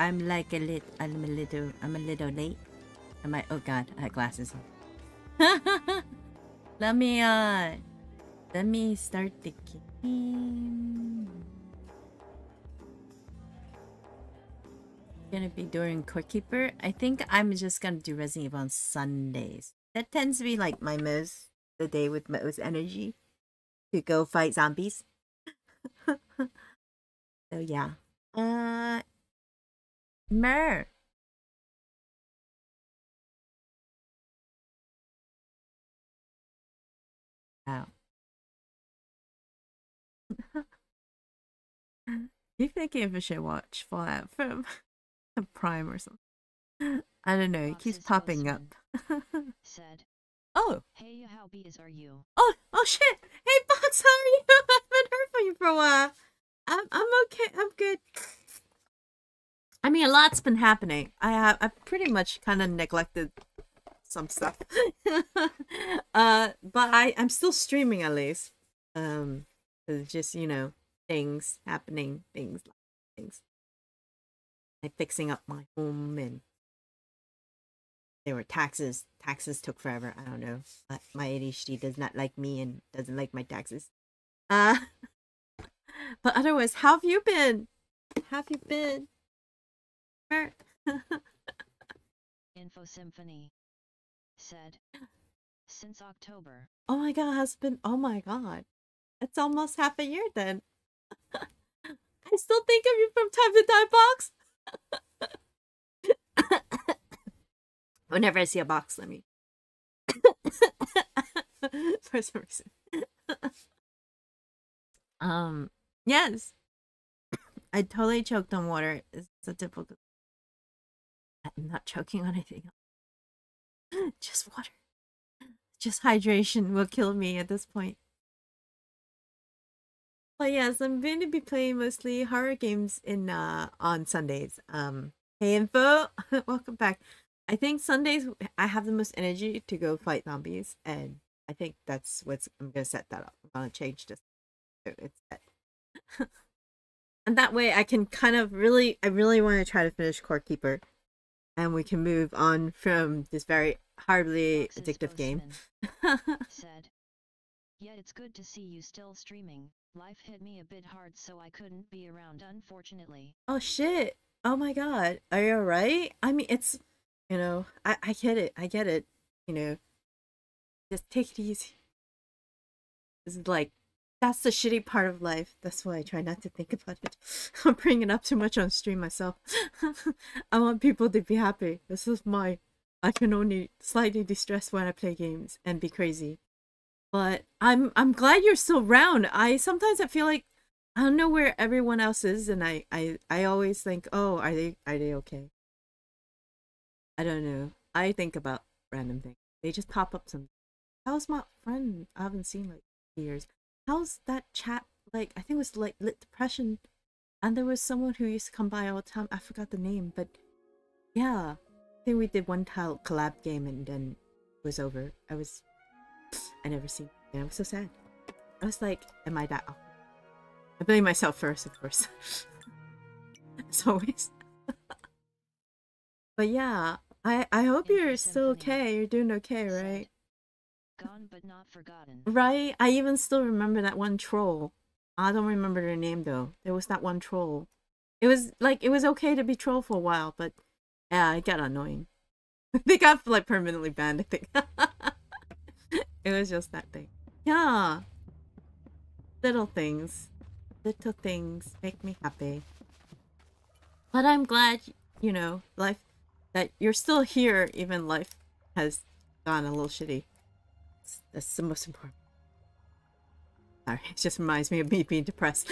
I'm like a lit. I'm a little. I'm a little late. Am I? Oh God, I had glasses on. let me uh, let me start the game. Gonna be doing Core Keeper. I think I'm just gonna do Resident Evil on Sundays. That tends to be like my most the day with most energy to go fight zombies. so yeah. Mer. Wow. Oh. you thinking if I should watch Fallout from Prime or something? I don't know. It keeps popping up. said. Oh. Hey, how bees are you? Oh, oh shit! Hey, Box, how are you? I haven't heard from you for a while. I'm, I'm okay. I'm good. I mean, a lot's been happening. I have, I pretty much kind of neglected some stuff. uh, but I, I'm still streaming at least. Um, just you know things happening, things, things. Like fixing up my home and there were taxes. Taxes took forever. I don't know. My ADHD does not like me and doesn't like my taxes. Uh, but otherwise, how have you been? How have you been? Info Symphony said since October. Oh my god, has been oh my god. It's almost half a year then. I still think of you from time to time, Box. Whenever I see a box, let me. For some reason. um, yes. I totally choked on water. It's a typical. I'm not choking on anything. Just water. Just hydration will kill me at this point. But yes, I'm going to be playing mostly horror games in uh on Sundays. Um, hey info, welcome back. I think Sundays I have the most energy to go fight zombies, and I think that's what's I'm gonna set that up. I'm gonna change this. So it's set. and that way I can kind of really I really want to try to finish Core Keeper, and we can move on from this very horribly addictive game. said, "Yet it's good to see you still streaming. Life hit me a bit hard, so I couldn't be around, unfortunately." Oh shit! Oh my god, are you alright? I mean, it's you know, I, I get it. I get it. You know, just take it easy. This is like, that's the shitty part of life. That's why I try not to think about it. I'm bringing up too much on stream myself. I want people to be happy. This is my, I can only slightly distress when I play games and be crazy. But I'm I'm glad you're still around. I sometimes I feel like I don't know where everyone else is, and I I I always think, oh, are they are they okay? I don't know. I think about random things. They just pop up some. How's my friend I haven't seen like years? How's that chat like? I think it was like lit depression, and there was someone who used to come by all the time. I forgot the name, but yeah, I think we did one tile collab game and then it was over. I was, I never seen. And I was so sad. I was like, am I that? I blame myself first, of course. As always. but yeah, I I hope you're still okay. You're doing okay, right? Gone but not forgotten. Right? I even still remember that one troll. I don't remember their name though. There was that one troll. It was like it was okay to be troll for a while, but yeah, it got annoying. they got like permanently banned, I think. it was just that thing. Yeah. Little things. Little things make me happy. But I'm glad, you know, life that you're still here even life has gone a little shitty. That's, that's the most important. Sorry, it just reminds me of me being depressed.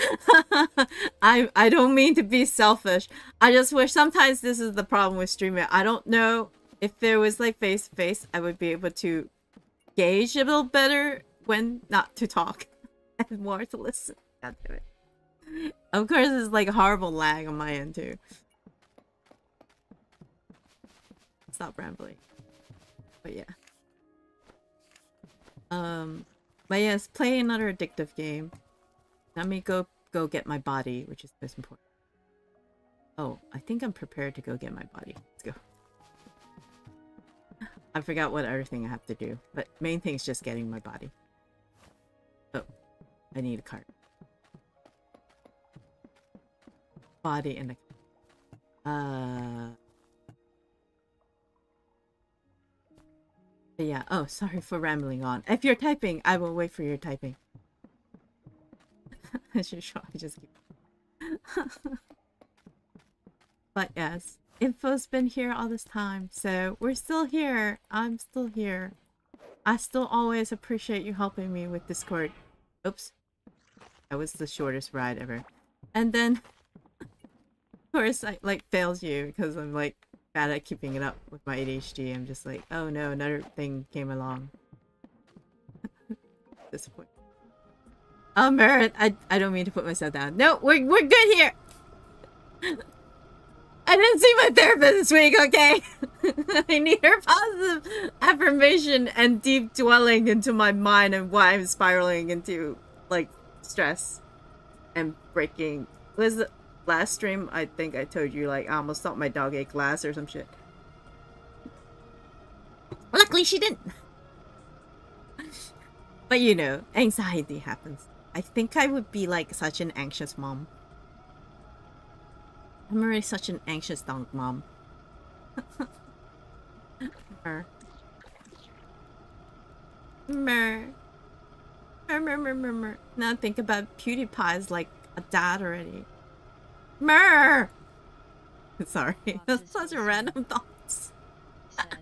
I I don't mean to be selfish. I just wish sometimes this is the problem with streaming. I don't know if there was like face to face, I would be able to gauge a little better when not to talk and more to listen. God damn it. Of course, it's like horrible lag on my end too. stop rambling. But yeah. Um, but yes, play another addictive game. Let me go go get my body, which is most important. Oh, I think I'm prepared to go get my body. Let's go. I forgot what other thing I have to do, but main thing is just getting my body. Oh, I need a cart. Body in the... Uh... But yeah, oh, sorry for rambling on. If you're typing, I will wait for your typing. I just keep... but yes, info's been here all this time, so we're still here. I'm still here. I still always appreciate you helping me with Discord. Oops. That was the shortest ride ever. And then, of course, I like fails you because I'm like bad at keeping it up with my ADHD. I'm just like, oh no, another thing came along. Disappointing. Oh, um, Merit, I, I don't mean to put myself down. No, we're, we're good here. I didn't see my therapist this week, okay? I need her positive affirmation and deep dwelling into my mind and why I'm spiraling into, like, stress and breaking. Was the last stream, I think I told you, like, I almost thought my dog ate glass or some shit. Luckily, she didn't. But you know, anxiety happens. I think I would be, like, such an anxious mom. I'm already such an anxious dog mom. Mer. Mer. Mer, mer, mer, mer, mer. Now think about PewDiePie as like a dad already. Mer! Sorry, that's such a random thoughts. Said.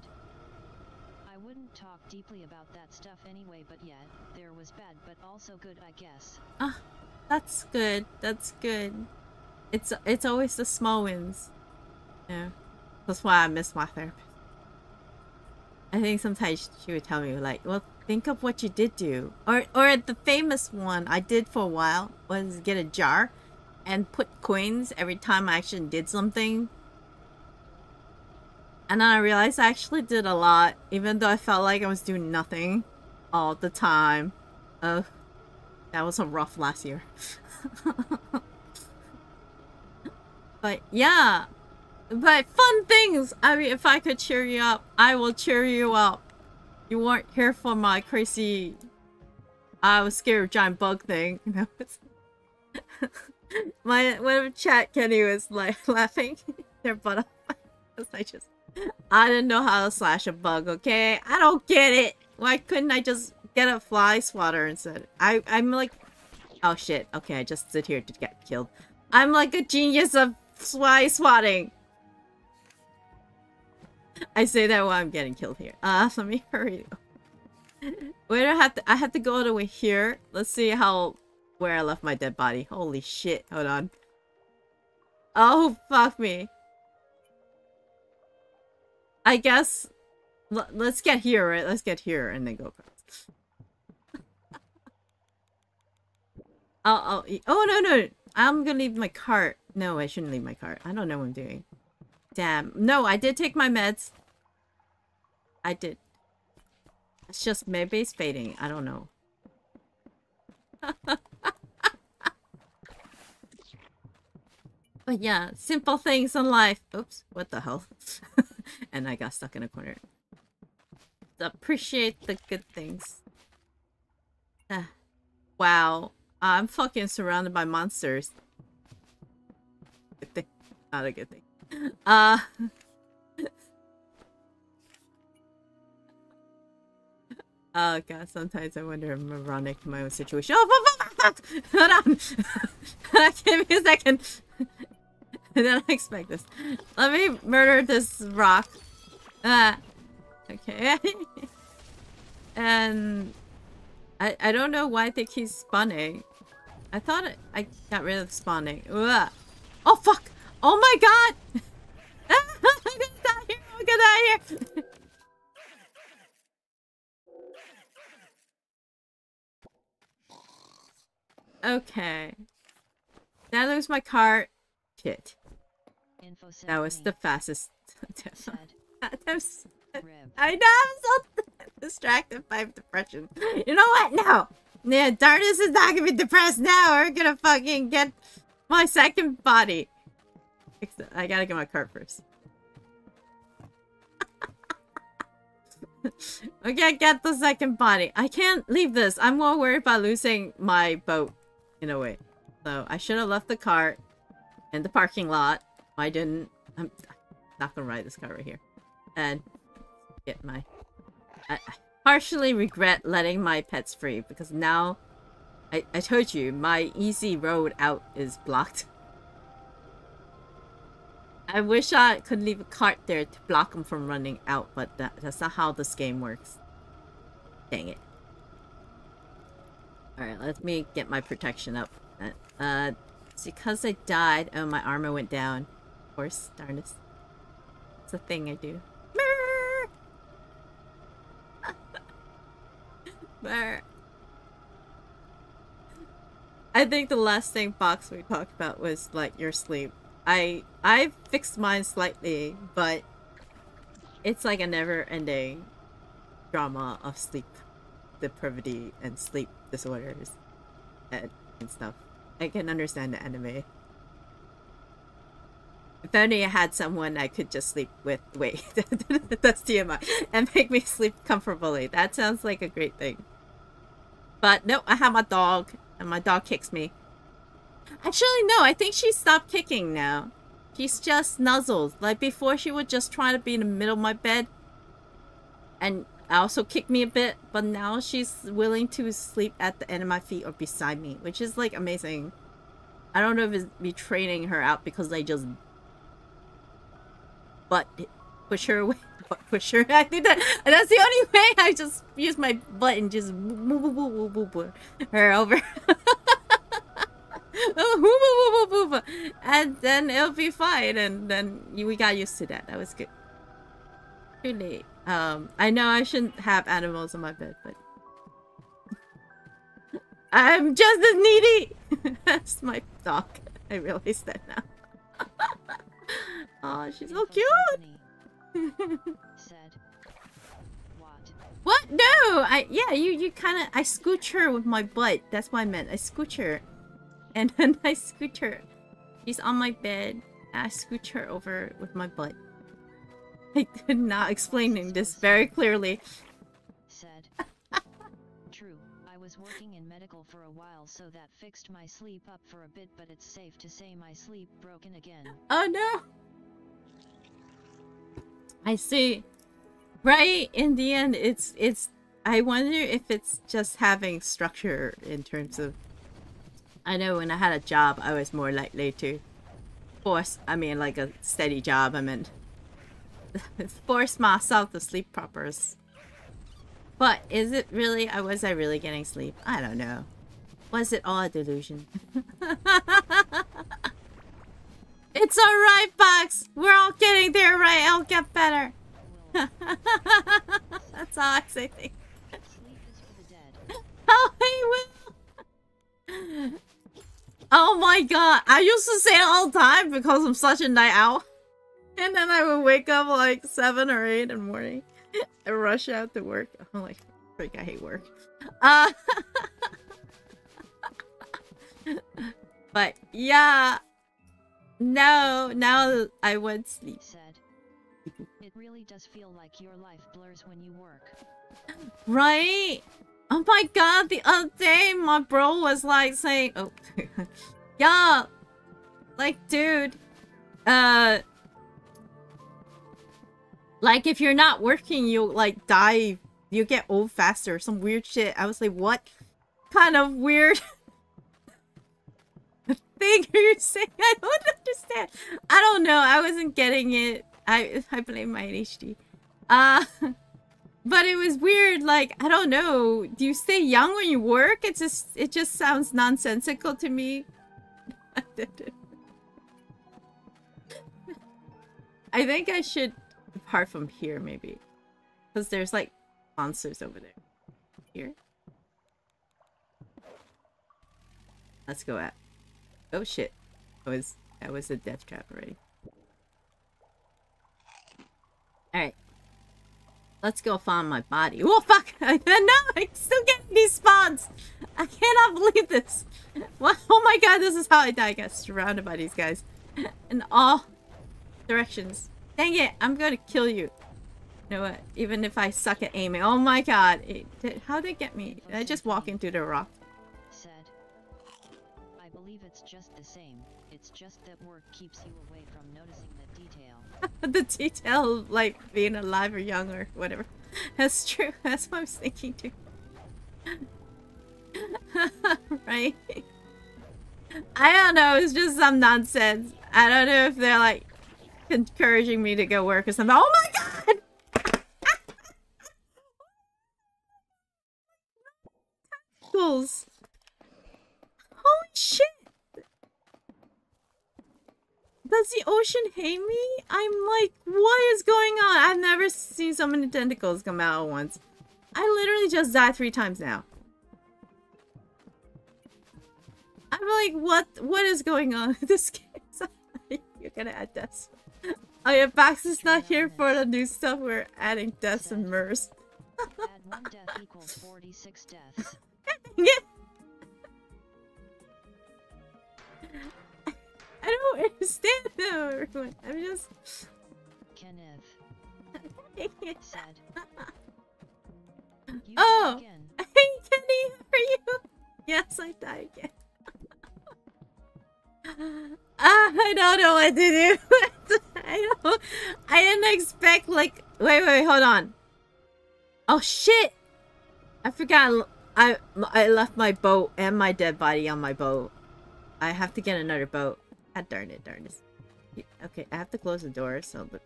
I wouldn't talk deeply about that stuff anyway, but yeah, there was bad but also good, I guess. Ah, that's good. That's good. It's it's always the small wins. Yeah. That's why I miss my therapist. I think sometimes she would tell me like, well, think of what you did do. Or or the famous one I did for a while was get a jar and put coins every time I actually did something. And then I realized I actually did a lot, even though I felt like I was doing nothing all the time. Oh, that was a rough last year. but yeah, but fun things. I mean, if I could cheer you up, I will cheer you up. You weren't here for my crazy. I was scared of giant bug thing. my when chat Kenny was like laughing their butt off. I just I didn't know how to slash a bug. Okay, I don't get it. Why couldn't I just get a fly swatter instead? I I'm like, oh shit. Okay, I just sit here to get killed. I'm like a genius of fly swatting. I say that while I'm getting killed here. Uh, let me hurry. Where do I have to? I have to go the way here. Let's see how where I left my dead body. Holy shit! Hold on. Oh fuck me. I guess let's get here, right? Let's get here and then go across. I'll, I'll, oh no no! I'm gonna leave my cart. No, I shouldn't leave my cart. I don't know what I'm doing. Damn. No, I did take my meds. I did. It's just maybe it's fading. I don't know. but yeah, simple things in life. Oops, what the hell? and I got stuck in a corner. Appreciate the good things. Ah. Wow. I'm fucking surrounded by monsters. Good thing. Not a good thing. Uh... Oh god, sometimes I wonder if I'm ironic to my own situation. Oh, fuck, hold on! Give me a second. I didn't expect this. Let me murder this rock. Ah. Okay. and I I don't know why I think he's spawning. I thought I got rid of spawning. Ugh. Oh fuck! Oh my god! I'm gonna here! I'm gonna here! Okay. Did I lose my cart? Shit. that was the fastest. I know I'm so distracted by depression. You know what? No. Yeah, Darnus is not gonna be depressed now. We're gonna fucking get my second body. I gotta get my cart first. okay, get the second body. I can't leave this. I'm more worried about losing my boat, a way. So I should have left the cart in the parking lot. I didn't. I'm not gonna ride this car right here. And get my... I, I partially regret letting my pets free because now I, I told you my easy road out is blocked. I wish I could leave a cart there to block them from running out, but that, that's not how this game works. Dang it. Alright, let me get my protection up. Uh, because I died, oh, my armor went down. Of course, darnest. It's a thing I do. I think the last thing Fox we talked about was like your sleep. I I fixed mine slightly, but it's like a never-ending drama of sleep depravity and sleep disorders and, and stuff. I can understand the anime. If only I had someone I could just sleep with. Wait, that's TMI. And make me sleep comfortably. That sounds like a great thing. But no, I have my dog, and my dog kicks me. Actually, no, I think she stopped kicking now. She's just nuzzled. Like before, she would just try to be in the middle of my bed. And also kick me a bit, but now she's willing to sleep at the end of my feet or beside me, which is like amazing. I don't know if it's me training her out because I just but push her away. Push her. I think that that's the only way. I just use my butt and just her over. and then it'll be fine. And then we got used to that. That was good. Too late. Um, I know I shouldn't have animals on my bed, but I'm just as needy. That's my dog. I realize that now. oh, she's so cute. what? What? No! I yeah, you you kind of I scooch her with my butt. That's what I meant. I scooch her, and then I scooch her. She's on my bed. I scooch her over with my butt. I did not explaining this very clearly. Said. True, I was working in medical for a while so that fixed my sleep up for a bit but it's safe to say my sleep broken again. Oh no! I see. Right in the end, it's it's. I wonder if it's just having structure in terms of. I know when I had a job, I was more likely to force. I mean, like a steady job. I meant force myself to sleep proper. But is it really? I was I really getting sleep? I don't know. Was it all a delusion? It's alright, Fox! We're all getting there, right? I'll get better. That's all I say. Oh, he will! Oh my god, I used to say it all the time because I'm such a night owl. And then I would wake up like 7 or 8 in the morning and rush out to work. I'm like, freak, I hate work. Uh, but yeah, no, now I would sleep. It really does feel like your life blurs when you work. Right? Oh my god, the other day my bro was like saying, oh, yeah, like dude, uh, like if you're not working, you like die, you get old faster, some weird shit. I was like, what kind of weird thing are you're saying. I don't understand. I don't know. I wasn't getting it. I I blame my ADHD. Uh but it was weird. Like I don't know. Do you stay young when you work? It just it just sounds nonsensical to me. I think I should depart from here maybe, because there's like monsters over there. Here. Let's go at. Oh shit. That was that was a death trap already. Alright. Let's go find my body. Oh fuck! no, I'm still getting these spawns! I cannot believe this! What? Oh my god, this is how I die. I got surrounded by these guys. in all directions. Dang it, I'm gonna kill you. You know what? Even if I suck at aiming. Oh my god. It, did, how did it get me? Did I just walk into the rock? Said. I believe it's just the same. It's just that work keeps you away from noticing the detail. the detail of, like being alive or young or whatever. That's true. That's what I was thinking too. right? I don't know. It's just some nonsense. I don't know if they're like encouraging me to go work or something. Oh my god! Holy shit! Does the ocean hate me? I'm like, what is going on? I've never seen so many tentacles come out at once. I literally just died three times now. I'm like, what? What is going on with this game? You're gonna add deaths. Oh yeah, Bax is not here for the new stuff. We're adding deaths and mers. Add one death equals 46 deaths. I don't understand though, everyone. I'm just. Kenneth said. Oh. Hey, Kenny, are you? Yes, I died again. Ah, I don't know what to do. I don't. I didn't expect like. Wait, wait, hold on. Oh shit! I forgot. I I left my boat and my dead body on my boat. I have to get another boat. Ah, darn it, darn it. Okay, I have to close the door so the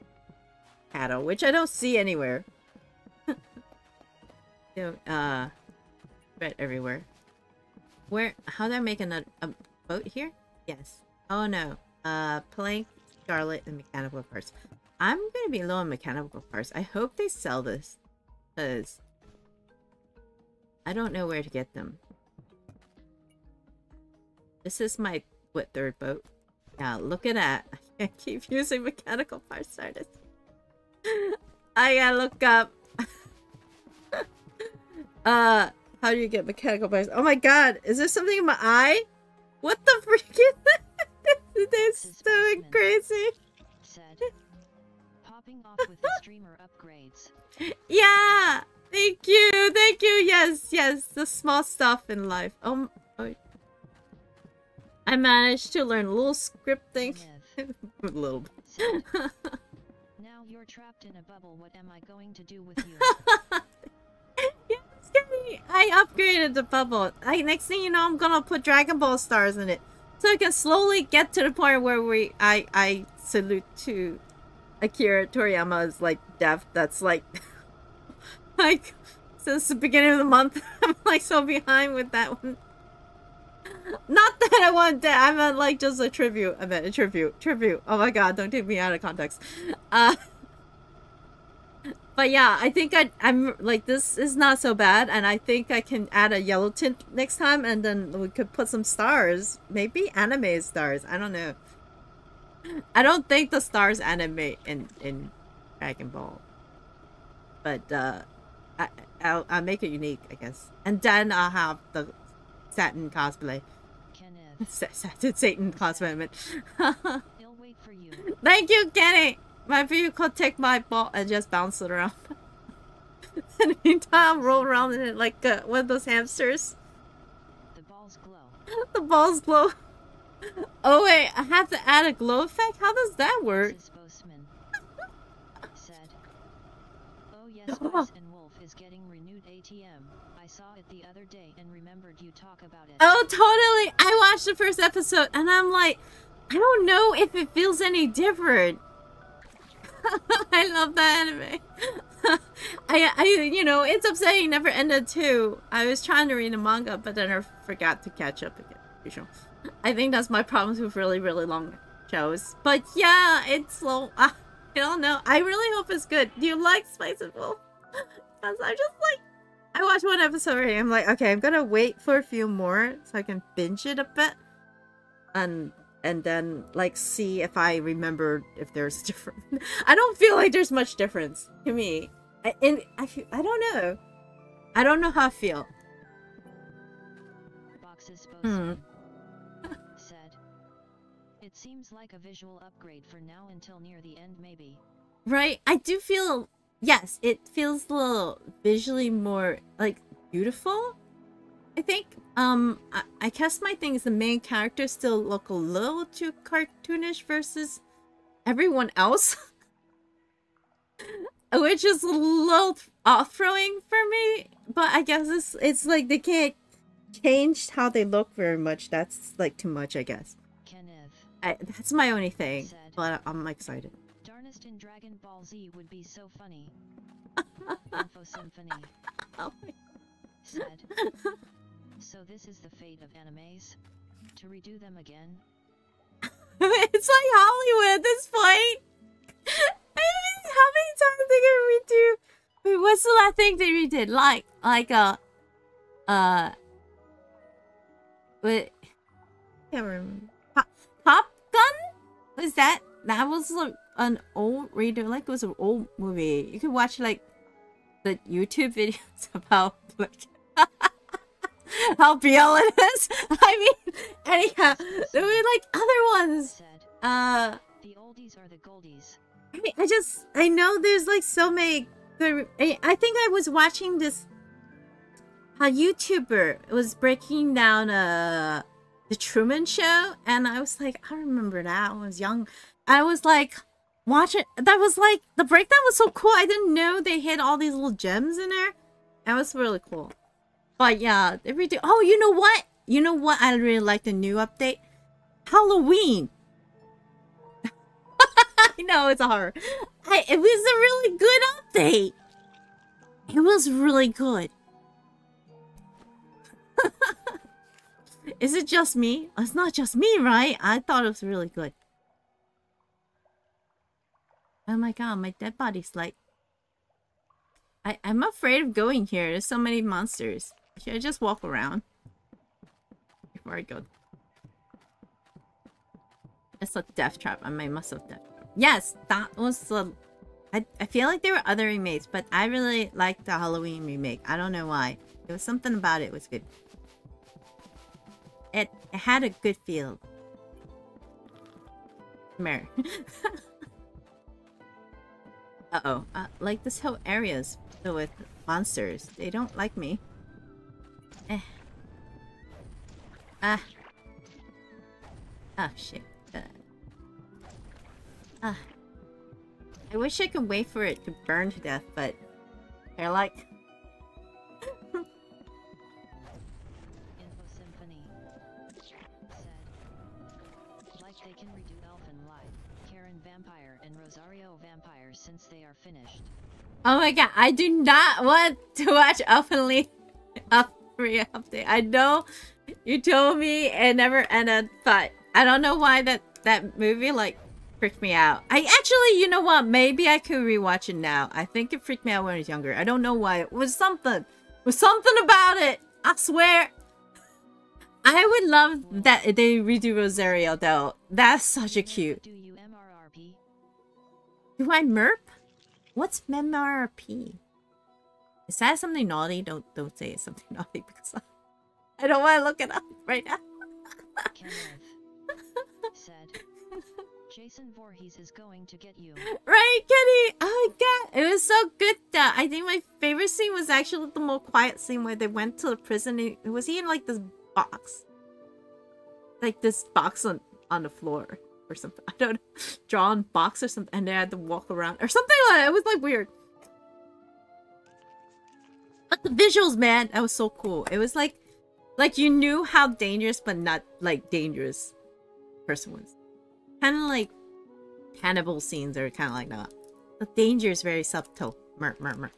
cattle, which I don't see anywhere. Don't uh, spread everywhere. Where? How do I make another a boat here? Yes. Oh no. Uh, plank, scarlet, and mechanical parts. I'm gonna be low on mechanical parts. I hope they sell this, cause I don't know where to get them. This is my what third boat? Yeah, look at that. I keep using mechanical parts artist. I gotta look up. uh, how do you get mechanical parts? Oh my god, is there something in my eye? What the freak is that? This is so crazy. Said. Popping off with the streamer upgrades. Yeah! Thank you! Thank you! Yes, yes, the small stuff in life. Um, oh. I managed to learn a little scripting. A little bit. Now you're trapped in a bubble. What am I going to do with you? I upgraded the bubble. I, next thing you know, I'm gonna put Dragon Ball stars in it. So I can slowly get to the point where we I I salute to Akira Toriyama's like death that's like like since the beginning of the month. I'm like so behind with that one. Not that I want that. I meant like just a tribute. I meant a tribute. Tribute. Oh my god! Don't take me out of context. Uh, but yeah, I think I I'm like this is not so bad, and I think I can add a yellow tint next time, and then we could put some stars. Maybe anime stars. I don't know. I don't think the stars animate in in Dragon Ball, but uh, I I'll, I'll make it unique, I guess, and then I'll have the satin cosplay. Kenneth, Sa- Satin Satan cosplay. He'll wait for you. Thank you, Kenny. Maybe you could take my ball and just bounce it around. and meantime, roll around in it like uh, one of those hamsters. The balls glow. the balls glow. Oh wait, I have to add a glow effect. How does that work? Said. Oh yes, Spice and Wolf is getting renewed ATM. I saw it the other day and remembered you talk about it. Oh, totally. I watched the first episode and I'm like, I don't know if it feels any different. I love that anime. I, I, you know, it's upsetting never ended too. I was trying to read the manga, but then I forgot to catch up again. I think that's my problems with really, really long shows. But yeah, it's slow. Uh, I don't know. I really hope it's good. Do you like Spice and Wolf? Because I'm just like, I watched one episode already. I'm like, okay, I'm gonna wait for a few more so I can binge it a bit, and and then like see if I remember if there's different. I don't feel like there's much difference to me. I and I feel, I don't know. I don't know how I feel. Boxes Hmm. Said. It seems like a visual upgrade for now until near the end maybe. Right? I do feel yes, it feels a little visually more like beautiful. I think um I, I guess my thing is the main characters still look a little too cartoonish versus everyone else. Which is a little off-throwing for me, but I guess it's it's like they can't change how they look very much. That's like too much, I guess. Kenneth I, that's my only thing, Said. but I'm excited. Darnest in Dragon Ball Z would be so funny. Info Symphony Oh my said. So this is the fate of animes? To redo them again? it's like Hollywood at this point. How many times they gonna redo? Wait, what's the last thing they redid? Like, like uh, uh, wait, can't remember. Top Gun? Was that? That was like an old redo. Like it was an old movie. You could watch like the YouTube videos about like how BL it is. I mean, anyhow, there were like other ones. Uh, The oldies are the goldies. I mean, I just I know there's like so many good. I, I think I was watching this. A YouTuber was breaking down uh the Truman Show, and I was like, I remember that. I was young. I was like, watch it. That was like the breakdown was so cool. I didn't know they hid all these little gems in there. That was really cool. But yeah, redo. Oh, you know what? You know what? I really like the new update. Halloween. I know it's a horror. I, it was a really good update. It was really good. Is it just me? It's not just me, right? I thought it was really good. Oh my god, my dead body's like... I, I'm afraid of going here. There's so many monsters. Should I just walk around? Before I go. It's a death trap. I made myself death trap. Yes, that was the... I, I feel like there were other remakes, but I really liked the Halloween remake. I don't know why. There was something about it was good. It, it had a good feel. Here. Uh-oh. Uh, like this whole area's filled with monsters. They don't like me. Ah. Ah, shit. Uh. Ah. I wish I could wait for it to burn to death, but they're like... Info Symphony said. Like they can redo Elfen Lied, Karen Vampire, and Rosario Vampire since they are finished. Oh my god, I do not want to watch Elfin up free update. I know you told me it never ended, but I don't know why that that movie like freaked me out. I actually, you know what? Maybe I could rewatch it now. I think it freaked me out when I was younger. I don't know why. It was something. It was something about it. I swear. I would love that they redo Rosario though. That's such a cute. Do you MRRP? Do I merp? What's MMRP? Is that something naughty? Don't don't say it's something naughty because I, don't want to look it up right now. Kenneth said. Jason Voorhees is going to get you. Right, Kenny? Oh my god, it was so good. Though. I think my favorite scene was actually the more quiet scene where they went to the prison. And, was he in like this box? Like this box on on the floor or something. I don't know. Drawn box or something, and they had to walk around or something like that. It was like weird. But the visuals, man, that was so cool. It was like, like you knew how dangerous, but not like dangerous person was. Kind of like cannibal scenes are kind of like that. The danger is very subtle.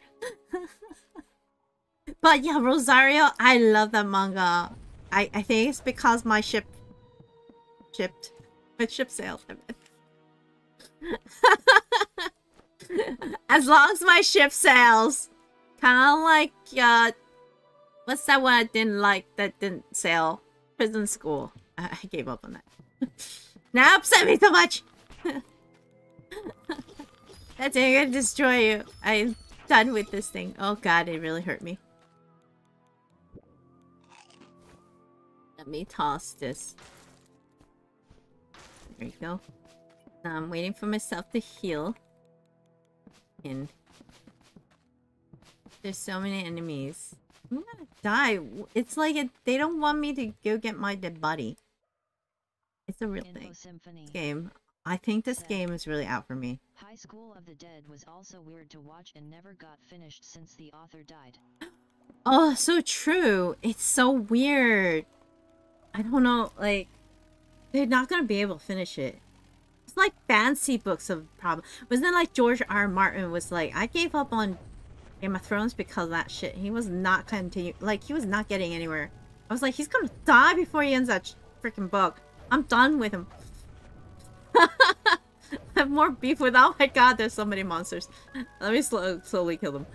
But yeah, Rosario, I love that manga. I, I think it's because my ship shipped. My ship sailed. As long as my ship sails. Kind of like, uh, what's that one I didn't like that didn't sell? Prison School. I, I gave up on that. now upset me so much! That thing gonna destroy you. I'm done with this thing. Oh god, it really hurt me. Let me toss this. There you go. Now I'm waiting for myself to heal. And there's so many enemies. I'm gonna die. It's like it, they don't want me to go get my dead body. It's a real Info thing. Symphony. This game. I think this game is really out for me. High School of the Dead was also weird to watch and never got finished since the author died. Oh, so true. It's so weird. I don't know, like they're not gonna be able to finish it. It's like fancy books of problem. Wasn't it like George R. R. Martin was like, I gave up on Game of Thrones because that shit. He was not continue like he was not getting anywhere. I was like, he's gonna die before he ends that freaking book. I'm done with him. I have more beef with. Oh my god, there's so many monsters. Let me slow, slowly kill them.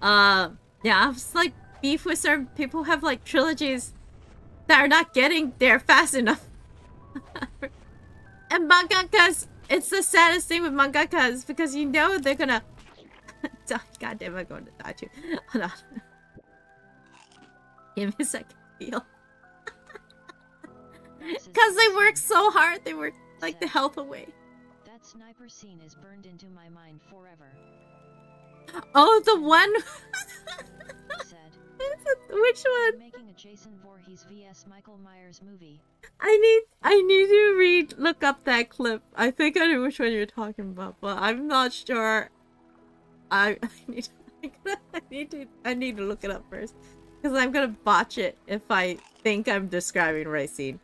Uh, yeah, I was like beef with certain people have like trilogies that are not getting there fast enough. and mangakas, it's the saddest thing with mangakas because you know they're gonna. God damn, I'm going to die too. Hold on. Give me a second. Feel. Because they work so hard, they work like the health away. That sniper scene is burned into my mind forever. Oh, the one. Which one? making a Jason Voorhees vs Michael Myers movie. I need I need to read look up that clip. I think I know which one you're talking about, but I'm not sure. I, I need I need to I need to look it up first because I'm gonna botch it if I think I'm describing scene.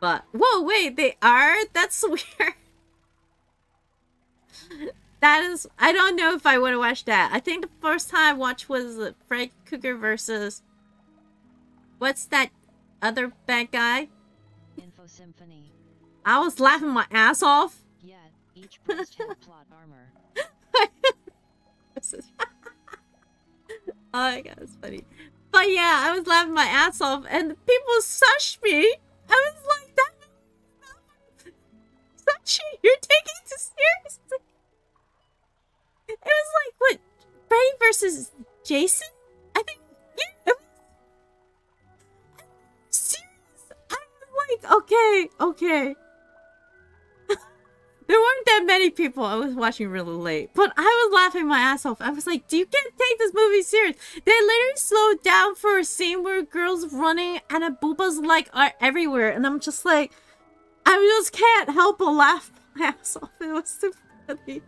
But whoa, wait, they are. That's weird. That is, I don't know if I would have watched that. I think the first time I watched was uh, Fred Krueger versus what's that other bad guy? Info Symphony. I was laughing my ass off. Yet, each plot armor. Oh my god, it's funny. But yeah, I was laughing my ass off, and people sushed me. I was like, that such you're taking it too seriously. It was like what Freddy versus Jason? I think yeah. Serious. I was like, okay, okay. There weren't that many people. I was watching really late, but I was laughing my ass off. I was like, "Do you can't take this movie serious?" They literally slowed down for a scene where girls running and a booba's like are everywhere, and I'm just like, I just can't help but laugh my ass off. It was so funny.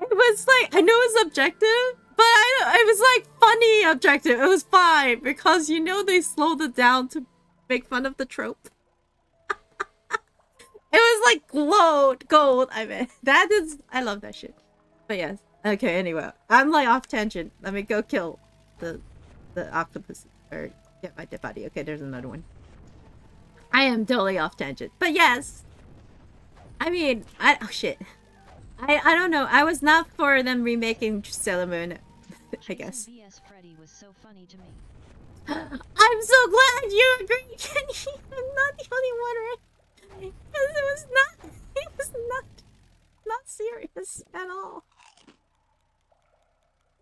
It was like I know it's objective, but I it was like funny objective. It was fine because you know they slowed it down to make fun of the trope. It was like glowed gold. I mean, that is. I love that shit. But yes. Okay. Anyway, I'm like off tangent. Let me go kill the the octopus or get my dead body. Okay, there's another one. I am totally off tangent. But yes. I mean, I oh shit. I I don't know. I was not for them remaking Sailor Moon. I guess. Jason Freddy was so funny to me. I'm so glad you agree, Kenny. I'm not the only one, right? Because it was not, it was not, not serious at all.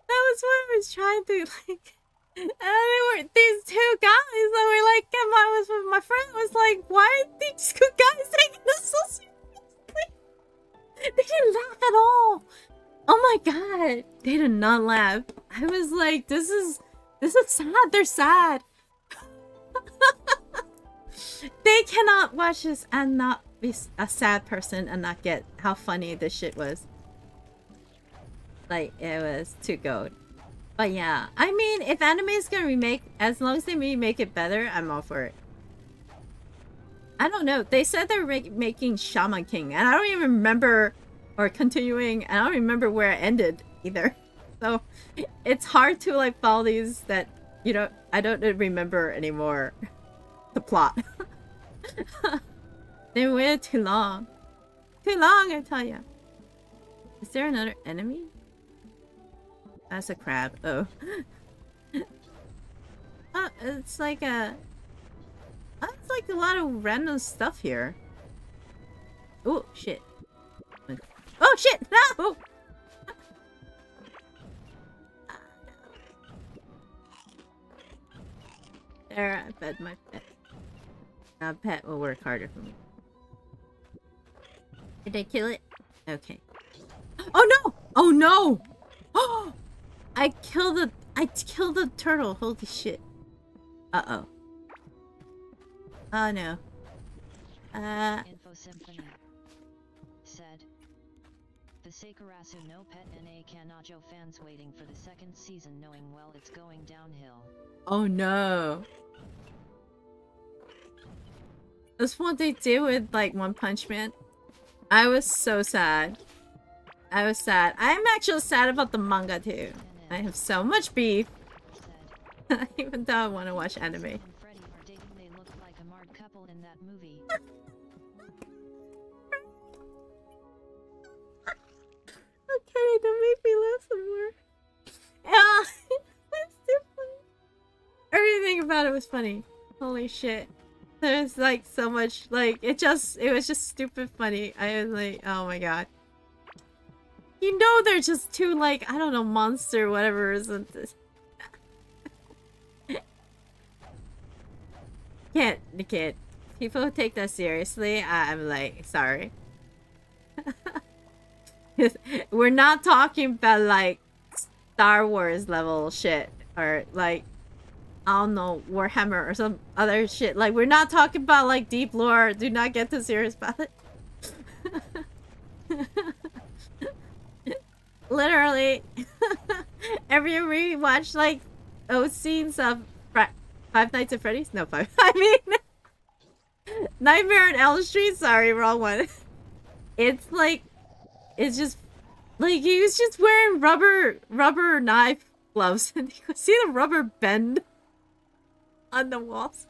That was what I was trying to like. And they were these two guys that were like, and I was with my friend was like, why are these two guys taking this so seriously? They didn't laugh at all. Oh my god, they did not laugh. I was like, this is this is sad. They're sad. They cannot watch this and not be a sad person and not get how funny this shit was. Like it was too gold. But yeah, I mean, if anime is gonna remake, as long as they remake it better, I'm all for it. I don't know. They said they're making Shaman King, and I don't even remember, or continuing. and I don't remember where it ended either. So it's hard to like follow these that you know I don't remember anymore the plot. they waited too long. Too long, I tell ya. Is there another enemy? That's a crab. Oh. oh, it's like a. Oh, it's like a lot of random stuff here. Oh shit. Oh shit! No! Oh. There, I fed my pet. Now pet will work harder for me. Did I kill it? Okay. Oh no! Oh no! Oh! I killed the I killed the turtle. Holy shit. Uh oh. Oh no. Uh Info Symphony said the Sakurasou no Pet na Kanojo fans waiting for the second season knowing well it's going downhill. oh no. That's what they did with like One Punch Man. I was so sad. I was sad. I'm actually sad about the manga too. I have so much beef, even though I want to watch anime. Zack and Freddy are dating they look like a marred couple in that movie. Okay, don't make me laugh some more. Yeah, too funny. Everything about it was funny. Holy shit. There's like so much, like, it just, it was just stupid funny. I was like, oh my god. You know they're just two, like, I don't know, monster, whatever isn't this. can't, you can't. People take that seriously, I'm like, sorry. We're not talking about like Star Wars level shit or like I don't know Warhammer or some other shit. Like we're not talking about like deep lore. Do not get too serious about it. Literally, every rewatch like those scenes of Fra- Five Nights at Freddy's. No, five. I mean, Nightmare on Elm Street. Sorry, wrong one. It's like it's just like he was just wearing rubber rubber knife gloves and you could see the rubber bend on the walls.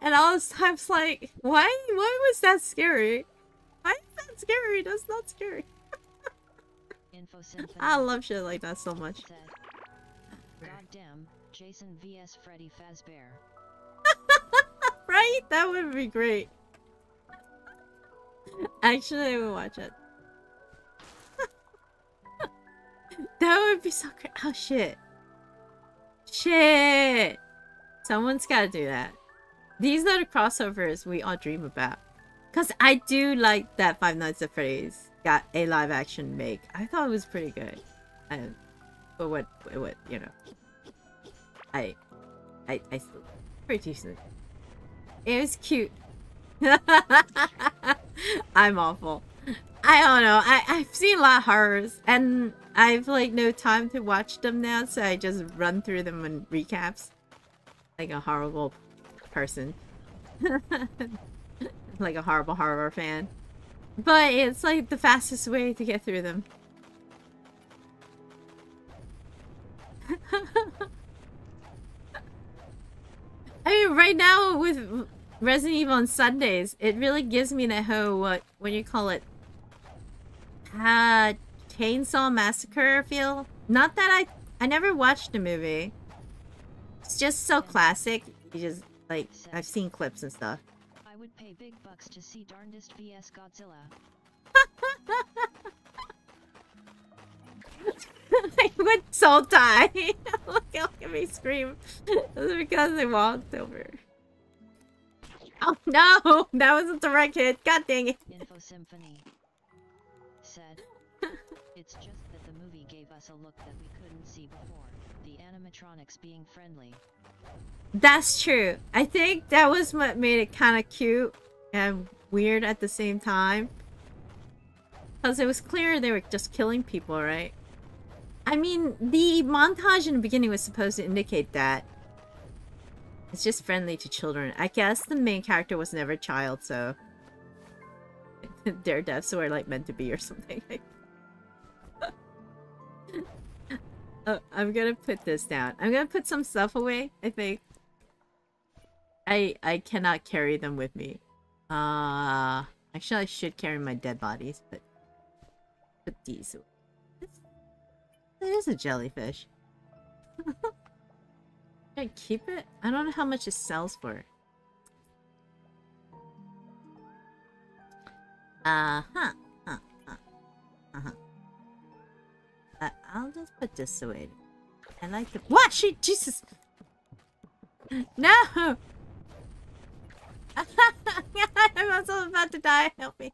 And I was I was like, why why was that scary? Why is that scary? That's not scary. I love shit like that so much. Goddamn, Jason vs Freddy Fazbear. Right? That would be great. Actually, I would watch it. that would be so great. Oh shit. Shit. Someone's gotta do that. These are the crossovers we all dream about. Cause I do like that Five Nights at Freddy's got a live action make. I thought it was pretty good. And but what what you know. I I I pretty decent. It was cute. I'm awful. I don't know. I, I've seen a lot of horrors and I've like no time to watch them now, so I just run through them in recaps. Like a horrible person. like a horrible horror fan. But it's like the fastest way to get through them. I mean, right now with Resident Evil on Sundays, it really gives me the whole what what do you call it? Uh, Chainsaw Massacre feel. Not that I I never watched the movie. It's just so classic. You just like I've seen clips and stuff. I would pay big bucks to see Darndest vs Godzilla. I would so die. look, look at me scream. It's because they walked over. Oh no! That wasn't the right hit. God dang it. Info Symphony said, It's just that the movie gave us a look that we couldn't see before. The animatronics being friendly. That's true. I think that was what made it kind of cute and weird at the same time. Because it was clear they were just killing people, right? I mean, the montage in the beginning was supposed to indicate that. It's just friendly to children. I guess the main character was never a child, so... Their deaths were like meant to be or something. oh, I'm gonna put this down. I'm gonna put some stuff away, I think. I I cannot carry them with me. Uh actually I should carry my dead bodies, but put these away. It is a jellyfish. I keep it? I don't know how much it sells for. Uh huh. Huh. I'll just put this away. I like the. What? She. Jesus. No. I'm also about to die. Help me.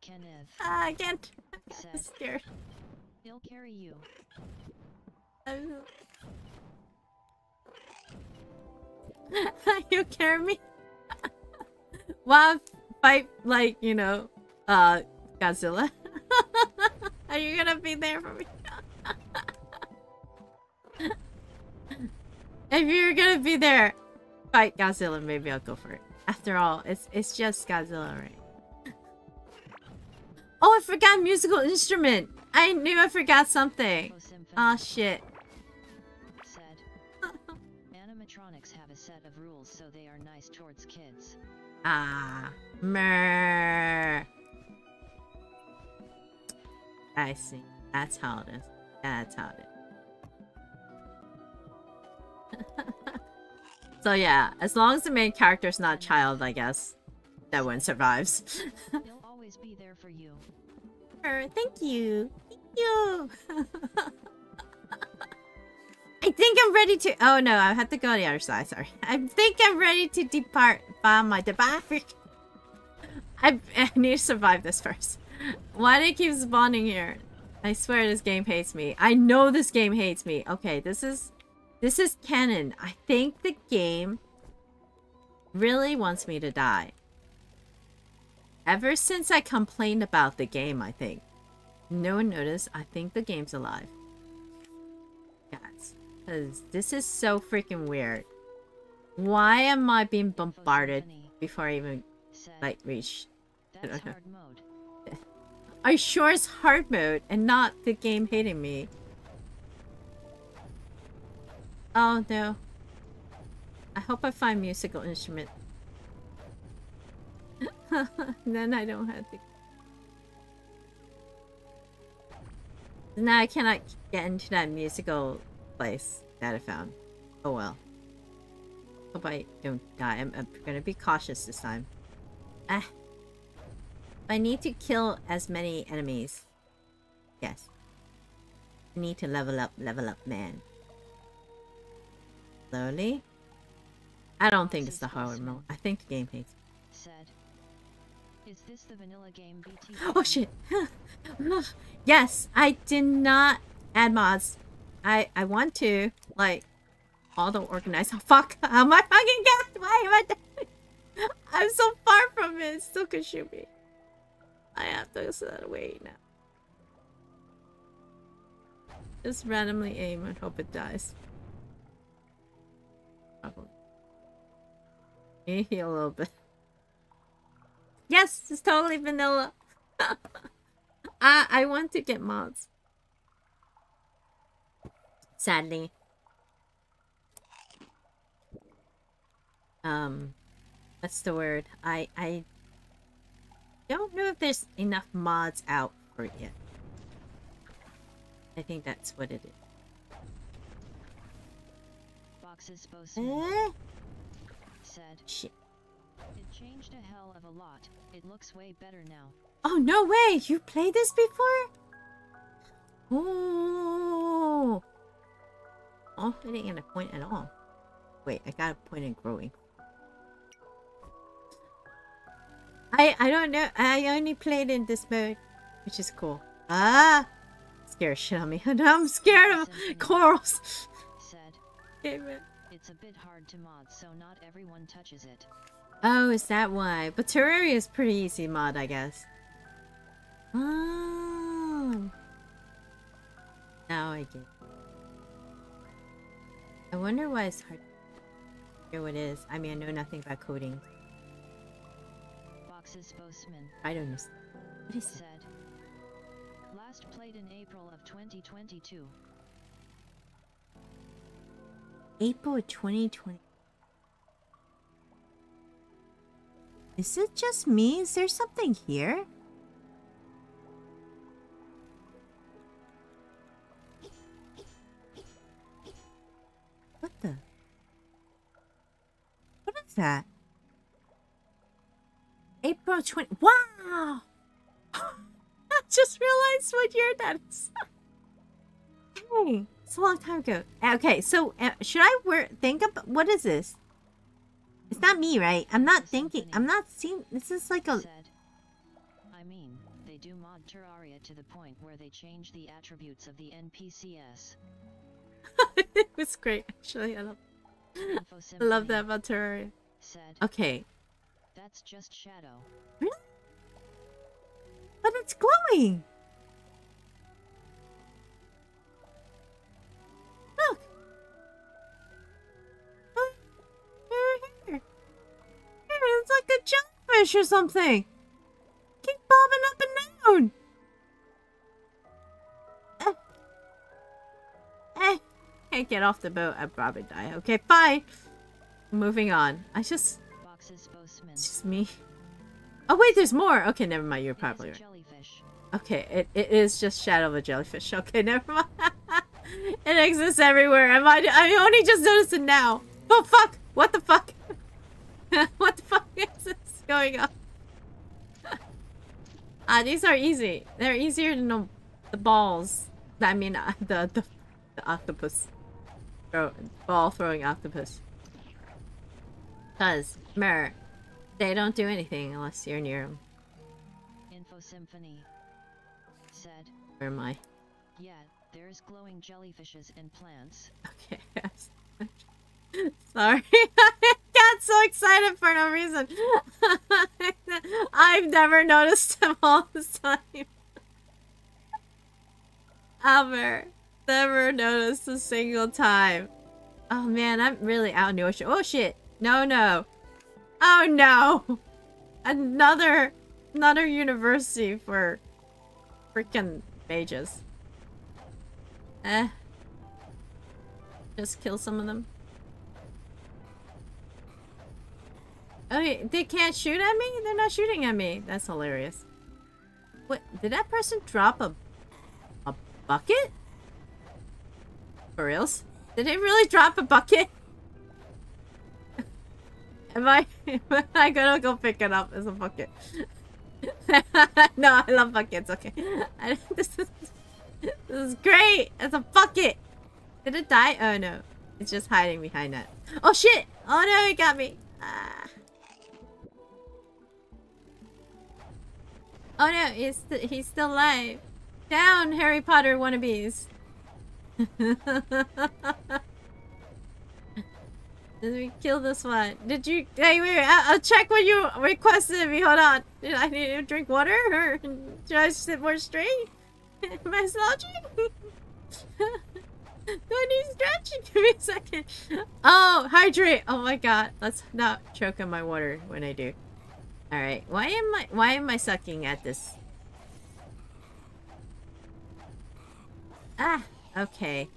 Kenneth Ah, I can't. I'm scared. He'll carry you. You carry me? wow, fight like, you know, uh, Godzilla. Are you gonna be there for me? if you're gonna be there, fight Godzilla, maybe I'll go for it. After all, it's it's just Godzilla, right? Oh, I forgot musical instrument. I knew I forgot something. Oh shit. said, Animatronics have a set of rules so they are nice towards kids. Ah, mer. I see. That's how it is. That's how it is. so yeah, as long as the main character's not a child, I guess that one survives. He'll always be there for you. Er, Thank you. Thank you. I think I'm ready to. Oh no, I have to go to the other side. Sorry. I think I'm ready to depart from my depart. I, I need to survive this first. Why do it keep spawning here? I swear this game hates me. I know this game hates me. Okay, this is this is canon. I think the game really wants me to die. Ever since I complained about the game, I think. No one noticed. I think the game's alive. Guys, because this is so freaking weird. Why am I being bombarded before I even, like, reach? Don't know. I sure it's hard mode and not the game hating me. Oh no. I hope I find musical instrument. then I don't have to. Now I cannot get into that musical place that I found. Oh well. Hope I don't die. I'm, I'm gonna be cautious this time. Ah. I need to kill as many enemies. Yes. I need to level up, level up, man. Slowly. I don't think it's the hard mode. I think the game hates. Said, Is this the vanilla game BT? Oh shit! yes, I did not add mods. I I want to like auto organize. Oh, fuck! Oh, How am I fucking get? Why am I? I'm so far from it. It still could shoot me. I have to set away now. Just randomly aim and hope it dies. Probably. Maybe a little bit. Yes, it's totally vanilla. I I want to get mods. Sadly. Um what's the word? I I don't know if there's enough mods out for it yet. I think that's what it is. Box's spokesman Eh? said, Shit. It changed a hell of a lot. It looks way better now. Oh no way! You played this before? Oh. Oh, it ain't gonna point at all. Wait, I got a point in growing. I I don't know. I only played in this mode, which is cool. Ah, scare shit on me. I'm scared of corals. Said, Damn it. It's a bit hard to mod, so not everyone touches it. Oh, is that why? But Terraria is pretty easy mod, I guess. Oh. Now I get. it. I wonder why it's hard. to Hear what it is. I mean, I know nothing about coding. I don't know. What is it? said, Last played in April of 2022. April 2020. Is it just me? Is there something here? What the? What is that? April 20. Wow! I just realized what year that is. Dang, it's a long time ago. Okay, so uh, should I wear think of what is this? It's not me, right? I'm not thinking. I'm not seeing. This is like a. I mean, they do mod Terraria to the point where they change the attributes of the NPCs. it was great, actually. I love, I love that about Terraria. Okay, that's just Shadow. but it's glowing. Look. Look, Over here. Here, It's like a jellyfish or something. Keep bobbing up and down. Eh. Eh. Can't get off the boat. I'd probably die. Okay, bye. Moving on. I just... Box's It's just me. Oh, wait, there's more. Okay, never mind. You're probably right. jellyfish. Okay, it, it is just Shadow of a Jellyfish. Okay, never mind. it exists everywhere. Am I, I only just noticed it now. Oh, fuck. What the fuck? what the fuck is this going on? Ah, these are easy. They're easier than the, the balls. I mean, uh, the, the, the octopus. Throw, ball throwing octopus. Because, mirror, they don't do anything unless you're near them. Info Symphony said, Where am I? yeah, there's glowing jellyfishes and plants. Okay. Sorry. I got so excited for no reason. I've never noticed him all this time. Ever. Never noticed a single time. Oh man, I'm really out in the ocean. Oh shit. No, no. Oh no. Another, another university for freaking mages. Eh. Just kill some of them. Okay, they can't shoot at me? They're not shooting at me. That's hilarious. What? Did that person drop a... a bucket? For reals? Did they really drop a bucket? Am I... Am I gonna go pick it up as a bucket? no, I love buckets. Okay. I, this is... This is great! It's a bucket! Did it die? Oh no. It's just hiding behind that. Oh shit! Oh no, he got me! Ah. Oh no, he's, st he's still alive. Down, Harry Potter wannabes! Did we kill this one? Did you- Hey, wait, I I'll check what you requested me. Hold on. Did I need to drink water? Or should I sit more straight? Am I slouching? Do I need stretching? Give me a second. Oh, hydrate. Oh my god. Let's not choke on my water when I do. Alright. Why am I why am I sucking at this? Ah, okay.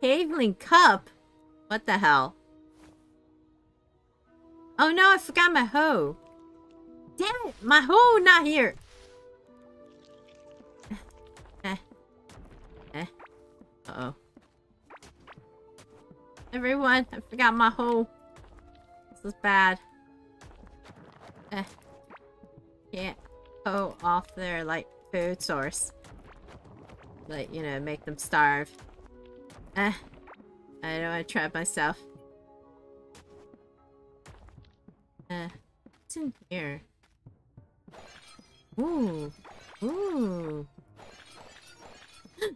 Haveling cup? What the hell? Oh no, I forgot my hoe. Damn it, my hoe not here. Eh. Eh. Uh-oh. Everyone, I forgot my hoe. This is bad. Eh. Can't hoe off their, like, food source. Like, you know, make them starve. Eh. I don't want to trap myself. Eh. What's in here? Ooh. Ooh.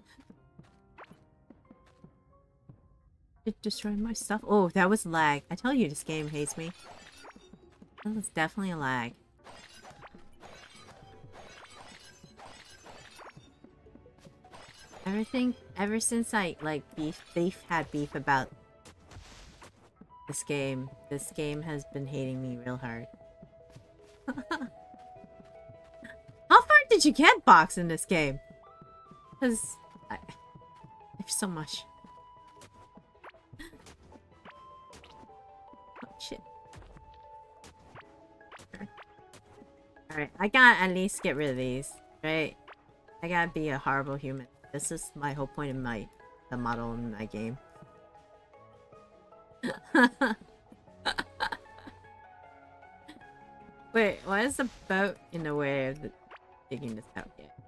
It destroyed my stuff. Oh, that was lag. I tell you, this game hates me. That was definitely a lag. Everything, ever since I, like, beef, beef had beef about this game, this game has been hating me real hard. How far did you get, Box, in this game? Because I, there's so much. Oh, shit. Alright, I gotta at least get rid of these, right? I gotta be a horrible human. This is my whole point in my the model in my game. Wait, why is the boat in the way of the digging this out yet?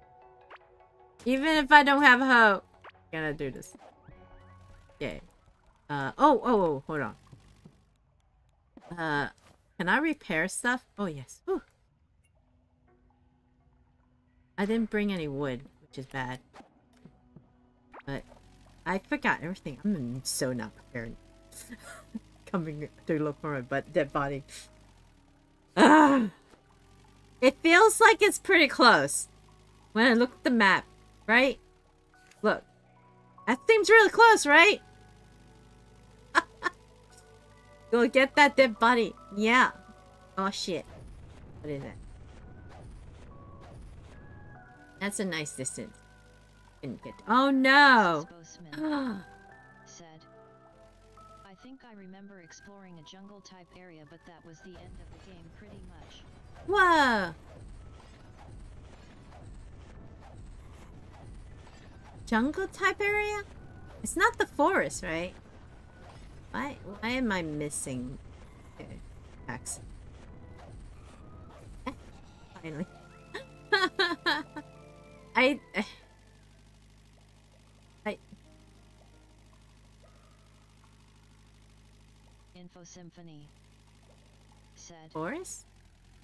Even if I don't have hope, I'm gonna do this. Okay. Uh oh oh oh hold on. Uh can I repair stuff? Oh yes. Whew. I didn't bring any wood, which is bad. But I forgot everything. I'm so not prepared. Coming to look for my butt dead body. Ah! It feels like it's pretty close. When I look at the map, right? Look. That seems really close, right? Go get that dead body. Yeah. Oh shit. What is it? That's a nice distance. Didn't get. Oh no! Said, I think I remember exploring a jungle type area, but that was the end of the game pretty much. Whoa! Jungle type area? It's not the forest, right? Why, why am I missing okay. X? Eh, finally. I... I... Info Symphony said, Forest?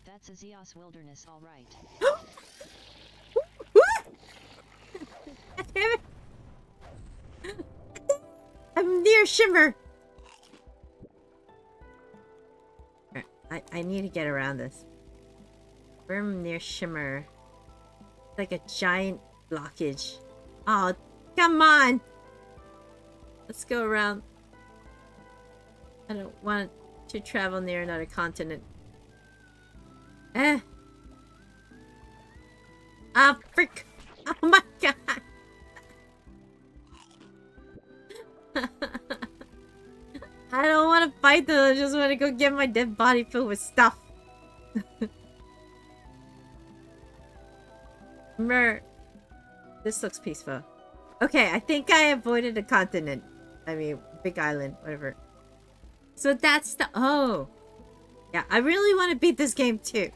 That's Azeos' wilderness, alright. I'm near Shimmer! I, I need to get around this. We're near Shimmer. It's like a giant blockage. Oh, come on! Let's go around. I don't want to travel near another continent. Eh. Ah, frick! Oh my god! I don't want to fight them. I just want to go get my dead body filled with stuff. Mer. This looks peaceful. Okay, I think I avoided a continent. I mean, big island, whatever. So that's the... Oh. Yeah, I really want to beat this game too.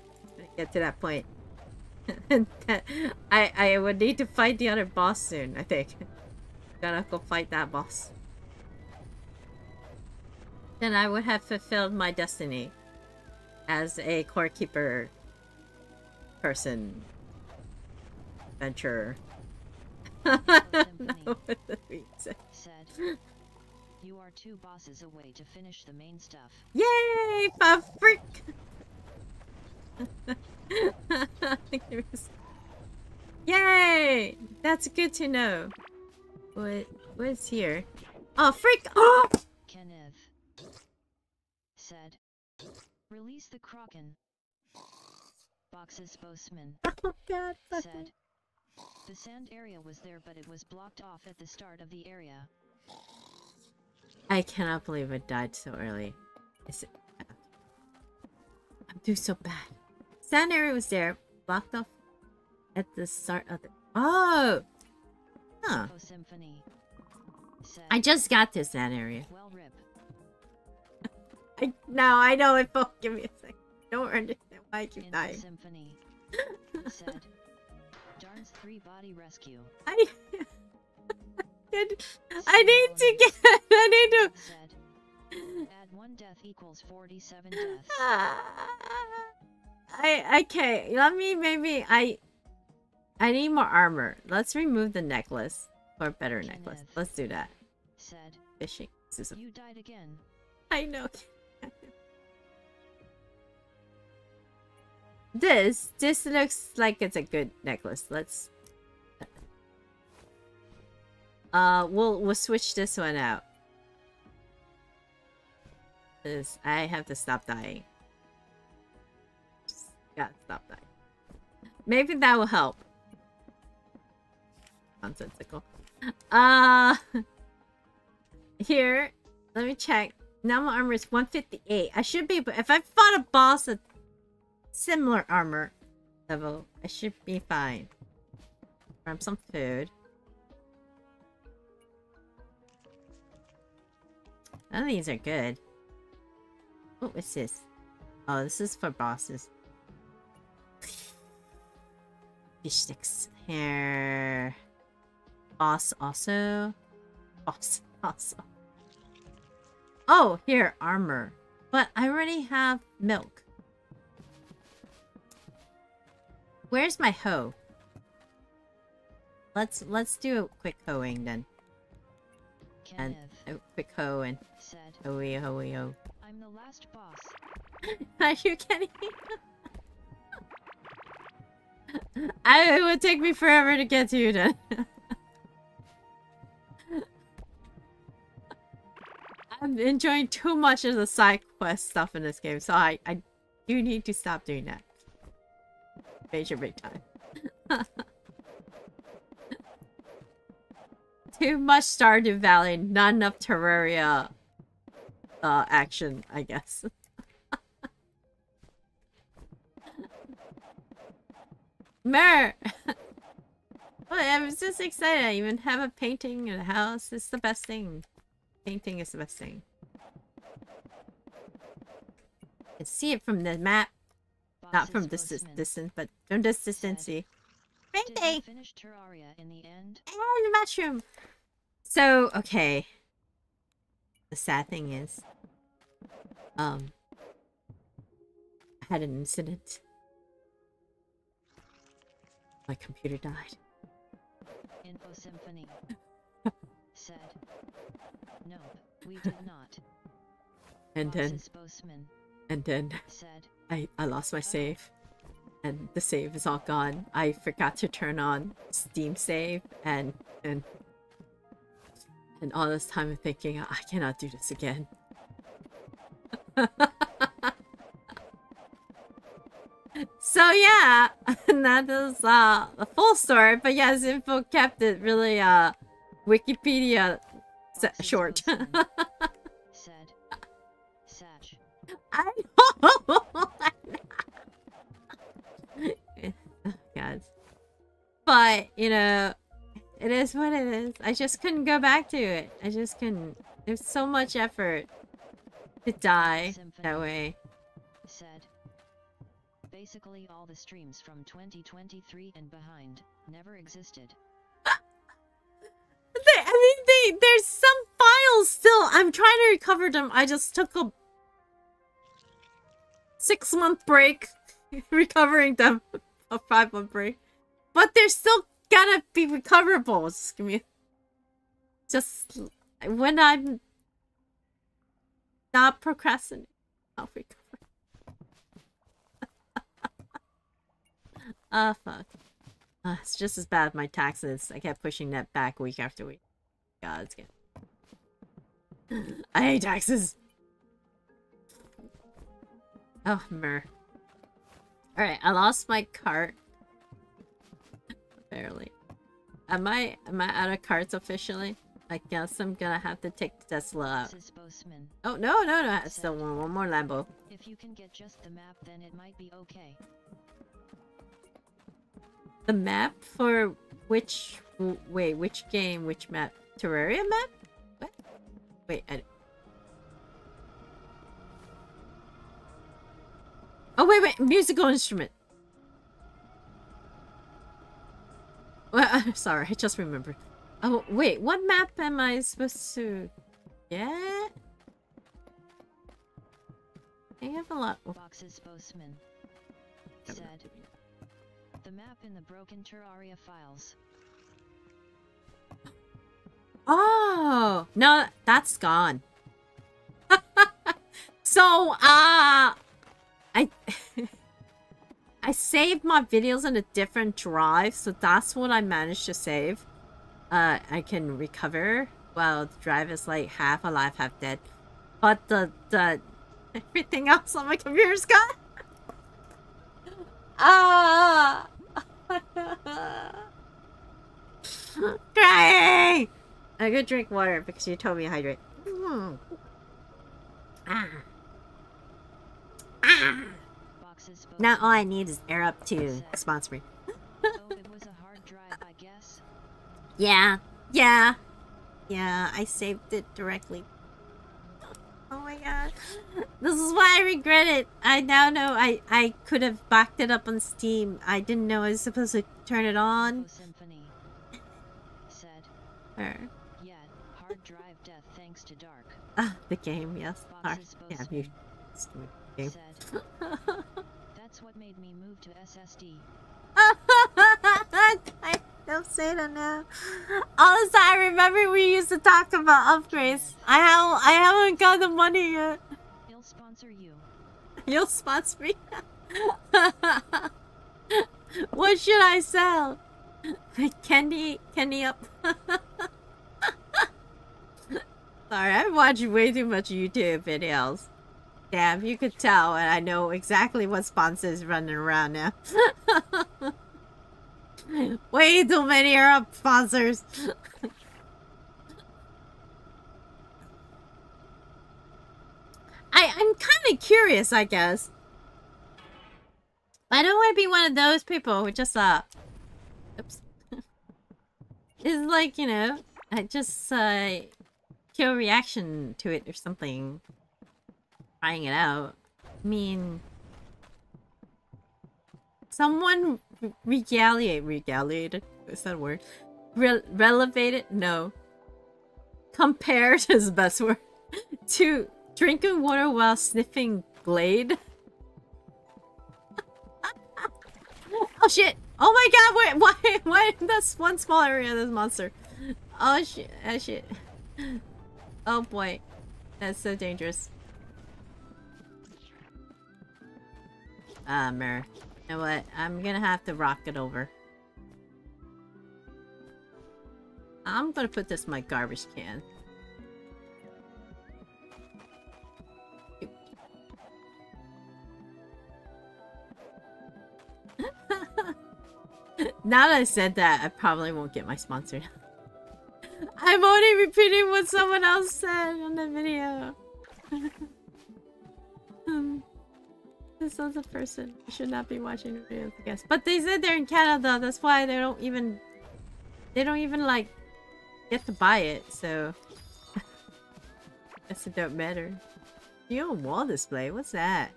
Get to that point. I, I would need to fight the other boss soon, I think. Gotta go fight that boss. Then I would have fulfilled my destiny as a core keeper person adventurer. Symphony said, You are two bosses away to finish the main stuff. Yay! For freak! Yay! That's good to know. What what's here? Oh freak! Oh! Kenneth said, Release the Kraken. Box's spokesman Oh god, said. The sand area was there, but it was blocked off at the start of the area. I cannot believe I died so early. Is it I'm doing so bad. Sand area was there, blocked off at the start of the Oh! Huh. Oh, symphony I just got to sand area. Well, I now I know it won't give me a second. I don't understand why I keep Info dying. Symphony said, Darn's three body rescue. I I need to get I need to Add one death equals 47 deaths. I okay. Let me maybe I I need more armor. Let's remove the necklace or better necklace. Let's do that. Said, Fishing. This You died again. I know. This this looks like it's a good necklace. Let's uh we'll we'll switch this one out. This I have to stop dying. Just gotta stop dying. Maybe that will help. Nonsensical. Uh here, let me check. Now my armor is 158. I should be, but if I fought a boss at similar armor level, I should be fine. Grab some food. None of these are good. What was this? Oh, this is for bosses. Fish sticks. Here. Boss also. Boss also. Oh, here, armor. But I already have milk. Where's my hoe? let's let's do a quick hoeing then. And A quick hoe and said, hoey hoey ho. I'm the last boss. Are you kidding? I, it would take me forever to get to you then. I'm enjoying too much of the side quest stuff in this game, so I, I do need to stop doing that. Major big time. Too much Stardew Valley, not enough Terraria uh, action, I guess. Mer! I was just excited. I even have a painting in the house. It's the best thing. Painting is the best thing. You can see it from the map. Not from this dis distance, but from this distance. See. Painting! finish Terraria in the end? And the mushroom! So, okay. The sad thing is, um, I had an incident. My computer died. Info Symphony said, Nope, we did not. And then, and then said, I, I lost my save. And the save is all gone. I forgot to turn on Steam save and and and all this time I'm thinking I cannot do this again. so yeah, that is uh the full story. But yes, info kept it really uh Wikipedia short. said, Satch, I know. God. But, you know, it is what it is. I just couldn't go back to it. I just couldn't. There's so much effort to die that way. said, Basically all the streams from 2023 and behind never existed. They, I mean, they, there's some files still. I'm trying to recover them. I just took a six month break recovering them. A five month break. But they're still gonna be recoverable. Just give me. Just when I'm not procrastinating, I'll recover. Ah, fuck. Uh, it's just as bad as my taxes. I kept pushing that back week after week. God, it's good. I hate taxes. Oh, mer. Alright, I lost my cart. Barely. Am I am I out of cards officially? I guess I'm gonna have to take Tesla out. Oh no no no! I still want one more Lambo. if you can get just the map then it might be okay. The map for which wait which game which map Terraria map? What? Wait. I... Oh wait wait musical instrument. Well, I'm sorry, I just remembered. Oh wait, what map am I supposed to get? I have a lot. of- Box's postman said, The map in the broken Terraria files. Oh no, that's gone. so, uh, I I saved my videos on a different drive, so that's what I managed to save. Uh, I can recover. Well, the drive is like half alive, half dead, but the the everything else on my computer's gone. Ah. Crying! I could drink water because you told me to hydrate. Mm. Ah. Ah. Now all I need is air up to sponsor me. oh, it was a hard drive, I guess. Yeah, yeah, yeah. I saved it directly. Oh my god, this is why I regret it. I now know I I could have backed it up on Steam. I didn't know I was supposed to turn it on. Info Symphony said, Or Yet, hard drive death thanks to Dark. ah, the game, yes. Box's Yeah, you game. said, what made me move to SSD. I don't say that now. Also, I remember we used to talk about upgrades. I have I haven't got the money yet. He'll sponsor you. You'll sponsor me. what should I sell? Candy, candy up. Sorry, I watch way too much YouTube videos. Damn, you could tell, and I know exactly what sponsors running around now. way too many air up sponsors. I I'm kind of curious, I guess. I don't want to be one of those people who just uh, oops, is like you know, I just uh, kill reaction to it or something. Trying it out. I mean, someone re- regaliate, regaliated. Is that a word? Re- relevated? No. Compared is the best word to drinking water while sniffing Glade. oh shit! Oh my god! Wait, why? Why That's one small area? Of this monster. Oh shit! Oh shit! Oh boy, that's so dangerous. Ah, mirror. You know what? I'm gonna have to rock it over. I'm gonna put this in my garbage can. now that I said that, I probably won't get my sponsor. I'm only repeating what someone else said on the video. um, this other person You should not be watching the video, I guess. But they said they're in Canada, that's why they don't even... They don't even, like, get to buy it, so... guess it don't matter. You own wall display? What's that?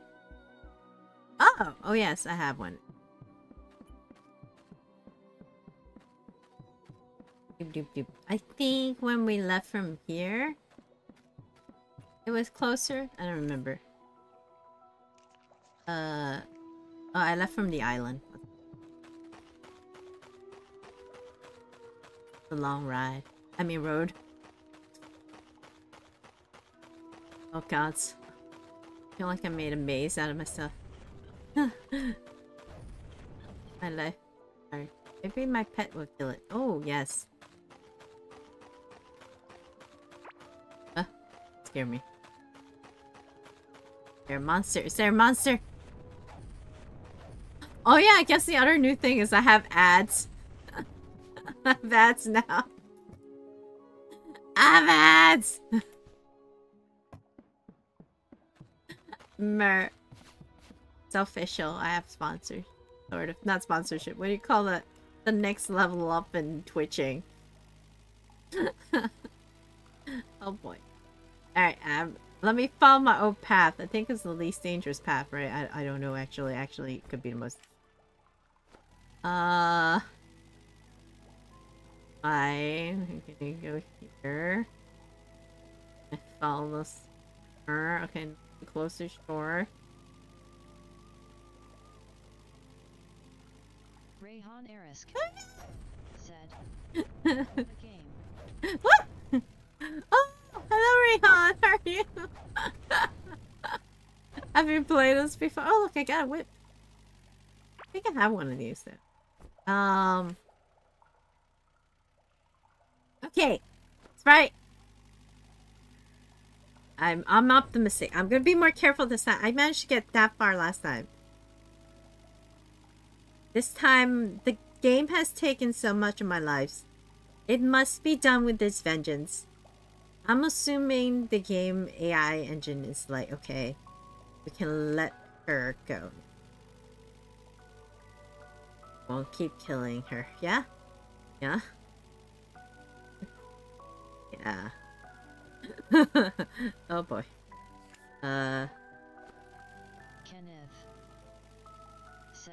Oh! Oh yes, I have one. I think when we left from here, it was closer. I don't remember. Uh, oh, I left from the island. The long ride. I mean road. Oh gods. I feel like I made a maze out of myself. my life. Sorry. Maybe my pet will kill it. Oh, yes. Uh, scare me. Is there a monster? Is there a monster? Oh yeah, I guess the other new thing is I have ads. I have ads now. I have ads! Mer. It's official. I have sponsors. Sort of. Not sponsorship. What do you call that? The next level up in twitching. oh boy. Alright, um, let me follow my own path. I think it's the least dangerous path, right? I, I don't know, actually. Actually, it could be the most... Uh... I'm gonna go here. I Follow this. Okay, closer shore. Rayhan Erisk said, the game. What? Oh, hello Rayhan, how are you? Have you played this before? Oh look, I got a whip. I think I have one of these though. Um. Okay, that's right. I'm I'm optimistic. I'm gonna be more careful this time. I managed to get that far last time. This time, the game has taken so much of my lives. It must be done with this vengeance. I'm assuming the game AI engine is like, okay, we can let her go. We'll keep killing her. Yeah? Yeah? Yeah. oh boy. Uh. Kenneth said,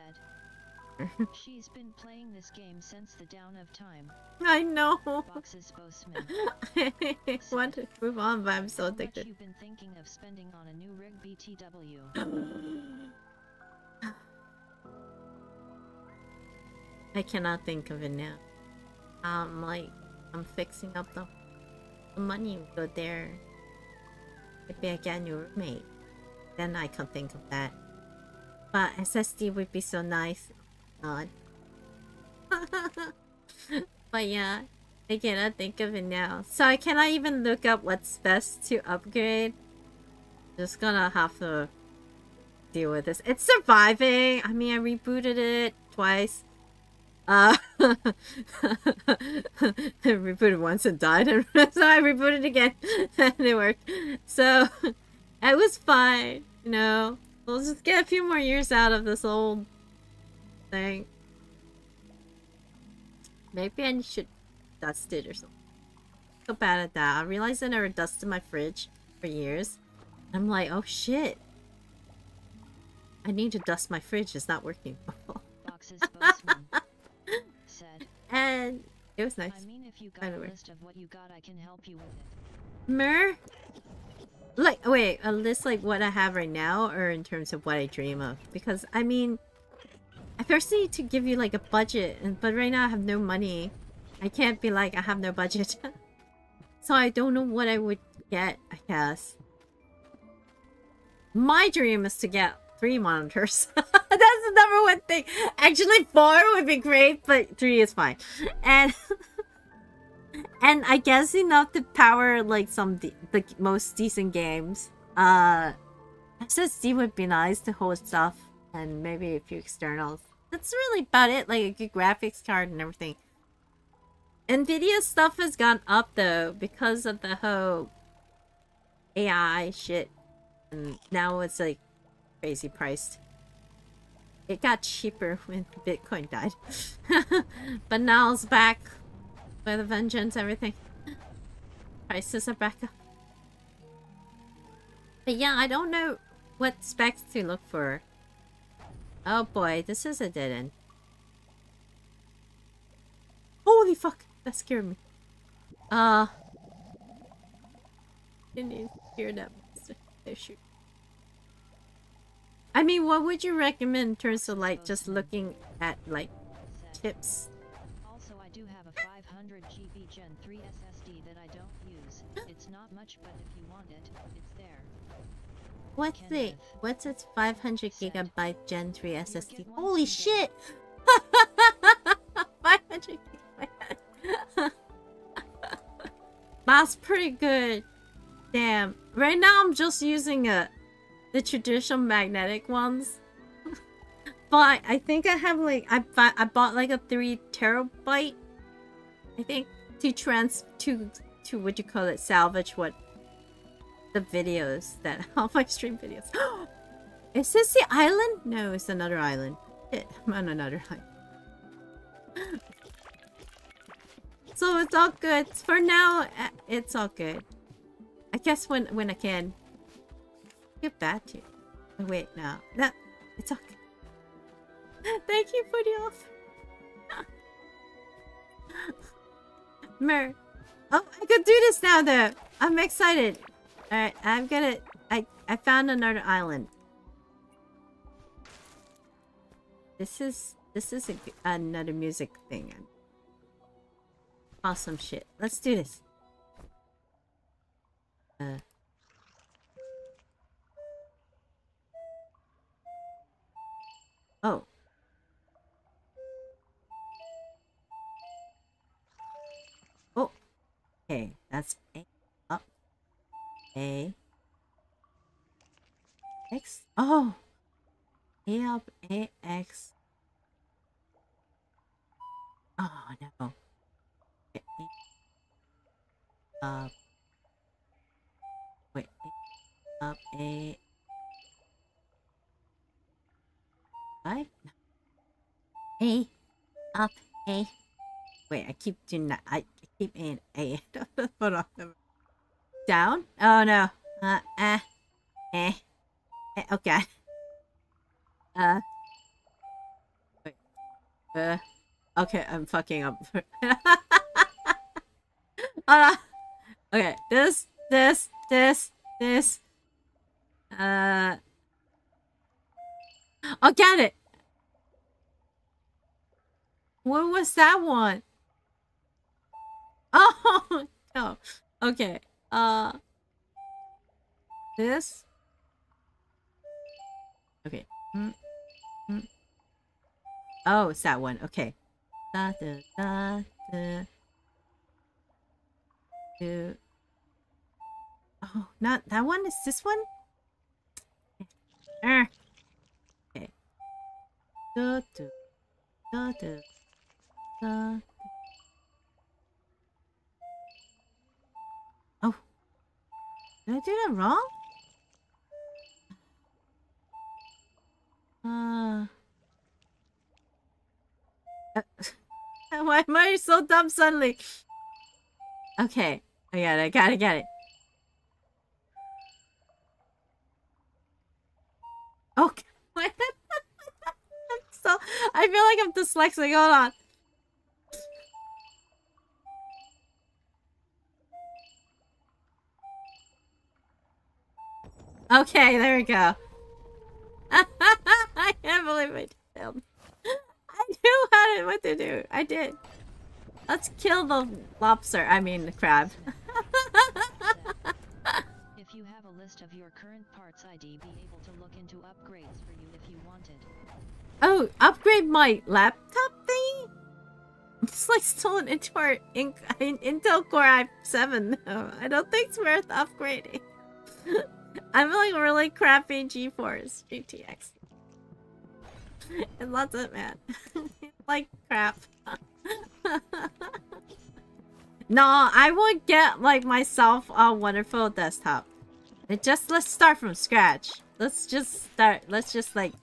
She's been playing this game since the dawn of time. I know. Box's Boseman. I want to move on, but I'm so addicted. You've been thinking of spending on a new rig BTW? I cannot think of it now. um, like, I'm fixing up the, the money go there. Maybe I get a new roommate. Then I can think of that. But SSD would be so nice. God. but yeah, I cannot think of it now. So I cannot even look up what's best to upgrade. Just gonna have to deal with this. It's surviving. I mean, I rebooted it twice. Uh, rebooted once and died, and so I rebooted again, and it worked. So it was fine, you know. We'll just get a few more years out of this old thing. Maybe I should dust it or something. So bad at that. I realized I never dusted my fridge for years. I'm like, oh shit. I need to dust my fridge. It's not working. Said, and it was nice. I mean, if you got a list of what you got, I can help you with it. Mer? Like, wait, a list like what I have right now or in terms of what I dream of? Because, I mean, I first need to give you like a budget, and but right now I have no money. I can't be like, I have no budget. so I don't know what I would get, I guess. My dream is to get three monitors. That's the number one thing. Actually, four would be great, but three is fine. And and I guess enough to power like some the most decent games. Uh, SSD would be nice to hold stuff and maybe a few externals. That's really about it. Like a good graphics card and everything. Nvidia stuff has gone up though because of the whole AI shit, and now it's like crazy priced. It got cheaper when Bitcoin died, but now it's back with a vengeance. Everything prices are back up. But yeah, I don't know what specs to look for. Oh boy, this is a dead end. Holy fuck! That scared me. Uh. Didn't even hear that monster. Shoot. I mean, what would you recommend in terms of like just looking at like tips? Also, I do have a 500 GB Gen 3 SSD that I don't use. It's not much, but if you want it, it's there. What's it? What's its 500 Said, gigabyte Gen 3 SSD? Holy shit! 500 gigabyte. That's pretty good. Damn. Right now I'm just using a the traditional magnetic ones. but I think I have like I bu- I bought like a 3 terabyte I think to trans to to what you call it salvage what the videos that all my stream videos. Is this the island? No, it's another island. Shit, I'm on another island. so it's all good. For now, uh, it's all good. I guess when when I can. Get bad too. Oh, wait, no. That it's okay. Thank you for the offer. Mer. Oh, I could do this now though. I'm excited. Alright, I'm gonna... I, I found another island. This is... This is a, another music thing. Awesome shit. Let's do this. Uh... Oh. Oh. Okay, that's A up. A. X. Oh. A up, A X. Oh no. Up. Wait. Up, A. I. A. Up, A. Wait, I keep doing that. I keep in A. Down? Oh no. Uh, eh. Eh. eh. Okay. Uh. Wait. Uh. Okay, I'm fucking up. Hold on. Okay, this, this, this, this. Uh. I'll get it. What was that one? Oh no. Okay. Uh this. Okay. Mm, mm. Oh, it's that one. Okay. Da da da da. Oh, not that one. Is this one? Ah. Da da da da da. Oh. Did I do that wrong? Uh. Why am I so dumb suddenly? Okay. I got it. I got it. Got it. Okay. I feel like I'm dyslexic. Hold on. Okay, there we go. I can't believe I failed. I knew how to, what to do. I did. Let's kill the lobster. I mean, the crab. If you have a list of your current parts ID be able to look into upgrades for you if you wanted. Oh, upgrade my laptop thing? It's like stolen into our in in Intel Core i7 though. I don't think it's worth upgrading. I'm like really crappy GeForce GTX. and lots of man. like crap. no, I would get like myself a wonderful desktop. It just let's start from scratch. Let's just start. Let's just like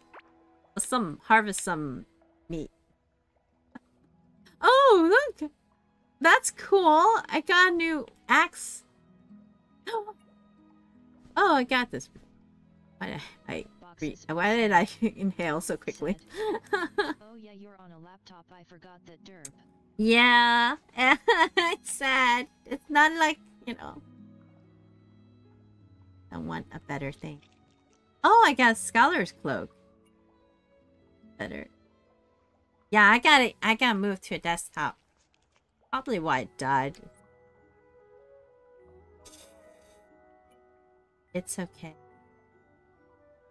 some harvest some meat. Oh look, that's cool. I got a new axe. Oh, I got this. I, I, why did I inhale so quickly? oh yeah, you're on a laptop. I forgot that derp. Yeah, it's sad. It's not like, you know. I want a better thing. Oh, I got a scholar's cloak. Better. Yeah, I got it. I gotta move to a desktop. Probably why it died. It's okay.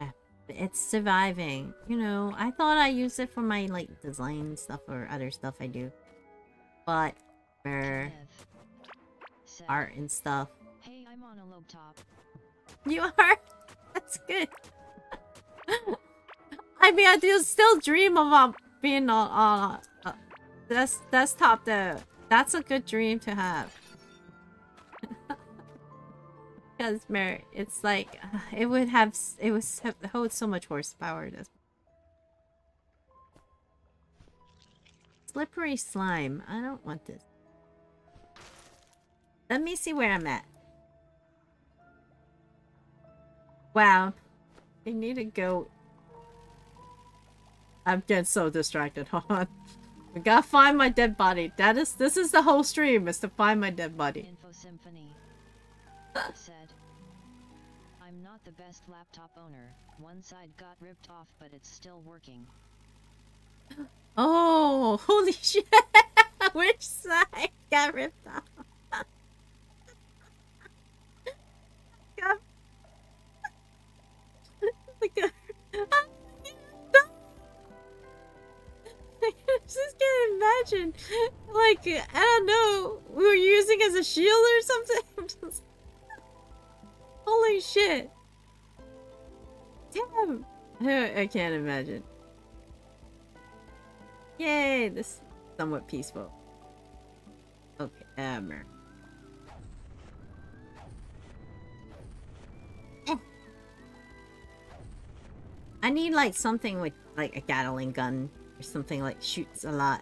Yeah, It's surviving. You know, I thought I used it for my like design stuff or other stuff I do. But for art and stuff. Hey, I'm on a laptop. You are? That's good. I mean, I do still dream about being on, on uh, des desktop though. That's a good dream to have. Because Mer, it's like uh, it would have it was have, hold so much horsepower. This slippery slime. I don't want this. Let me see where I'm at. Wow. I need to go. I'm getting so distracted. Hold on. We gotta find my dead body. That is, this is the whole stream, is to find my dead body. Info Symphony said, I'm not the best laptop owner. One side got ripped off, but it's still working. Oh, holy shit! Which side got ripped off? God. Just can't imagine. Like, I don't know, we were using as a shield or something. Just- Holy shit. Damn. I can't imagine. Yay, this is somewhat peaceful. Okay, hammer. Eh. I need like something with like a Gatling gun or something like shoots a lot.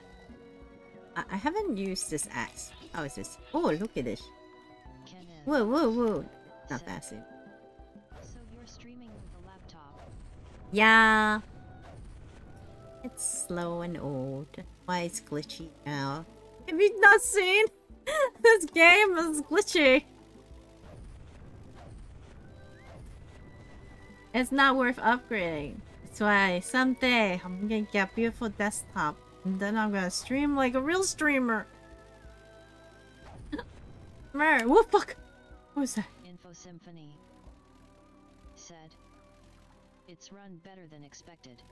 I, I haven't used this axe. Oh, How is this? Oh, look at this. Whoa, whoa, whoa. Not fast. So you're streaming with a laptop. Yeah. It's slow and old. Why it's glitchy now? Have you not seen? this game is glitchy. It's not worth upgrading. That's why someday I'm gonna get a beautiful desktop. And then I'm gonna stream like a real streamer. Mer, what fuck? What was that? Info Symphony said, It's run better than expected.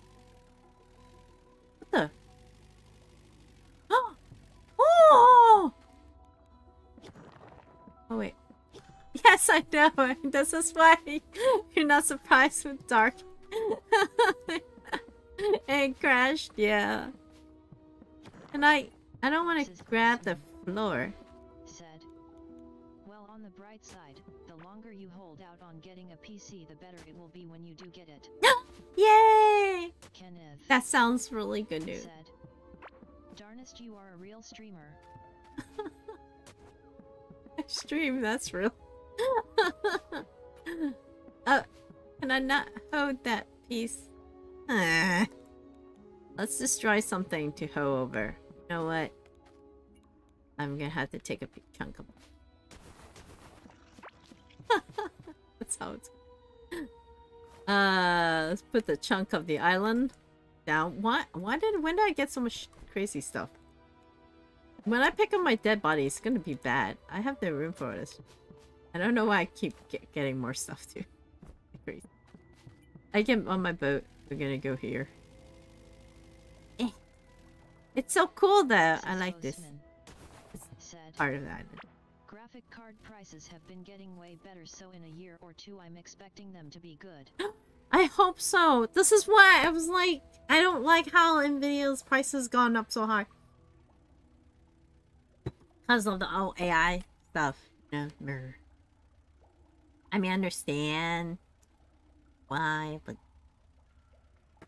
What the? Oh! Oh! Oh wait. Yes, I know. This is why you're not surprised with Dark. it crashed, yeah. And I, I don't want to grab the floor. Said, Well, on the bright side, the longer you hold out on getting a PC, the better it will be when you do get it. Yay! Kenneth That sounds really good news. said, Darnest, you are a real streamer. Stream, that's real. oh, can I not hold that piece? Ah. Let's destroy something to hoe over. You know what? I'm gonna have to take a big chunk of That's how it's... Uh, let's put the chunk of the island down. Why, why did, when did I get so much crazy stuff? When I pick up my dead body, it's gonna be bad. I have the room for this. I don't know why I keep get, getting more stuff too. I get on my boat. We're gonna go here. Eh. It's so cool though. I like this Said, part of that. Graphic card prices have been getting way better, so in a year or two, I'm expecting them to be good. I hope so. This is why I was like, I don't like how Nvidia's prices gone up so high. Because of the oh, AI stuff. You know. I mean, I understand why, but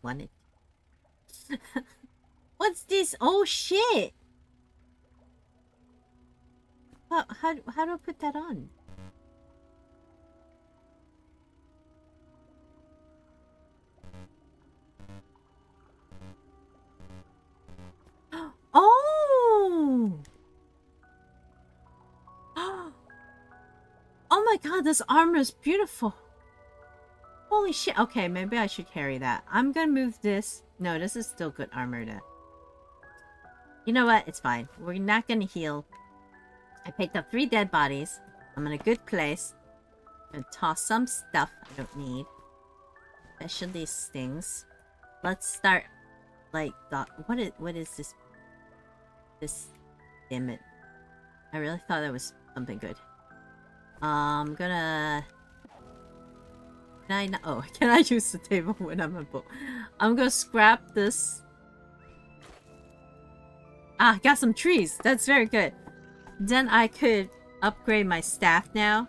want it. What's this? Oh shit! How, how, how do I put that on? Oh! Oh my god, this armor is beautiful. Holy shit. Okay, maybe I should carry that. I'm gonna move this. No, this is still good armor to... You know what? It's fine. We're not gonna heal. I picked up three dead bodies. I'm in a good place. I'm gonna toss some stuff I don't need. Especially these things. Let's start like what is what is this this damn it. I really thought that was something good. Um, I'm gonna can I not oh can I use the table when I'm a boat? I'm gonna scrap this Ah, got some trees. That's very good. Then I could upgrade my staff now.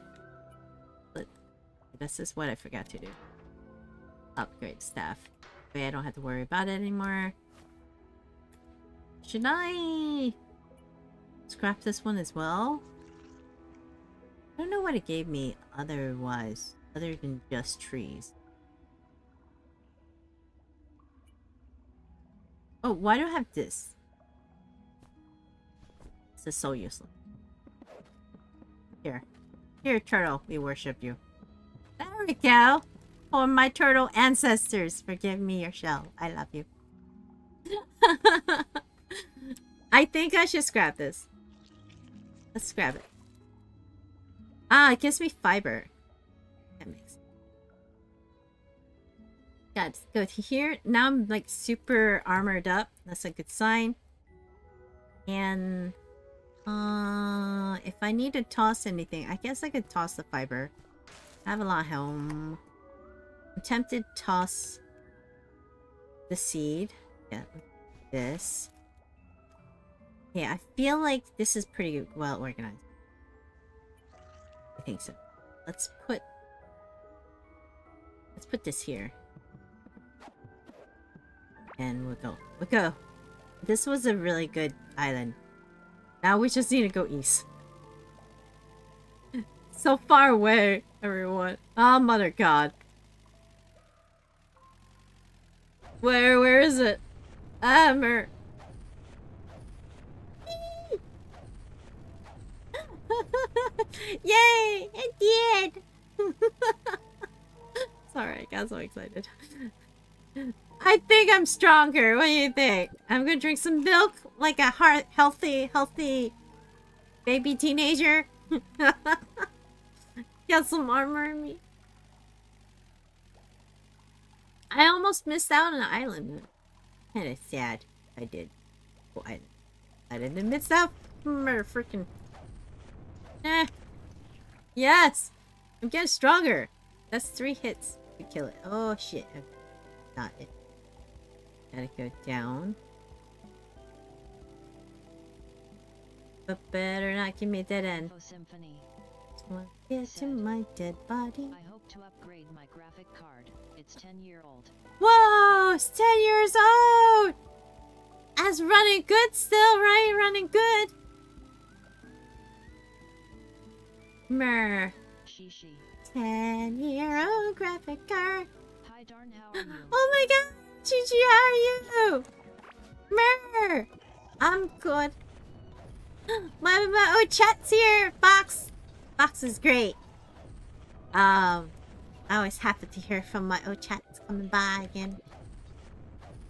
But this is what I forgot to do. Upgrade staff. Way I don't have to worry about it anymore. Should I scrap this one as well? I don't know what it gave me otherwise, other than just trees. Oh, why do I have this? This is so useless. Here. Here, turtle, we worship you. There we go! For my turtle ancestors, forgive me your shell. I love you. I think I should scrap this. Let's grab it. Ah, it gives me fiber. Let's go to here. Now I'm like super armored up. That's a good sign. And uh if I need to toss anything, I guess I could toss the fiber. i Avalon helm. I'm tempted to toss the seed. Yeah, this. Yeah, I feel like this is pretty well organized. I think so. Let's put... Let's put this here. And we'll go. We'll go. This was a really good island. Now we just need to go east. so far away, everyone. Oh, mother god. Where, where is it? Hammer. Yay! It did! Sorry, I got so excited. I think I'm stronger. What do you think? I'm gonna drink some milk like a heart healthy, healthy baby teenager. Got some armor in me. I almost missed out on an island. Kind of sad. I did. Well, I, I didn't miss out. Freaking. Eh. Yes! I'm getting stronger. That's three hits to kill it. Oh shit. Not it. Gotta go down. But better not give me a dead end. Info Symphony. Get to my dead body. I hope to upgrade my graphic card. It's 10 year old. Whoa! It's 10 years old! That's running good still, right? Running good. Mer. 10 year old graphic card. Hi darn how are you? Oh my god! Gigi, how are you? Mer! I'm good. My, my, oh, chat's here! Fox! Fox is great. Um, I always happy to hear from my oh chats coming by again.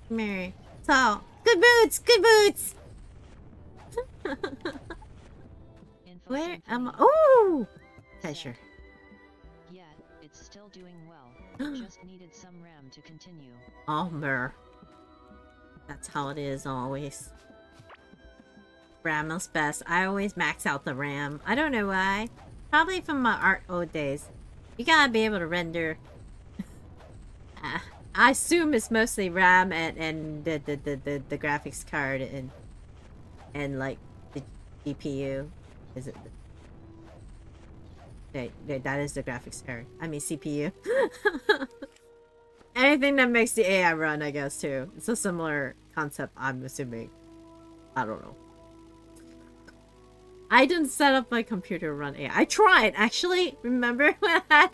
Mer. So, good boots! Good boots! Where am I? Oh! Pleasure. Yet, it's still doing well. Just needed some RAM to continue. Oh, Mer. That's how it is always. RAM is best. I always max out the RAM. I don't know why. Probably from my art old days. You gotta be able to render. Uh, I assume it's mostly RAM and, and the, the, the, the, the graphics card and and like the GPU. Is it? Okay, that is the graphics error. I mean CPU. Anything that makes the AI run, I guess, too. It's a similar concept, I'm assuming. I don't know. I didn't set up my computer to run AI. I tried, actually. Remember when I had...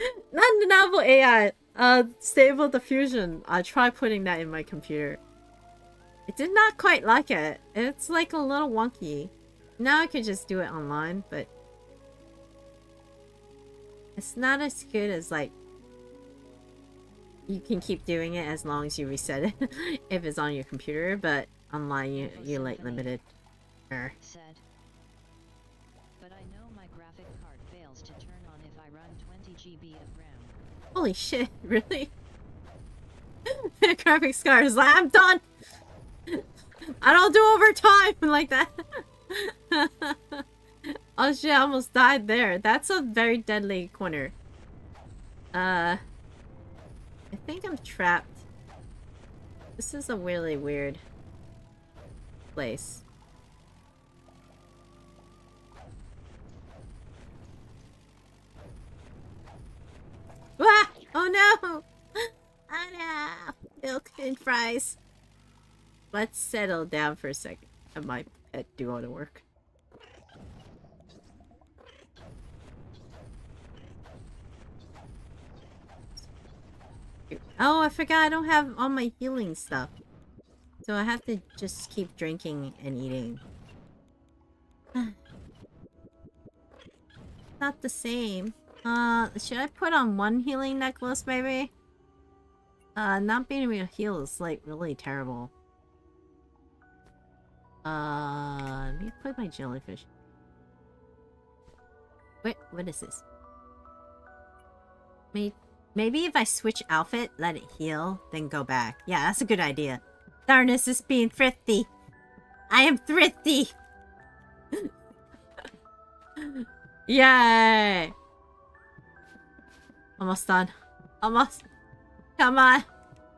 Not the novel AI. Uh, Stable Diffusion. I tried putting that in my computer. It did not quite like it. It's like a little wonky. Now I could just do it online, but... It's not as good as, like, you can keep doing it as long as you reset it if it's on your computer, but online you, you're like limited. Er. Said. But I know my graphic card fails to turn on if I run 20 GB of RAM. Holy shit, really? Graphics card is like, I'm done! I don't do overtime like that. oh shit, I almost died there. That's a very deadly corner. Uh... I think I'm trapped. This is a really weird place. Ah! Oh no! Oh no! Milk and fries. Let's settle down for a second. My pet do all the work. Oh, I forgot I don't have all my healing stuff. So I have to just keep drinking and eating. Not the same. Uh, should I put on one healing necklace, maybe? Uh, not being able to heal is, like, really terrible. Uh, let me put my jellyfish. Wait, what is this? Maybe, maybe if I switch outfit, let it heal, then go back. Yeah, that's a good idea. Darnus is being thrifty. I am thrifty! Yay! Almost done. Almost. Come on.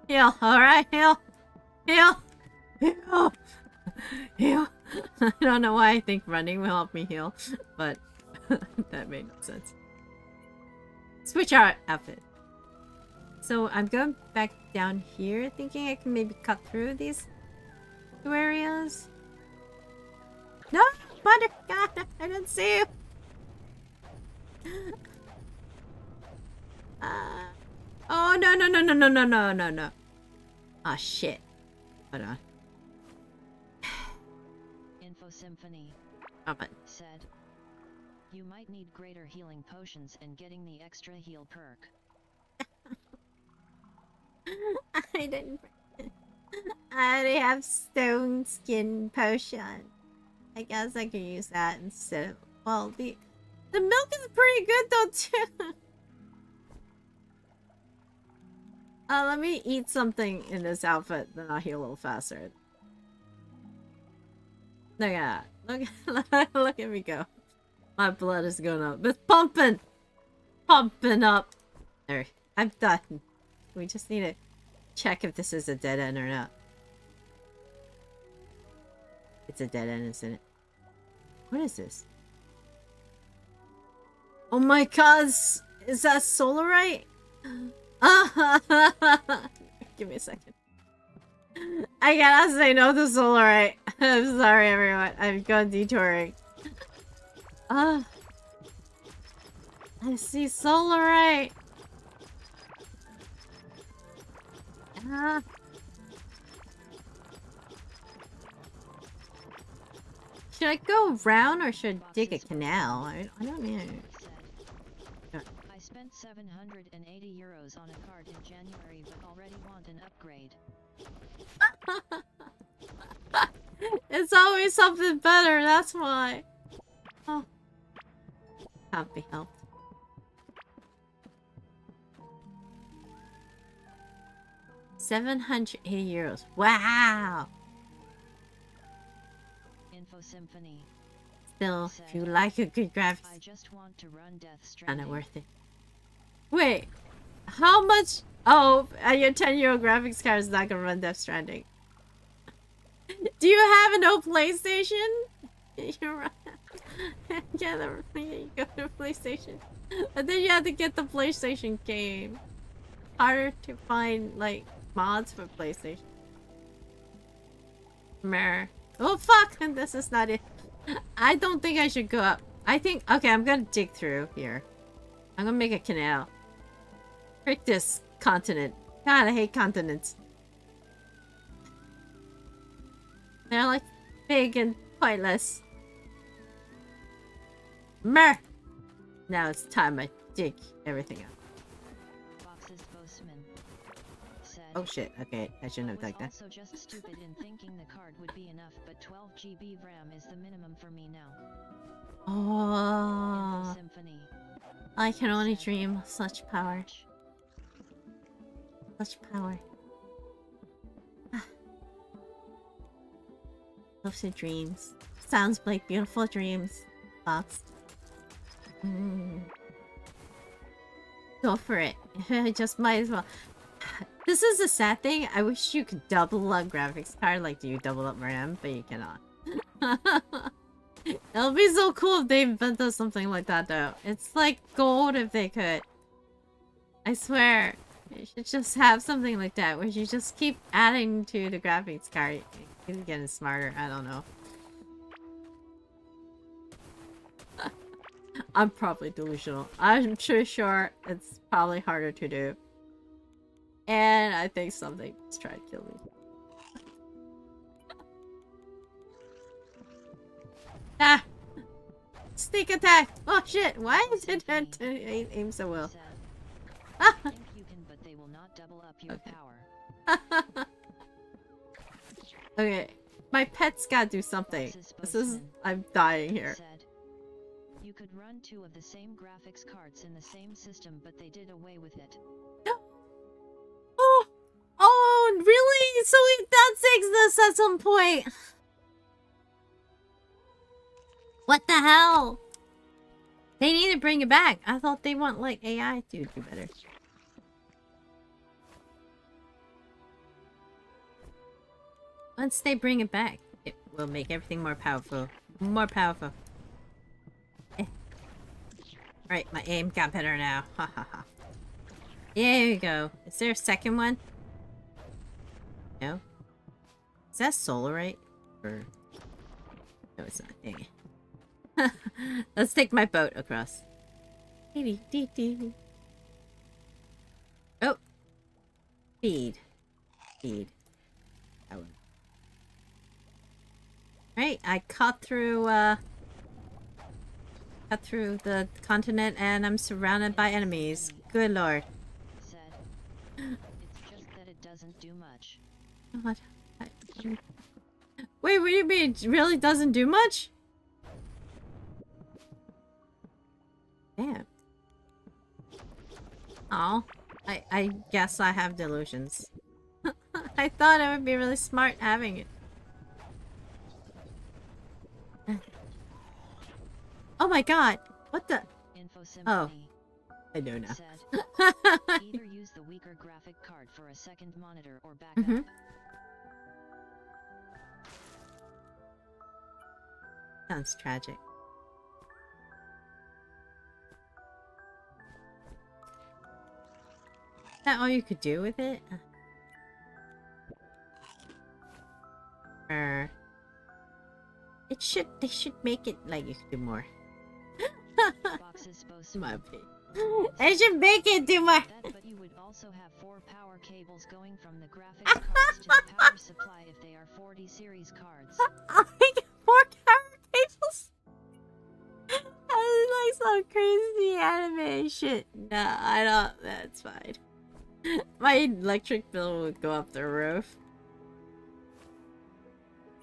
Heal. Alright, heal. Heal. Heal. Heal. I don't know why I think running will help me heal, but that made no sense. Switch our outfit. So I'm going back down here, thinking I can maybe cut through these two areas. No! Mother! God! I didn't see you! Uh, oh, no, no, no, no, no, no, no, no, no. Ah, shit. Hold on. Info Symphony Oh, said. You might need greater healing potions and getting the extra heal perk. I didn't. I already have stone skin potion. I guess I can use that instead of Well, the the milk is pretty good though too. Uh, let me eat something in this outfit, then I'll heal a little faster. Look at that. Look, look at me go. My blood is going up. It's pumping! Pumping up! There. I'm done. We just need to check if this is a dead end or not. It's a dead end, isn't it? What is this? Oh my god! Is that solarite? Give me a second. I gotta say no to solarite. I'm sorry, everyone. I'm going detouring. Ah. I see solarite. Should I go around or should I dig a canal? I, I don't know. I spent 780 euros on a card in January but already want an upgrade. it's always something better, that's why. Oh. Can't be helped. Seven hundred eighty euros. Wow. Info Symphony. Still, if you like a good graphics, I just want to run Death Stranding. kinda worth it. Wait, how much? Oh, uh, your 10 euro graphics card is not gonna run Death Stranding. Do you have an old PlayStation? You're right. yeah, the, you go to PlayStation. But then you have to get the PlayStation game. Harder to find, like, mods for PlayStation. Mer. Oh, fuck! This is not it. I don't think I should go up. I think... Okay, I'm gonna dig through here. I'm gonna make a canal. Frick this continent. God, I hate continents. They're like big and pointless. Mer! Now it's time I dig everything up. Oh shit, okay, I shouldn't have done that. also just stupid in thinking the card would be enough, but 12 GB RAM is the minimum for me now. Oh, Symphony. I can only dream of such power. Ch- Such power. Lucid dreams. Sounds like beautiful dreams. Thoughts. Mm. Go for it. Just might as well. This is a sad thing. I wish you could double up graphics card like you double up RAM, but you cannot. It'll be so cool if they invented something like that though. It's like gold if they could. I swear. You should just have something like that where you just keep adding to the graphics card. It's getting smarter. I don't know. I'm probably delusional. I'm sure sure it's probably harder to do. And I think something is trying to kill me. ah! Sneak attack! Oh shit! Why did it aim aim so well? said. I think you can, but they will not double up your Okay. okay, my pet's gotta do something. This is is. I'm dying here. You could run two of the same graphics cards in the same system, but they did away with it. Really? So it does exist at some point. What the hell? They need to bring it back. I thought they want like AI to do better. Once they bring it back, it will make everything more powerful. More powerful. Eh. Right, my aim got better now. Ha ha ha. There you go. Is there a second one? No? Is that solarite? Or... No, it's not. Dang it. Let's take my boat across. Dee dee dee. Oh! Feed. Feed. That one. Right, I cut through, uh... Cut through the continent and I'm surrounded by enemies. Good lord. Wait, what do you mean? It really doesn't do much? Damn. Oh, I I guess I have delusions. I thought it would be really smart having it. Oh my god! What the? Info Oh. I know now. said either use the weaker graphic card for a second monitor or backup. Mhm. Sounds tragic. Is that all you could do with it? Er, it should. They should make it like you could do more. Boxes boast In my opinion, they should make it do more. but you would also have four power cables going from the graphics cards to the power supply if they are 40 series cards. some crazy shit. No, I don't. That's fine. My electric bill would go up the roof.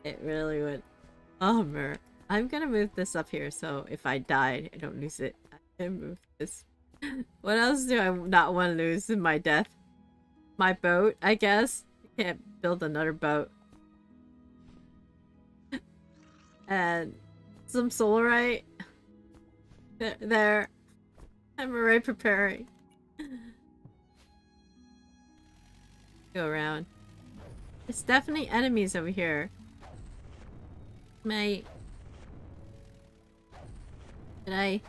It really would. Oh, mer. I'm gonna move this up here so if I died, I don't lose it. I can move this. What else do I not want to lose in my death? My boat, I guess. I can't build another boat. and some solarite. There. I'm already preparing. Go around. There's definitely enemies over here. My. Did I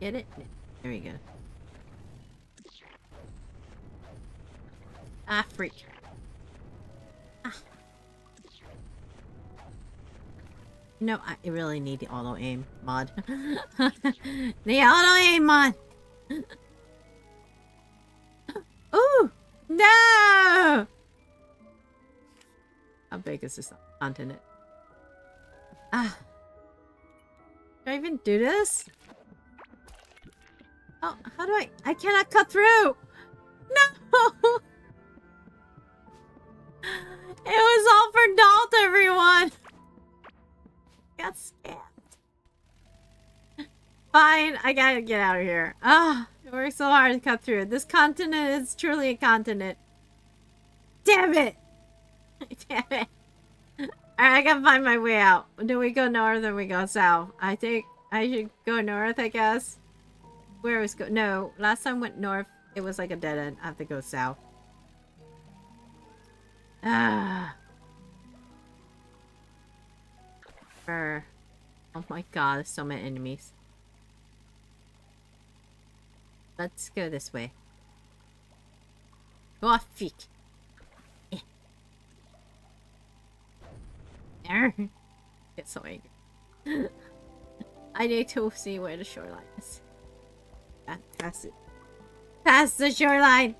get it? There we go. Ah, freak. Know, I really need the auto aim mod. the auto aim mod! Ooh! No! How big is this continent? Ah. Do I even do this? Oh, how do I? I cannot cut through! No! It was all for Dalt, everyone! Got scammed. Fine, I gotta get out of here. Ah, it worked so hard to cut through. This continent is truly a continent. Damn it! Damn it. Alright, I gotta find my way out. Do we go north or we go south? I think I should go north, I guess. Where was go? No, last time went north. It was like a dead end. I have to go south. Ah. Brr. Oh my god, there's so many enemies. Let's go this way. Go off feet. Eh. There. Get so angry. I need to see where the shoreline is. Pass it. Past the shoreline!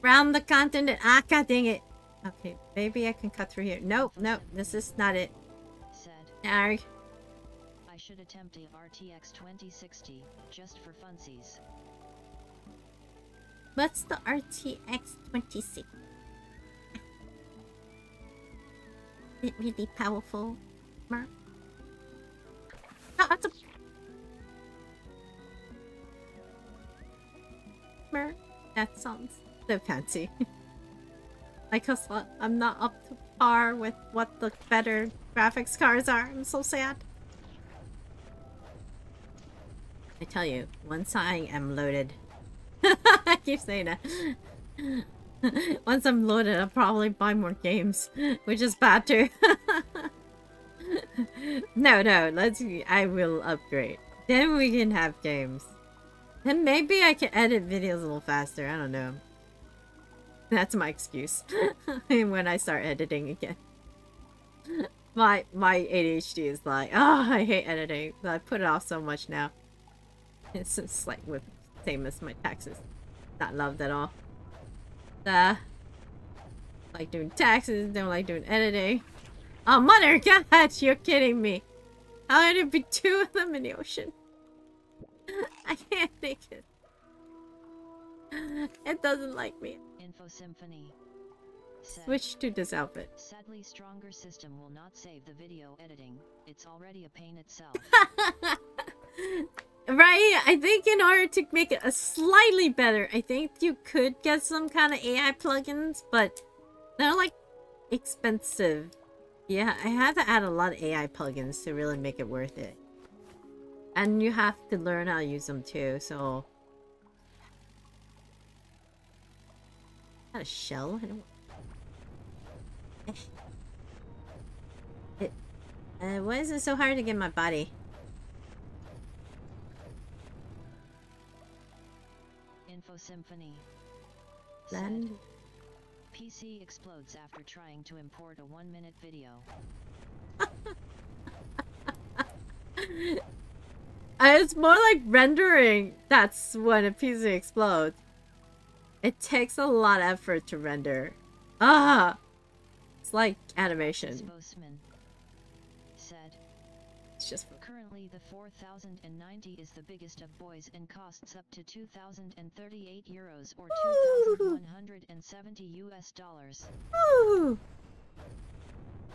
Round the continent. Ah, god dang it. Okay, maybe I can cut through here. Nope, nope, this is not it. Said, Arg. I should attempt a RTX 2060, just for funsies. What's the RTX 26? It really powerful. Mer. No, that's a... Mer. That sounds so fancy. I guess I'm not up to par with what the better graphics cards are. I'm so sad. I tell you, once I am loaded I keep saying that. Once I'm loaded, I'll probably buy more games, which is bad too. no, no, let's. I will upgrade. Then we can have games. Then maybe I can edit videos a little faster. I don't know. That's my excuse when I start editing again. My my ADHD is like, oh, I hate editing. I put it off so much now. It's just like with same as my taxes. Not loved at all. Uh, like doing taxes, don't like doing editing. Oh, mother, God, you're kidding me. How did it be two of them in the ocean? I can't think it. It doesn't like me. Symphony. Switch to this outfit. Sadly, stronger system will not save the video editing. It's already a pain itself. right? I think in order to make it a slightly better, I think you could get some kind of AI plugins, but they're like expensive. Yeah, I had to add a lot of AI plugins to really make it worth it. And you have to learn how to use them too, so... That a shell? I don't... It... Uh, why is it so hard to get my body? Info Symphony. Land? Said, PC explodes after trying to import a one minute video. Uh, It's more like rendering. That's when a PC explodes. It takes a lot of effort to render. Ah! It's like animation. Said, It's just currently the 4090 is the biggest of boys and costs up to 2038 euros or 2170 US dollars. Ooh,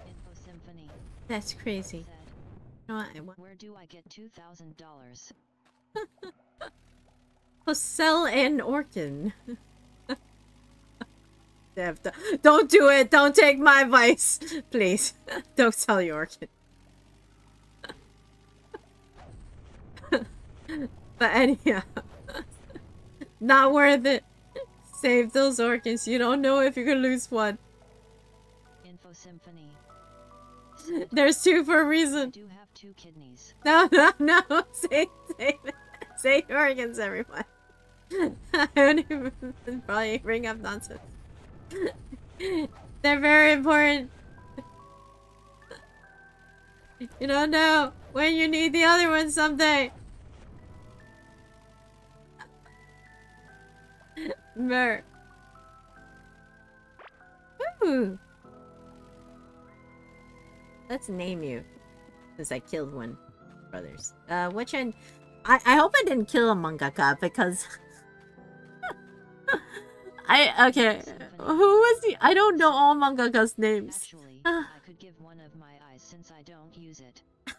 Info Symphony that's crazy. said, You know? I want where do I get $2000? to sell an organ. They have to- Don't do it! Don't take my advice! Please. Don't sell your organ. but anyhow. Not worth it. Save those organs. You don't know if you're gonna lose one. Info Symphony There's two for a reason. do have two kidneys. No, no, no. Save, save, save organs, everyone. I don't even probably bring up nonsense. They're very important. You don't know when you need the other one someday. Mer. Ooh. Let's name you. Since I killed one. Brothers. Uh, which one? I, I hope I didn't kill a mangaka because... I, okay. Who was he? I don't know all mangaka's names. Actually, Ah. I could give one of my eyes since I don't use it.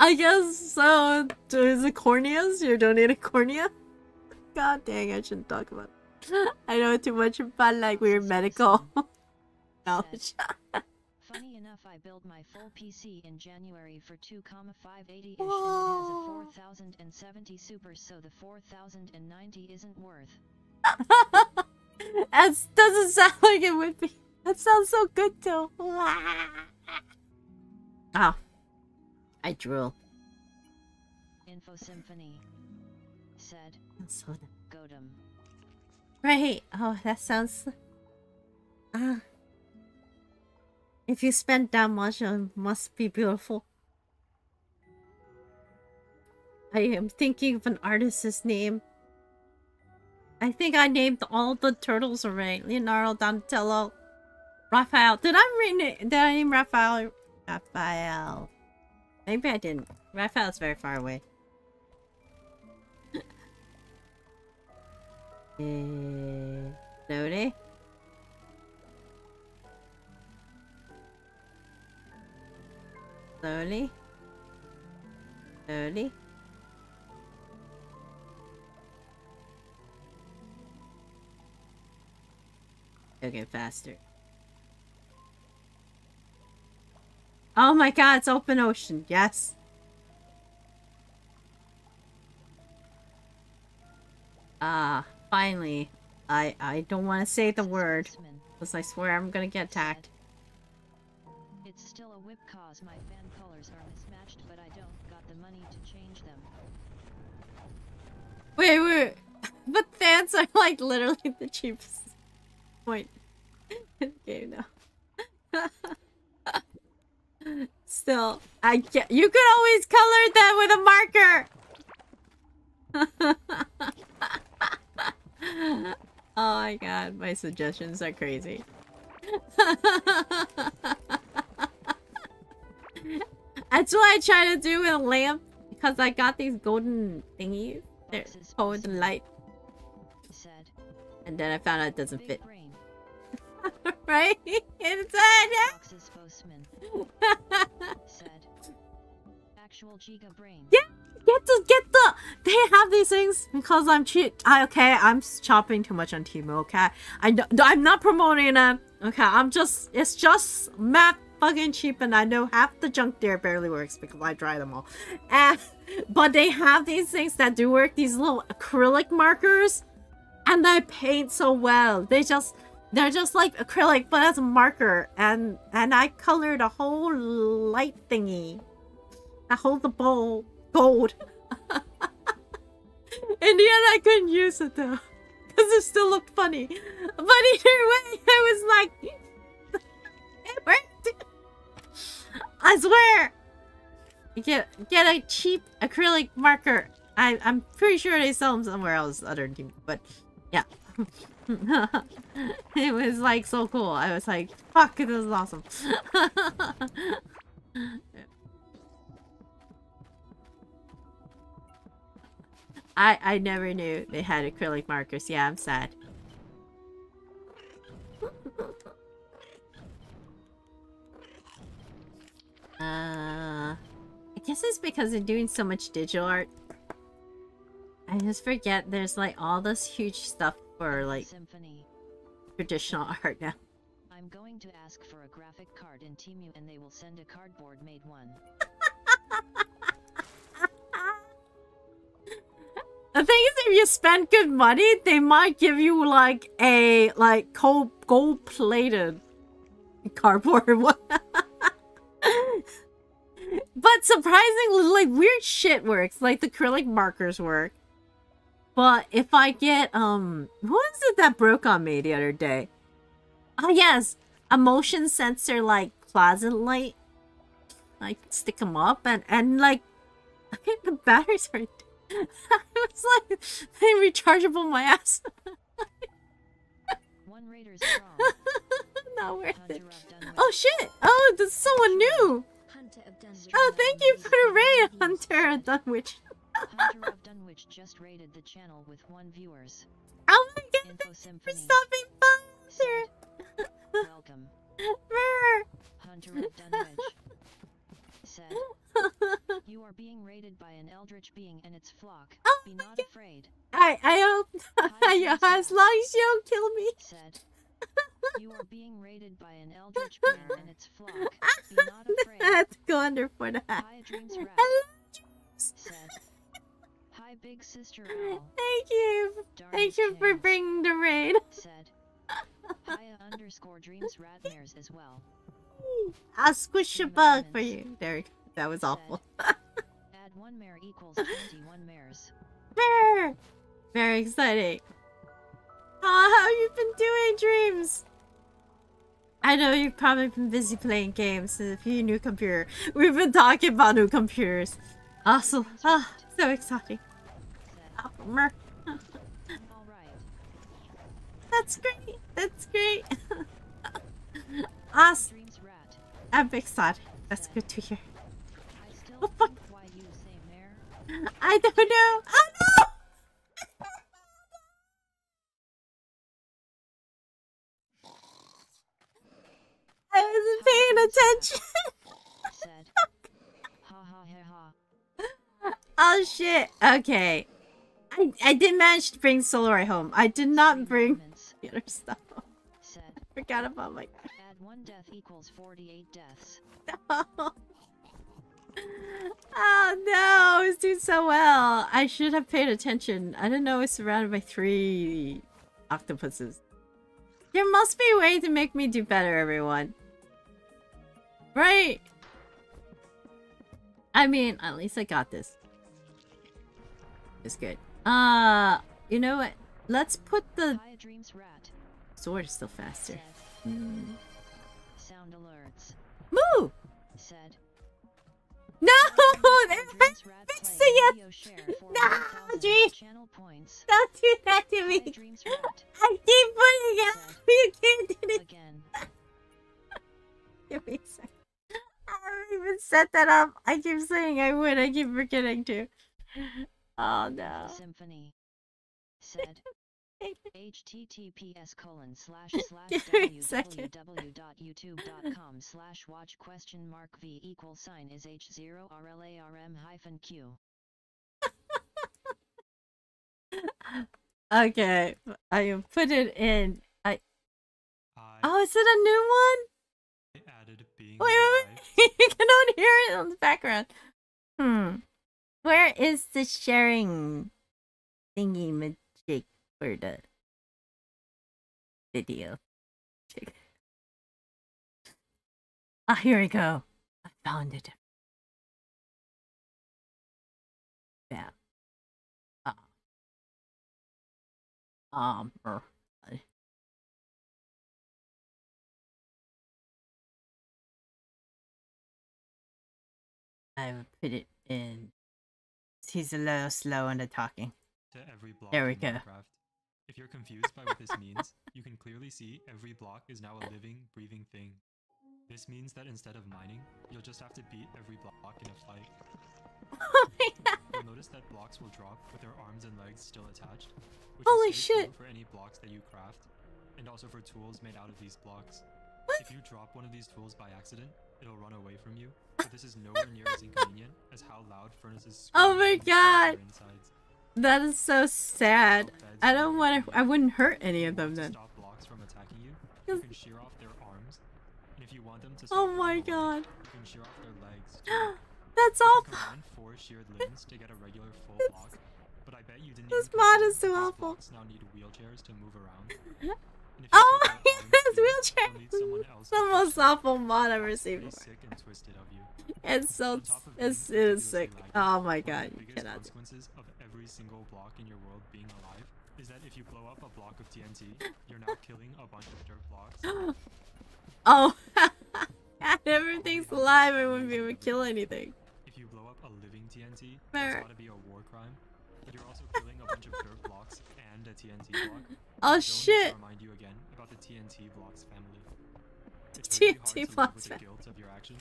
I guess so. Is it corneas? You're donating cornea? God dang, I shouldn't talk about it. I know too much about like weird medical knowledge. Funny enough, I built my full PC in January for 2,580 ish and it has a 4070 Super, so the 4090 isn't worth. that doesn't sound like it would be. That sounds so good too. Ah. I drool. Info Symphony said, Soda. Right. Oh, that sounds. Ah. If you spend that much, it must be beautiful. I am thinking of an artist's name. I think I named all the turtles already. Leonardo, Donatello, Raphael. Did I? Did I name Raphael? Raphael. Maybe I didn't. Raphael's very far away. Eh, Slowly. Slowly. Okay, faster. Oh my god, it's open ocean. Yes. Ah, finally. I I don't want to say the word because I swear I'm gonna get attacked. Whip cause my fan colors are mismatched, but I don't got the money to change them. Wait, wait. But fans are like literally the cheapest point in the game now. Still, I get you could always color them with a marker. oh my god, my suggestions are crazy. That's what I try to do with a lamp because I got these golden thingies. They're forward the light, Said, and then I found out it doesn't fit. right? Spokesman said, actual Giga brain. Yeah, get the get the. They have these things because I'm cheap. I okay. I'm chopping too much on Temu. Okay, I don't- I'm not promoting them. Okay, I'm just. It's just map fucking cheap, and I know half the junk there barely works because I try them all. And but they have these things that do work. These little acrylic markers, and they paint so well. They just. They're just like acrylic, but as a marker, and and I colored a whole light thingy. I hold the bowl gold. In the end, I couldn't use it though, because it still looked funny. But either way, I was like, it worked. I swear. Get get a cheap acrylic marker. I I'm pretty sure they sell them somewhere else other than but yeah. it was like so cool. I was like, fuck, this is awesome. I I never knew they had acrylic markers. Yeah, I'm sad. uh, I guess it's because they're doing so much digital art. I just forget there's like all this huge stuff for like Symphony. traditional art now. I'm going to ask for a graphic card in Temu and they will send a cardboard made one. The thing is, if you spend good money, they might give you like a like gold gold plated cardboard one. But surprisingly, like weird shit works. Like the acrylic markers work. But if I get um, what was it that broke on me the other day? Oh yes, a motion sensor like closet light. I stick them up and and like, I think the batteries are. I was like, they rechargeable my ass. One Raider's. Not worth it. Hunter of Dunwich. Oh shit! Oh, there's someone new. Hunter of Dunwich. Oh, thank you for the raid, Hunter of Dunwich. Hunter of Dunwich just raided the channel with one viewers. Oh my god, Info thank for stopping by, Said, Welcome. Hunter. Hunter of Dunwich. Said, You are being raided by an eldritch being and its flock. Oh Be not God. afraid. I I hope as long as you don't kill me. Said, You are being raided by an eldritch being and its flock. Be not afraid. I had to go under for that. Hi, Dreams Hi, Big Sister Owl. Thank you. Darn Thank you for bringing the raid. Said, underscore Dreams as well. I'll squish a bug for you. There we go. That was awful. Add one mare equals 21 mares. Very exciting. Oh, how have you been doing, Dreams? I know you've probably been busy playing games with your new computer. We've been talking about new computers. Awesome. Ah, so exciting. Mer- That's great. That's great. awesome. I'm excited. That's good to hear. I Oh, fuck. think why you say mare. I don't know. Oh no! I wasn't paying attention. Oh shit. Okay. I I did manage to bring Solar home. I did not bring the other stuff. home. Said, Forgot about my. add one death equals 48 deaths. Oh no, it's doing so well. I should have paid attention. I didn't know it's surrounded by three octopuses. There must be a way to make me do better, everyone. Right? I mean, at least I got this. It's good. Uh, you know what? Let's put the Hiya Dreams Rat. sword still faster. Hmm. sound alerts. Move! Said, No! Dreams fixing it! No, 1,000 Dream. Don't do that to me! I keep putting it up! You can't do it! Again. Give me a sec. I haven't even set that up. I keep saying I would. I keep forgetting to. Oh no. Symphony. Said, https colon slash slash Give me a second. www.youtube.com slash watch question mark v equal sign is h0 rlarm hyphen q Okay, I put it in. I I oh, is it a new you cannot hear it on the background. Hmm. Where is the sharing thingy magic for the video? Ah, here we go. I found it. Yeah. Ah. Um. I- will put it in. He's a little slow on the talking. to every block There we go. Minecraft. If you're confused by what this means, you can clearly see every block is now a living, breathing thing. This means that instead of mining, you'll just have to beat every block in a fight. Oh my god. You'll notice that blocks will drop with their arms and legs still attached. Which Holy is shit. For any blocks that you craft, and also for tools made out of these blocks. What? If you drop one of these tools by accident, it'll run away from you. But this is nowhere near as inconvenient as how loud furnaces Oh my when you smash God. That is so sad. I don't want to. I wouldn't hurt any of them then. stop blocks from attacking you, you can shear off their arms. And if you want them to Oh my god. you can shear off their legs. too. That's awful. combine four sheared limbs to get a regular full This- block. But I bet you didn't this mod is so awful. now need wheelchairs to move around. And if you Oh my their arms goodness, too, wheelchair. you'll someone else The most awful mod I've ever seen Pretty before. sick and twisted of you. It's so. It's, it is sick. Oh my god, you cannot. consequences of every single block in your world being alive is that if you blow up a block of TNT, you're now killing a bunch of dirt blocks. Oh, and everything's alive. I wouldn't be able to kill anything. If you blow up a living TNT, that's got to be a war crime. But you're also killing a bunch of dirt blocks a TNT block. Oh shit. Remind you again about the TNT blocks family. It's TNT blocks the guilt of your actions,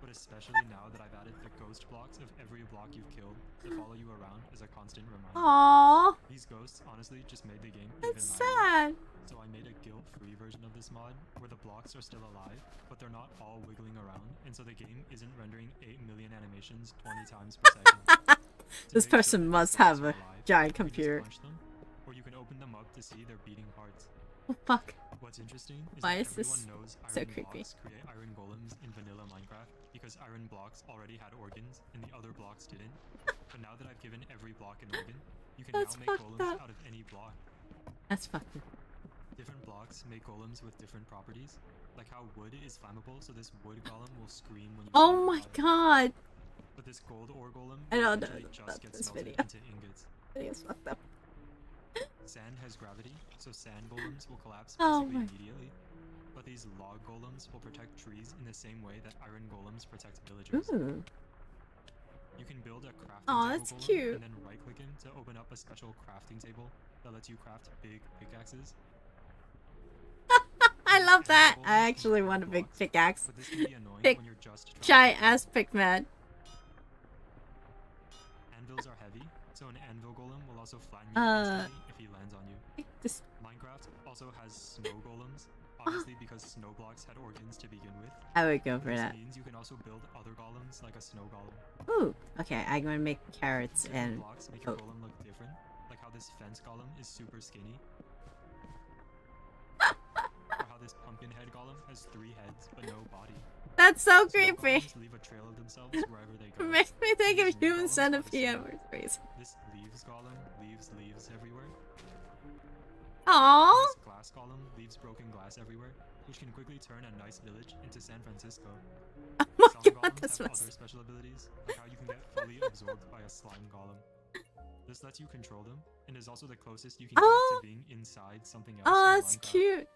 but especially now that I've added the ghost blocks of every block you've killed to follow you around as a constant reminder. Aww, These ghosts honestly just made the game that's sad. So I made a guilt-free version of this mod where the blocks are still alive, but they're not all wiggling around, and so the game isn't rendering 8 million animations 20 times per second. This person must have a giant you can just computer. Punch them, or you can open them up to see their beating hearts. Oh fuck. What's interesting is Why is this everyone knows so creepy? create iron golems in vanilla Minecraft because iron blocks already had organs and the other blocks didn't. but now that I've given every block an organ, you can That's now make golems up. out of any block. That's fucked. up. Different blocks make golems with different properties, like how wood is flammable, so this wood golem will scream when you Oh my god. But this gold ore golem I don't know just get this video. into ingots. I think it's fucked up. Sand has gravity, so sand golems will collapse Oh basically immediately. But these log golems will protect trees in the same way that iron golems protect villagers. Ooh. You can build a crafting Aw, table that's golem cute. and then right click him to open up a special crafting table that lets you craft big pickaxes. I love that. I actually want a big pickaxe. But this can be annoying Pick- when you're just trying to Giant ass pickman. Anvils are so an anvil golem will also flatten you Uh, if he lands on you. This. Minecraft also has snow golems, obviously because snow blocks had organs to begin with. I would go for This that. means you can also build other golems like a snow golem. Ooh. Okay, I'm gonna make carrots Different and. blocks make your oh. golem look different, like how this fence golem is super skinny. This pumpkin head golem has three heads but no body. That's so creepy. leave a trail of themselves wherever they go. Makes me think of human centipede for reason. This leaves golem leaves leaves everywhere. Aww. This glass golem leaves broken glass everywhere, which can quickly turn a nice village into San Francisco. Oh my Some god, that's have other special abilities, like how you can get fully absorbed by a slime golem. This lets you control them, and is also the closest you can Oh. get to oh. being inside something else. Oh, that's cute.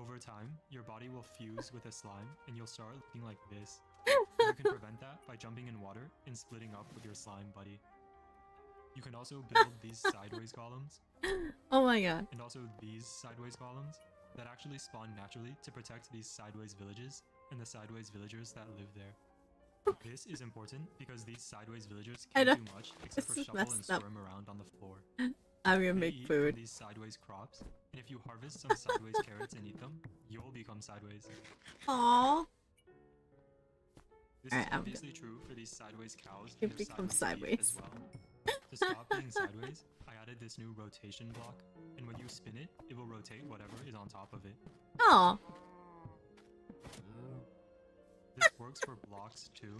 Over time, your body will fuse with a slime, and you'll start looking like this. you can prevent that by jumping in water and splitting up with your slime buddy. You can also build these sideways golems, Oh my god. and also these sideways golems that actually spawn naturally to protect these sideways villages and the sideways villagers that live there. This is important because these sideways villagers can't don't- much except for shuffle and messed up. around on the floor. I'm gonna make food. these sideways crops, and if you harvest some sideways carrots and eat them, you'll become sideways. Aww. This Alright, is I'm obviously true for these sideways cows You become sideways sideways. well. To stop being sideways, I added this new rotation block, and when you spin it, it will rotate whatever is on top of it. Aw. This works for blocks too.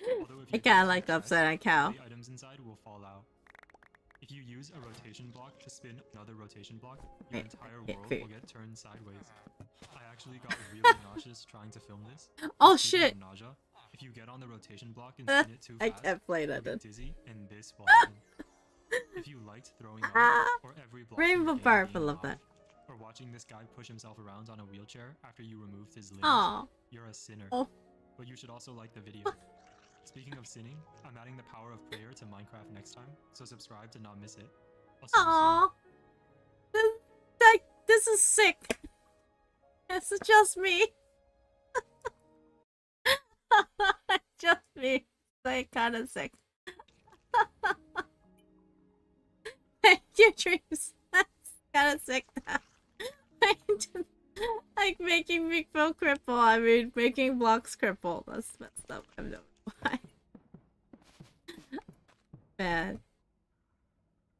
I kinda like the upside down cow. The items inside will fall out. If you use a rotation block to spin another rotation block, your entire world will get turned sideways. I actually got really nauseous trying to film this. Oh shit! Nausea, if you get on the rotation block and Uh, spin it too fast, I can't play that then. dizzy, and this will if you liked throwing up, Ah, or every block Rainbow Barb, I love that. or watching this guy push himself around on a wheelchair after you removed his limbs, Aw. you're a sinner. Oh. But you should also like the video. Speaking of sinning, I'm adding the power of prayer to Minecraft next time, so subscribe to not miss it. I'll see you soon. Aw. This, like, this is sick. This is just me. just me. Like, kind of sick. Thank you, dreams. That's kind of sick. like making me feel cripple. I mean, making blocks cripple. That's messed up. I don't know why. Man.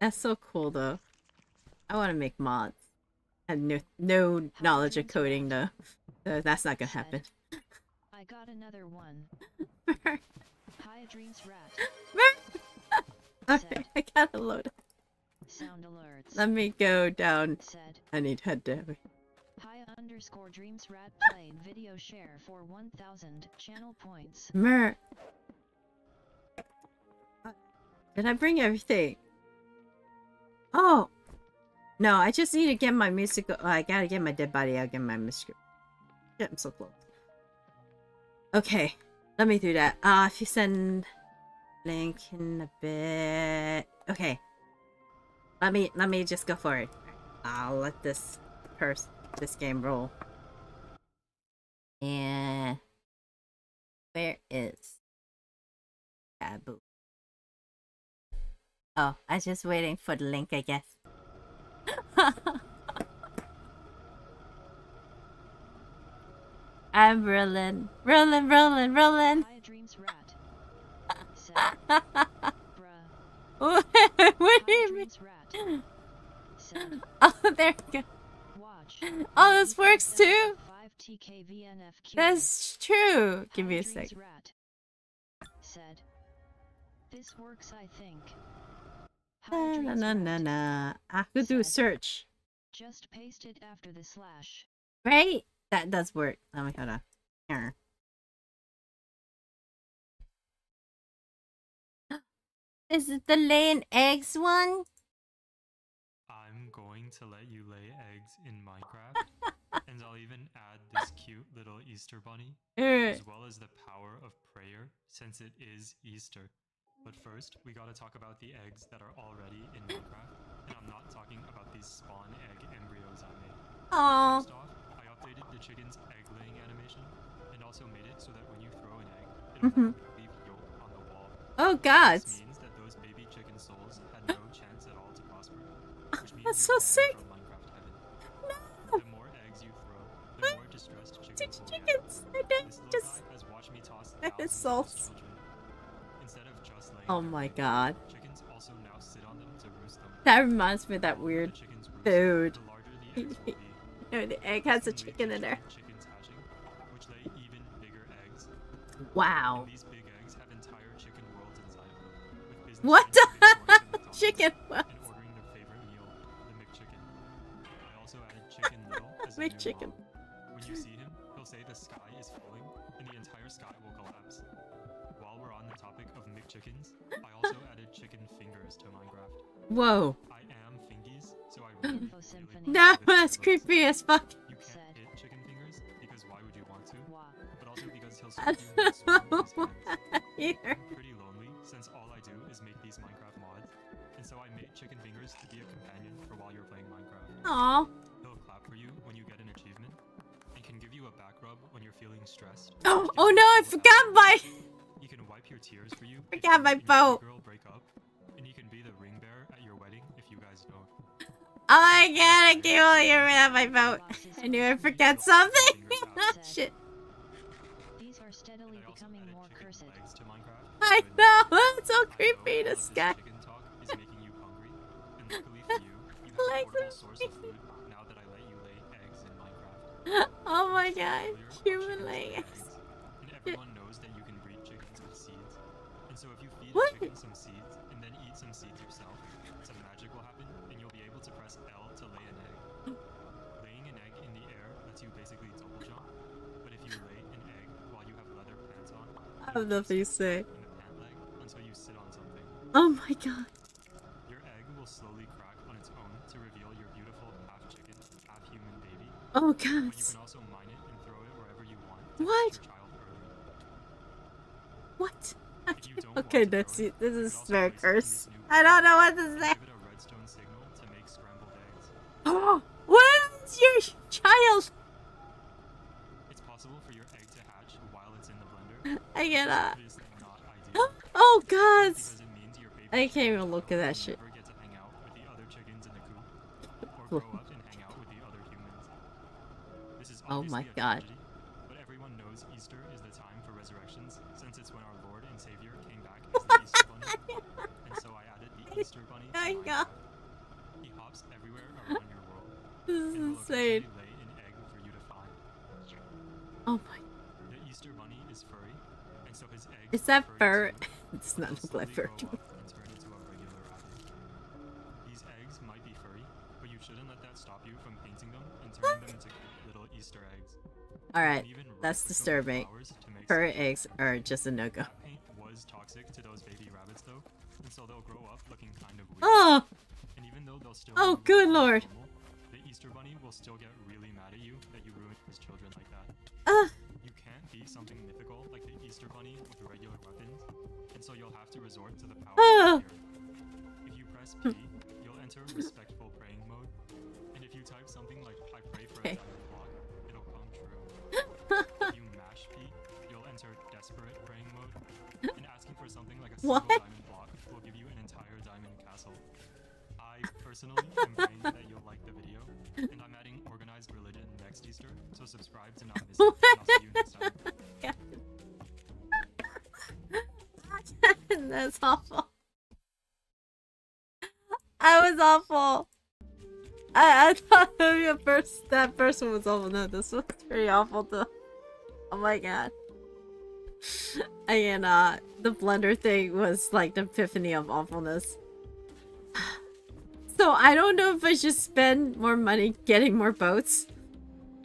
That's so cool, though. I want to make mods. I have no, no knowledge of coding, though. So that's not gonna happen. I got another one. Hi Dreams Rat. okay, I gotta load it. Sound alerts. Let me go down. Said. I need head down. Underscore Dreams Rat played video share for 1000 channel points. Mer. Did I bring everything? Oh! No, I just need to get my musical. Oh, I gotta get my dead body. I'll get my musical. I'm so close. Okay, let me do that. Uh, if you send link in a bit. Okay. Let me let me just go for it. I'll let this purse this game roll. And where is Taboo? Oh, I was just waiting for the link, I guess. I'm rolling, rolling, rolling, rolling. Hi Dreams Rat. Said. Bruh. what do you mean? Rat. Oh, there you go. Oh, this works too? That's true. Give me a sec. Said. This works, I think. Na na na na. I could do Said. search. Just paste it after the slash. Right? That does work. Let me hold on. Here. Is it the laying eggs one? Going to let you lay eggs in Minecraft, and I'll even add this cute little Easter bunny, Er, as well as the power of prayer, since it is Easter. But first, we gotta talk about the eggs that are already in Minecraft, and I'm not talking about these spawn egg embryos I made. Aw. First off, I updated the chicken's egg laying animation, and also made it so that when you throw an egg, it'll Mhm. leave yolk on the wall. Oh This That's so sick. from Minecraft heaven. No. The more eggs you throw, the more distressed chickens chickens. I don't just. guy has watched me toss His thousands of his souls. children. Instead of just laying Oh my god. Chickens also now sit on them to roost them. That reminds me of that weird food. The larger the eggs will be. No, the egg has a This can lead chicken in there. giant Chickens hatching, which Little as a new McChicken. When you see him, he'll say the sky is falling and the entire sky will collapse. While we're on the topic of McChickens, I also added chicken fingers to Minecraft. Whoa. I am fingies, so I really, oh, Info really Symphony. hope That this was works. creepy as fuck. You can't hit chicken fingers because why would you want to? But also because he'll I scoop you and swallow don't know hands. either. I'm pretty lonely since all I do is make these Minecraft mods, and so I made Chicken Fingers to be a companion for while you're playing Minecraft. Aw. Feeling stressed. Oh, oh no, I forgot my. He can wipe your tears for you. if Forgot my boat. girl break up, and he can be the ring bearer at your wedding if you guys don't. Oh my god, I can't believe you ran my boat. I knew I forget something. Shit. These are steadily I becoming more cursed. legs to Minecraft. I know, it's so Although creepy, a lot this of guy. chicken talk Oh my god, human legs. And everyone knows that you can breed chickens with seeds. And so if you feed What? a chicken some seeds and then eat some seeds yourself, some magic will happen and you'll be able to press L to lay an egg. Laying an egg in the air lets you basically double jump. But if you lay an egg while you have leather pants on, I have nothing to say. leg until you sit on something. Oh my god. Your egg will slowly crack on its own to reveal your beautiful half chicken, half human baby. Oh But you god. can also mine it and throw it wherever you want to What? catch your child early. What? If you don't want Okay, that's it. This is very curse. I don't know what to bowl. say. Give it a redstone signal to make scrambled eggs. Oh, where's your child? It's possible for your egg to hatch while it's in the blender. I cannot. Obviously not ideal. Oh god. because it means your baby I can't even look at that shit. Oh my God. but everyone knows Easter is the time for resurrections, since it's when our Lord and Savior came back as the Easter Bunny. And so I added the Easter Bunny. to I my know. He hops everywhere around your world, This is insane. eventually lay an egg for you to find. Oh my. The Easter Bunny is furry, and so his eggs Is that fur? It's not look slowly like fur. Alright, that's roast them with disturbing. flowers to make Fur some- eggs are just a no go. That was toxic to those baby rabbits though, and so they'll grow up looking kind of weird. Oh! And even though they'll still Oh, good lord. normal, the Easter Bunny will still get really mad at you that you ruined his children like that. Ugh. You can't be something mythical like the Easter Bunny with regular weapons, and so you'll have to resort to the power Ah. of. If you press P, you'll enter respectful praying mode, and if you type something like "I pray for Okay. a What? diamond block will give you an entire diamond castle. I personally am praying that you'll like the video, and I'm adding organized religion next Easter, so subscribe to not miss it. And I'll see you next time. That's awful. I was awful. I I thought maybe at first that person was awful. No, this was pretty awful too. Oh my god. I cannot. The blender thing was like the epiphany of awfulness. So I don't know if I should spend more money getting more boats.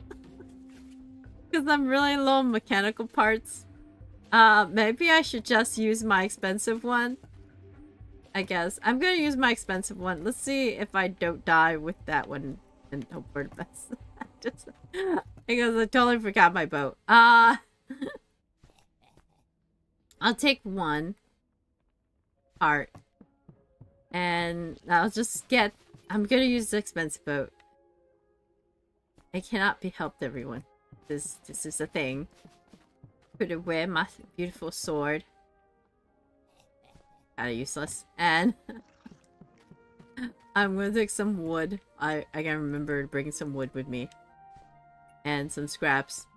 Because I'm really low on mechanical parts. Uh, maybe I should just use my expensive one. I guess. I'm gonna use my expensive one. Let's see if I don't die with that one and hope for the best. just because I totally forgot my boat. Uh I'll take one part. And I'll just get I'm gonna use the expensive boat. It cannot be helped everyone. This this is a thing. Put away my beautiful sword. Kinda useless. And I'm gonna take some wood. I, I gotta remember to bring some wood with me. And some scraps.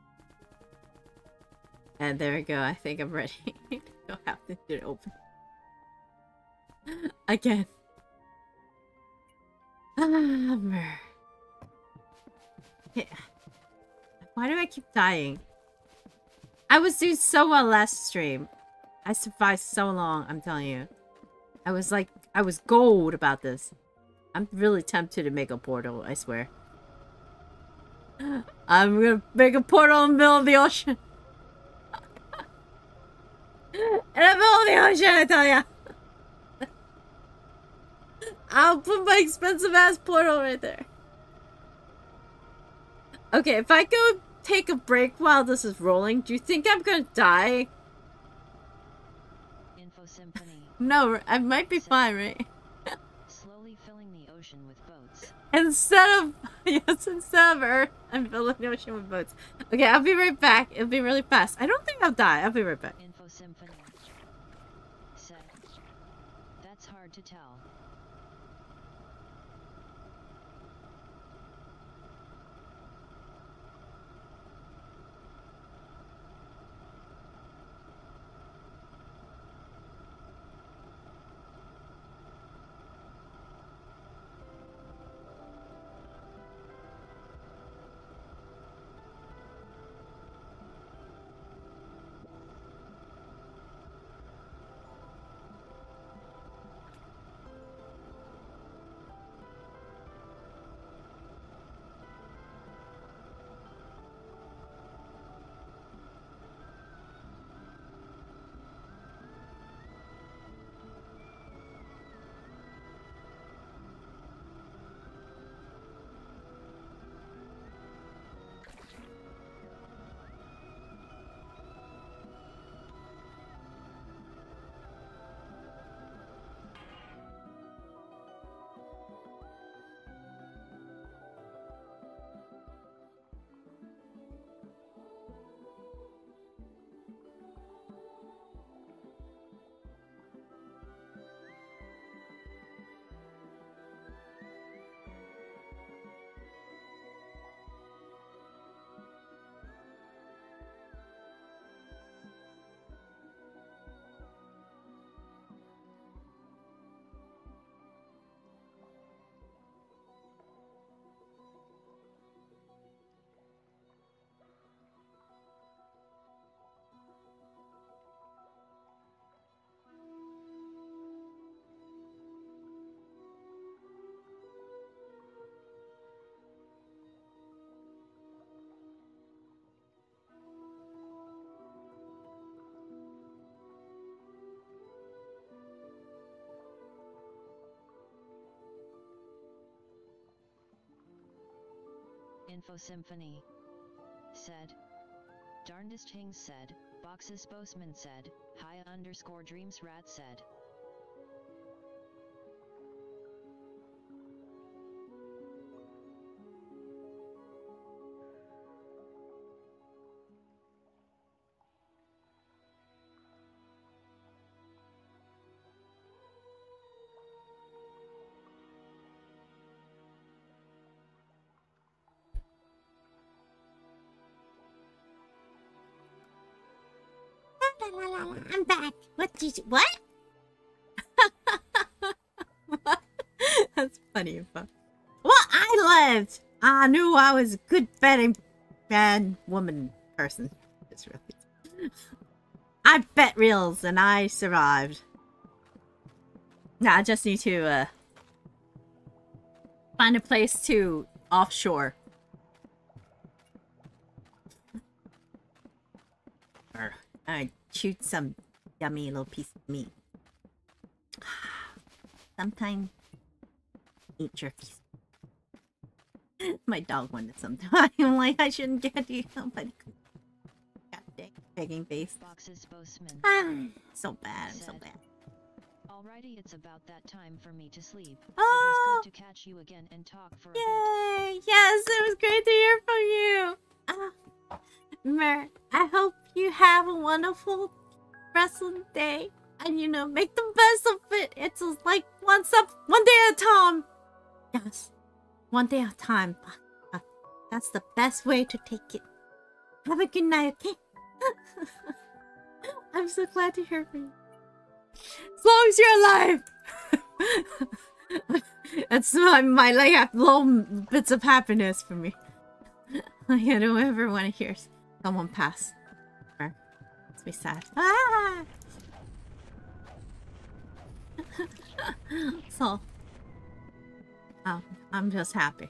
And there we go. I think I'm ready. Don't have to do it open. Again. Hammer. Yeah. Why do I keep dying? I was doing so well last stream. I survived so long, I'm telling you. I was like, I was gold about this. I'm really tempted to make a portal, I swear. I'm gonna make a portal in the middle of the ocean. The middle of the ocean, I tell ya. I'll put my expensive ass portal right there. Okay, if I go take a break while this is rolling, do you think I'm gonna die? Info Symphony. No, I might be fine, right? Slowly filling the ocean with boats. Instead of yes, instead of Earth, I'm filling the ocean with boats. Okay, I'll be right back. It'll be really fast. I don't think I'll die. I'll be right back. Info Symphony said. Darndesthings said, Box's Boseman said, Hi underscore Dreams Rat said. Did what? That's funny fuck. Well, I lived. I knew I was a good, bad, bad woman person. It's really. I bet reels and I survived. Now I just need to uh, find a place to offshore. Or I shoot some yummy little piece of meat. Sometimes eat jerky. My dog wanted some. I'm like, I shouldn't get you, but God dang, begging face. Box's Boseman Ah, so bad. I'm so bad. Alrighty, it's about that time for me to sleep. Oh! It was good to catch you again and talk for a bit. Yay! Yes, it was great to hear from you. Ah, Mer, I hope you have a wonderful the day, and you know, make the best of it. It's like one step, one day at a time. Yes, one day at a time. That's the best way to take it. Have a good night, okay? I'm so glad to hear from you. As long as you're alive. That's my, my like little bits of happiness for me. I don't ever want to hear someone pass. Me sad. Ah! so, um, I'm just happy.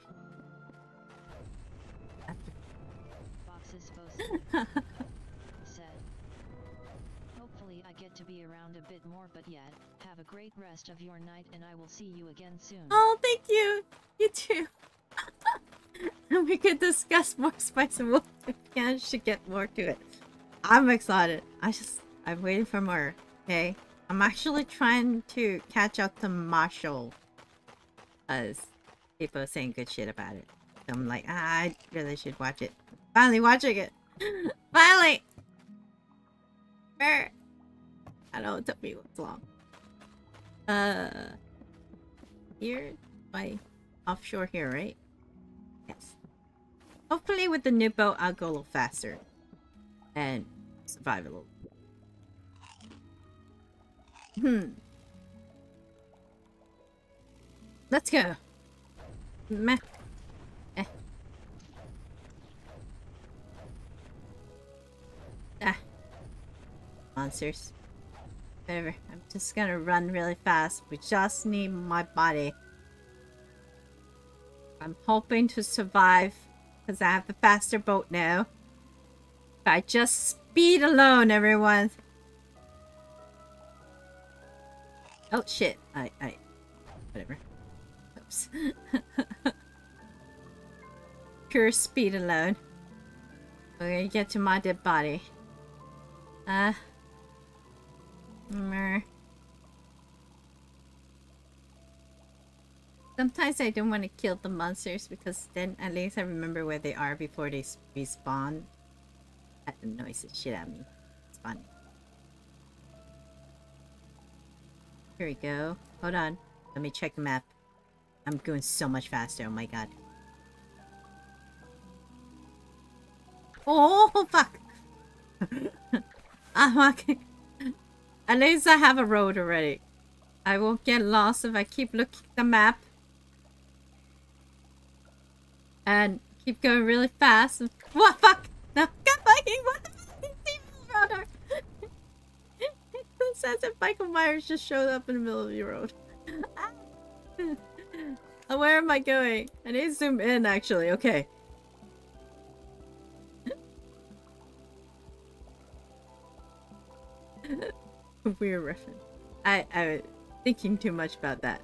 Said. Hopefully I get to be around a bit more but yet, have a great rest of your night and I will see you again soon. Oh, thank you. You too. and we could discuss more Spice and Wolf if we manage to get more to it. I'm excited. I just, I'm waiting for more. Okay. I'm actually trying to catch up to Marshall. As people are saying good shit about it. So I'm like, ah, I really should watch it. Finally watching it. Finally. Brr. I don't know it took me this long. Uh, here by offshore here, right? Yes. Hopefully with the new boat, I'll go a little faster and little. Hmm. Let's go. Meh. Eh. Ah. Monsters. Whatever. I'm just gonna run really fast. We just need my body. I'm hoping to survive because I have the faster boat now. If I just speed alone, everyone. Oh shit. I I whatever. Oops. Pure speed alone. Gonna get to my dead body. Uh Mer. Sometimes I don't want to kill the monsters because then at least I remember where they are before they respawn. That annoys the shit out of me. It's fun. Here we go. Hold on. Let me check the map. I'm going so much faster. Oh my god. Oh, fuck. I'm walking. At least I have a road already. I won't get lost if I keep looking at the map. And keep going really fast. What fuck? No, God fucking what the fuck is the radar? Says that Michael Myers just showed up in the middle of the road. Oh, Where am I going? I need to zoom in actually. Okay. Weird reference. I I was thinking too much about that.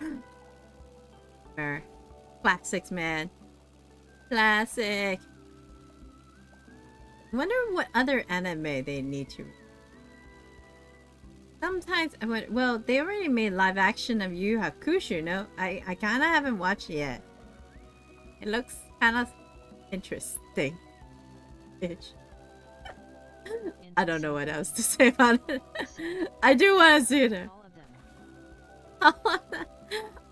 Classics, man. Classic. Wonder what other anime they need to. Sometimes I went. Well, they already made live action of Yu Hakusho. No, I I kind of haven't watched it yet. It looks kind of interesting. Bitch. I don't know what else to say about it. I do want to see it. All of them.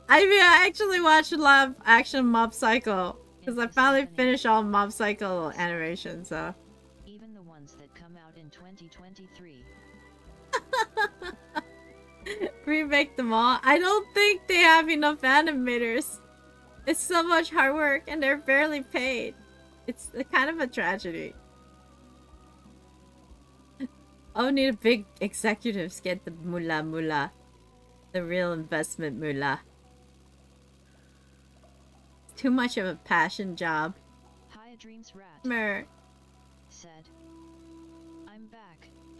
I mean, I actually watched live action Mob Psycho because I finally finished all Mob Psycho animation. So 2023. remake them all. I don't think they have enough animators. It's so much hard work and they're barely paid. It's kind of a tragedy. Oh, need a big executives get the moolah moolah. The real investment. It's too much of a passion job. Dreams Rat Mer.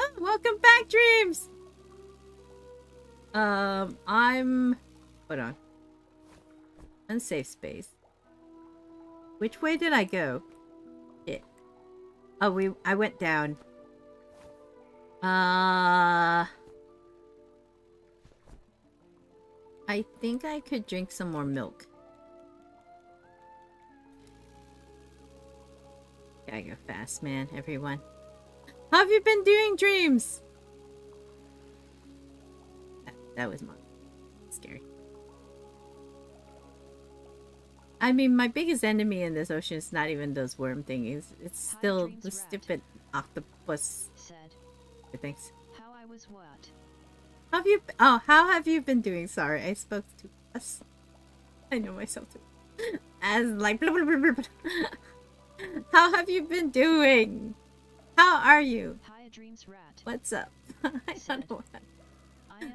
welcome back, Dreams! Um, I'm... Hold on. Unsafe space. Which way did I go? Shit. Oh, we... I went down. Uh... I think I could drink some more milk. Gotta go fast, man, everyone. How have you been doing, Dreams? That, that was my scary. I mean, my biggest enemy in this ocean is not even those worm thingies. It's still the Rat. stupid octopus Said, things. how I was what? How have you? Oh, how have you been doing? Sorry, I spoke too fast. I know myself too. As like blah, blah, blah, blah, blah. How have you been doing? How are you? High Dreams Rat. What's up? I don't know. What.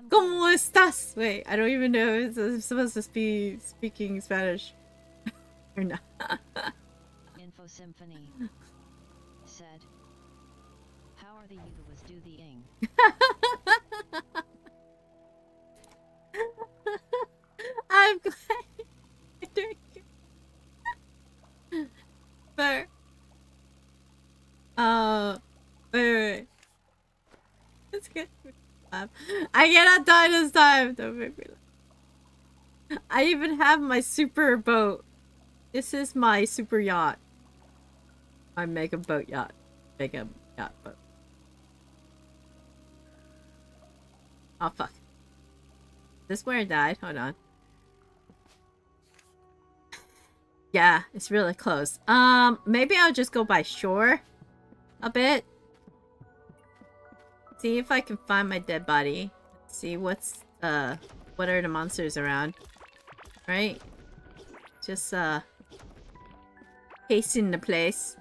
¿Cómo estás? Wait, I don't even know if I'm supposed to be speaking Spanish or not. Info Symphony. Said, how are the you was do the ing? I'm glad you're doing. But, uh, wait, wait, wait. Good. Um, I cannot die this time. Don't make me laugh. I even have my super boat. This is my super yacht. My mega boat yacht. Mega yacht boat. Oh, fuck. This where I died? Hold on. Yeah, it's really close. Um, maybe I'll just go by shore a bit. See if I can find my dead body. See what's, uh, what are the monsters around. Right? Just, uh, hasten the place.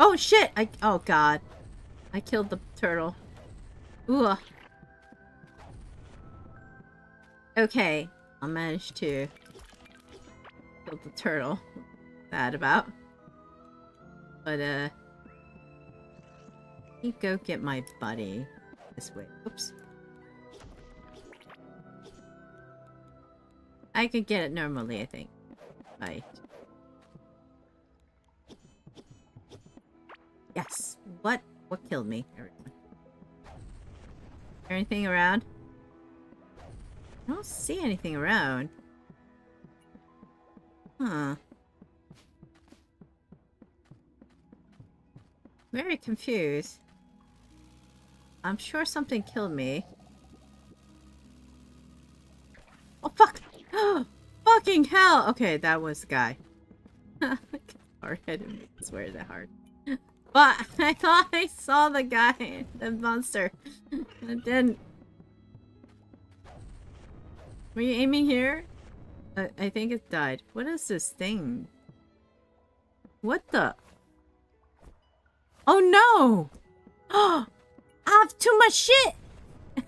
Oh shit! I oh god. I killed the turtle. Ooh. Okay. I managed to kill the turtle. Bad about. But uh me go get my buddy this way. Oops. I could get it normally, I think. Right. Yes. What? What killed me? Anything around? I don't see anything around. Huh. Very confused. I'm sure something killed me. Oh, fuck! Fucking hell! Okay, that was the guy. hard. I swear that hard. But I thought I saw the guy, the monster. I didn't. Were you aiming here? I, I think it died. What is this thing? What the? Oh no! Oh, I have too much shit!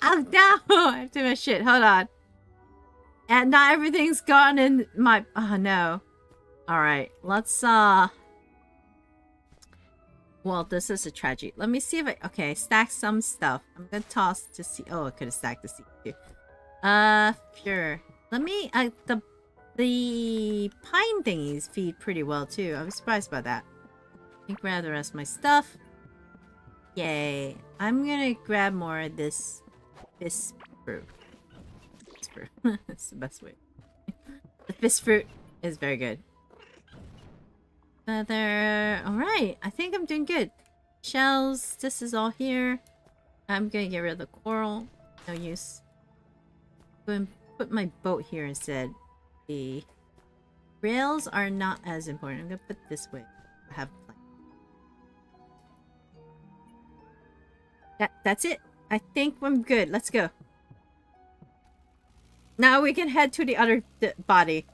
I'm! I have too much shit. Hold on. And not everything's gone in my... Oh no. Alright, let's uh... Well, this is a tragedy. Let me see if I... Okay, stack some stuff. I'm gonna toss to see... Oh, I could have stacked the seed too. Uh, sure. Let me... Uh, the... The pine thingies feed pretty well too. I was surprised by that. I think grab the rest of my stuff. Yay. I'm gonna grab more of this... This fruit. This fruit. That's the best way. the fist fruit is very good. Feather. Alright, I think I'm doing good. Shells, this is all here. I'm gonna get rid of the coral. No use. Go and put my boat here instead. The rails are not as important. I'm gonna put this way. I have That that's it. I think I'm good. Let's go. Now we can head to the other body.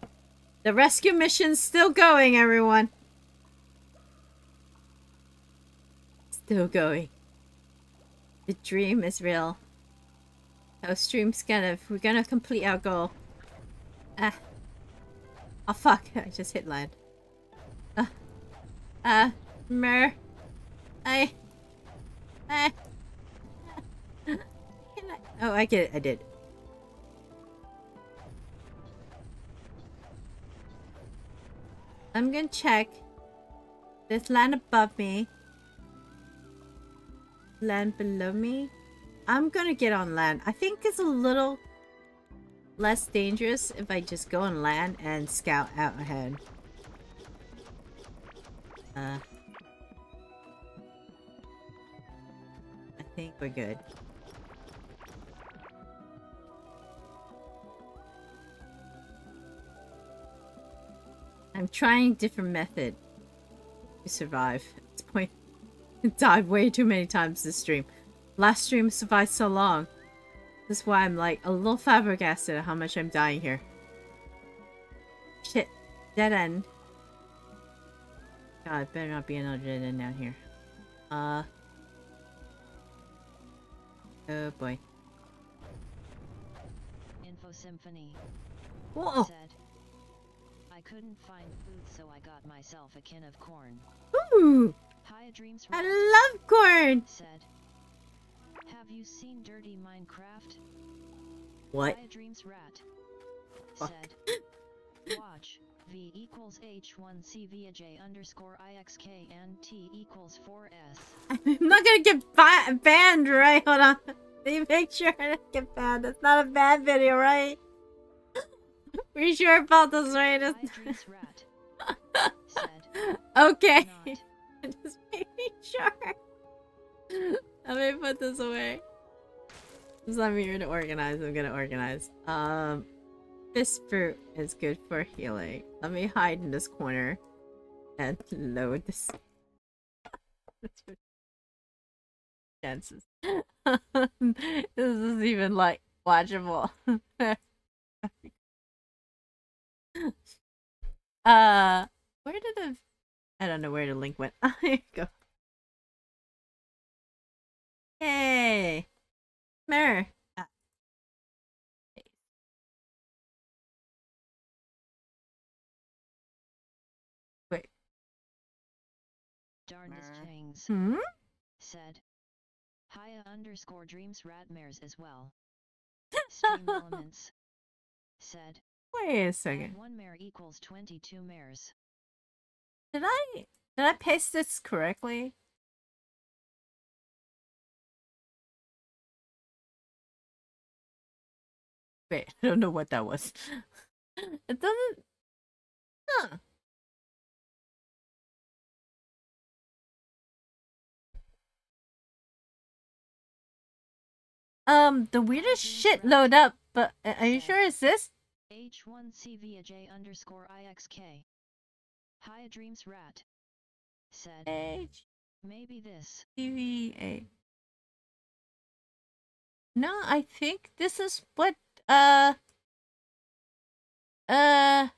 The rescue mission's still going, everyone. Still going. The dream is real. Our stream's gonna... We're gonna complete our goal. Ah. Oh, fuck. I just hit land. Uh. Uh. Mer. I... I... Can I... Oh, I get it. I did. I'm gonna check. There's land above me land below me. I'm gonna get on land. I think it's a little less dangerous if I just go on land and scout out ahead. Uh, I think we're good. I'm trying different method to survive. Died way too many times this stream. Last stream survived so long. That's why I'm like a little flabbergasted at how much I'm dying here. Shit. Dead end. God, better not be another dead end down here. Uh. Oh boy. Info Symphony. Whoa! Said, I couldn't find food so I got myself a kin of corn. Ooh! I love corn! said, Have you seen Dirty Minecraft? What? High Dreams Rat Fuck. said, Watch. V equals H1C via underscore IXK and T equals 4S. I'm not gonna get ba banned, right? Hold on. Let me make sure I don't get banned. That's not a bad video, right? We sure about this right? High Dreams Rat said, okay. not. Just making sure. Let me put this away. Just I'm here to organize. I'm gonna organize. Um, this fruit is good for healing. Let me hide in this corner and load this. Chances. this is even like watchable. uh, where did the? I don't know where the link went. There you go. Yay! Mirror. Ah. Wait. Darndest Mer. Changs Hmm? said, Haya underscore dreams ratmares as well. Stream elements said, Wait a add second. one mare equals 22 mares. Did I did I paste this correctly? Wait, I don't know what that was. It doesn't. Huh. Um, the weirdest shit load up, but are you sure it's this? H1CVAJ underscore IXK. Haya dreams rat said, H maybe this. T V A. No, I think this is what uh uh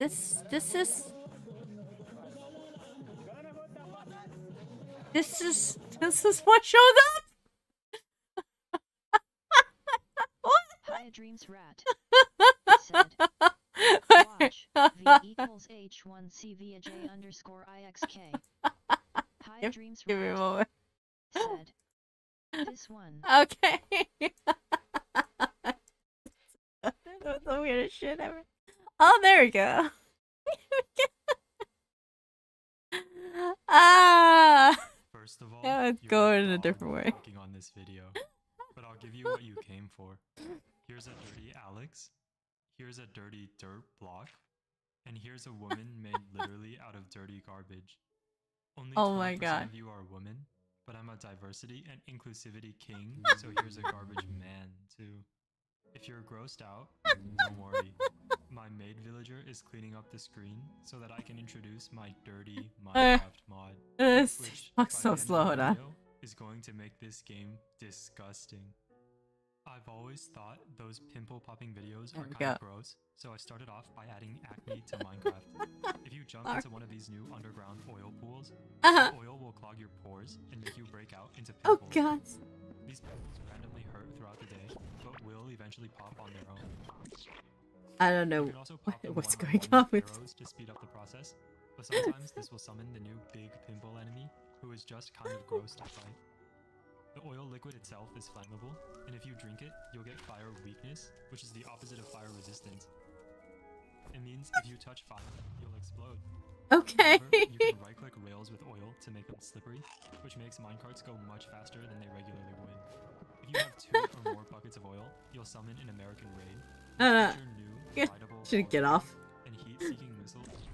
this this is this is this is what shows up. what? Haya dreams rat said, equals H1CVAJ underscore IXK. Haya Give- dreams Give me a moment. said, this one. Okay. That's the weirdest shit ever. Oh, there we go. ah. First of all, Yeah, it's going a in a different way. working on this video, but I'll give you what you came for. Here's a dirty Alex. Here's a dirty dirt block. And here's a woman made literally out of dirty garbage. Only Oh my God. of you are women, but I'm a diversity and inclusivity king, so here's a garbage man too. If you're grossed out, don't worry. My maid villager is cleaning up the screen so that I can introduce my dirty eh. Minecraft mod This which so the end of slow. Hold on. is going to make this game disgusting. I've always thought those pimple popping videos are kind of gross, so I started off by adding acne to Minecraft. If you jump into one of these new underground oil pools, Uh-huh. oil will clog your pores and make you break out into pimples. Oh god. These pimples randomly hurt throughout the day, but will eventually pop on their own. I don't know can also pop them what's going one on with. to speed up the process, but sometimes this will summon the new big pimple enemy, who is just kind of gross to fight. The oil liquid itself is flammable, and if you drink it, you'll get fire weakness, which is the opposite of fire resistance. It means if you touch fire, you'll explode. Okay. However, you can right-click rails with oil to make them slippery, which makes minecarts go much faster than they regularly would. If you have two or more buckets of oil, you'll summon an American raid, Uh, Should get off. and heat-seeking missiles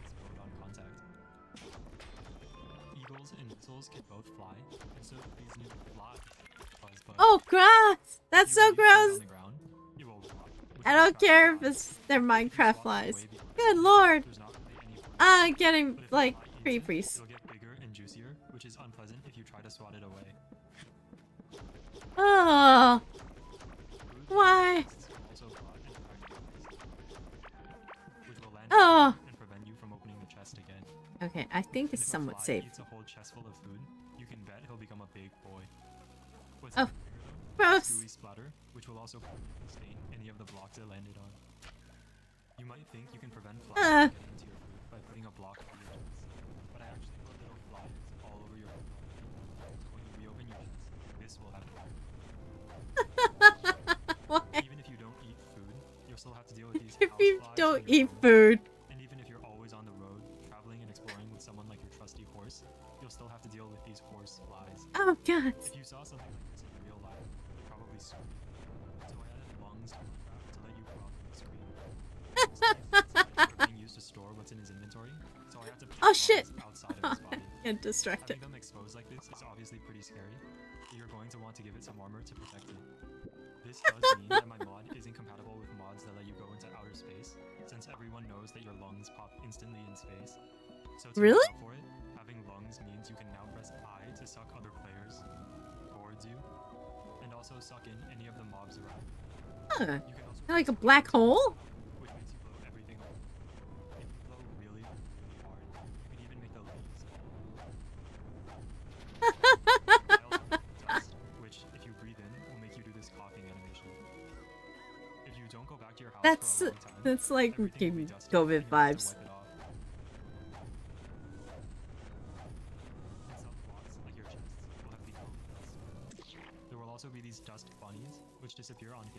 and can both fly, and so these new fly. Oh, gross! That's so you leave food gross. ground, will I don't care if it's their Minecraft flies. Good lord. there's not really any flies. I'm getting But if the like fly eats it, priest. It'll get bigger and juicier, which is unpleasant if you try to swat it away. Oh, why? pests Okay, I think it's somewhat fly safe. a whole chest full of food, you can bet he'll become a big boy. What's Oh, even bigger, though, is gross. Splatter, which will also stain any of the blocks it landed on. You might think you can prevent flies Uh. into your food by putting a block on your chest, but I actually put little flies all over your food. When you reopen your chest, this will happen. Even if you don't eat food, you'll still have to deal with these If you don't eat food. Oh god. If you saw something like this in real life, you'd probably scream. So I added lungs to to let you being used to store what's in his inventory, so I to Oh shit. outside of his body. Get. Having them exposed like this is obviously pretty scary. You're going to want to give it some armor to protect it. This does mean that my mod is incompatible with mods that let you go into outer space, since everyone knows that your lungs pop instantly in space. So to really? for it, having lungs means you can now press I to suck other also suck in any of the mobs around. Huh. Can also Like a black hole? which makes you blow everything away. If you blow really, really hard, you can even make the leaves fall. I also have dust, which, if you breathe in, will make you do this coughing animation. If you don't go back to your house That's for a long time, that's like giving COVID and you'll have to vibes.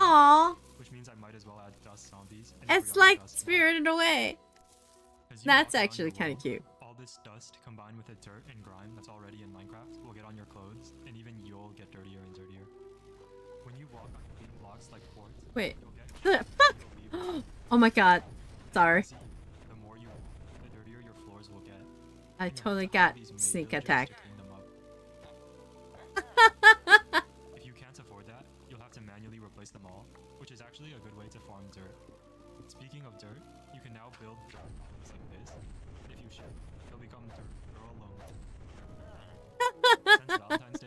Disappear on hit, Aw, which means I might as well add dust zombies. it's like. Spirited Away. That's actually kind of cute. All this dust combined with the dirt and grime that's already in Minecraft will get on your clothes, and even you'll get dirtier and dirtier. When you walk on blocks like quartz, Wait, you'll get the fuck? Oh my god. Sorry. The more you the dirtier your floors will get. I totally have to hire got sneak attack.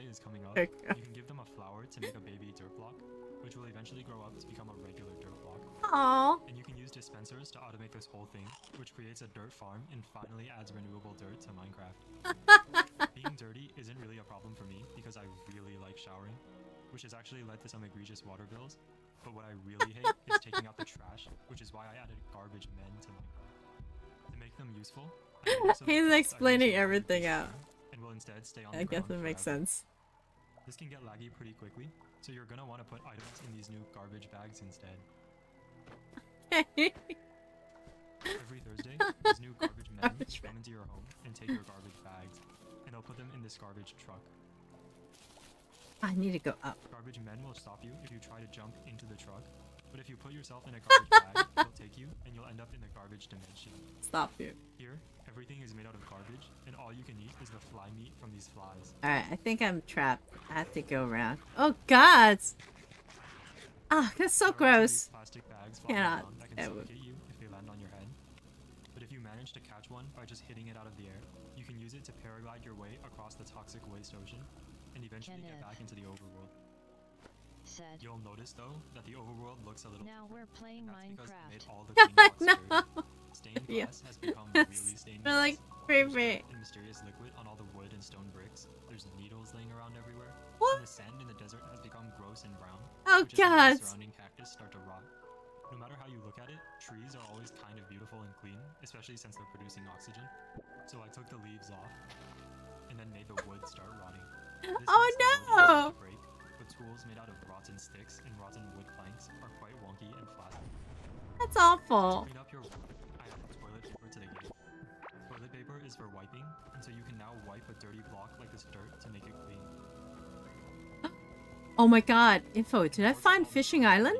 Is coming up, you can give them a flower to make a baby dirt block, which will eventually grow up to become a regular dirt block. Aw. And you can use dispensers to automate this whole thing, which creates a dirt farm and finally adds renewable dirt to Minecraft. Being dirty isn't really a problem for me because I really like showering, which has actually led to some egregious water bills. But what I really hate is taking out the trash, which is why I added garbage men to Minecraft. To make them useful, He's explaining everything out. And will instead stay on I the guess it makes sense. This can get laggy pretty quickly, so you're gonna want to put items in these new garbage bags instead. Every Thursday, these new garbage men Garbage come into your home and take your garbage bags, and they'll put them in this garbage truck. I need to go up. Garbage men will stop you if you try to jump into the truck, but if you put yourself in a garbage bag, it'll take you, and you'll end up in the garbage dimension. Stop you. Here, everything is made out of garbage, and all you can eat is the fly meat from these flies. Alright, I think I'm trapped. I have to go around. Oh god! Ah, that's so There gross. Plastic bags Cannot. around that can That would- suffocate you if they land on your head. But if you manage to catch one by just hitting it out of the air, you can use it to paraglide your way across the toxic waste ocean and eventually get back into the overworld. Said. You'll notice though that the overworld looks a little Now we're playing and because they made Minecraft. all the green blocks No. dirty. Stained Yeah. glass has become really stained They're like glass. very There's and mysterious liquid on all the wood and stone bricks. There's needles laying around everywhere. What? And the sand in the desert has become gross and brown. Oh which has made god! the surrounding cactus start to rot. No matter how you look at it, trees are always kind of beautiful and clean, especially since they're producing oxygen. So I took the leaves off and then made the wood start rotting. This Oh, makes the no! Tools made out of rotten sticks and rotten wood planks are quite wonky and flat. That's awful. your toilet paper to the game. Toilet paper is for wiping, and so you can now wipe a dirty block like this dirt to make it clean. Oh my god. Info, did I find Fishing Island?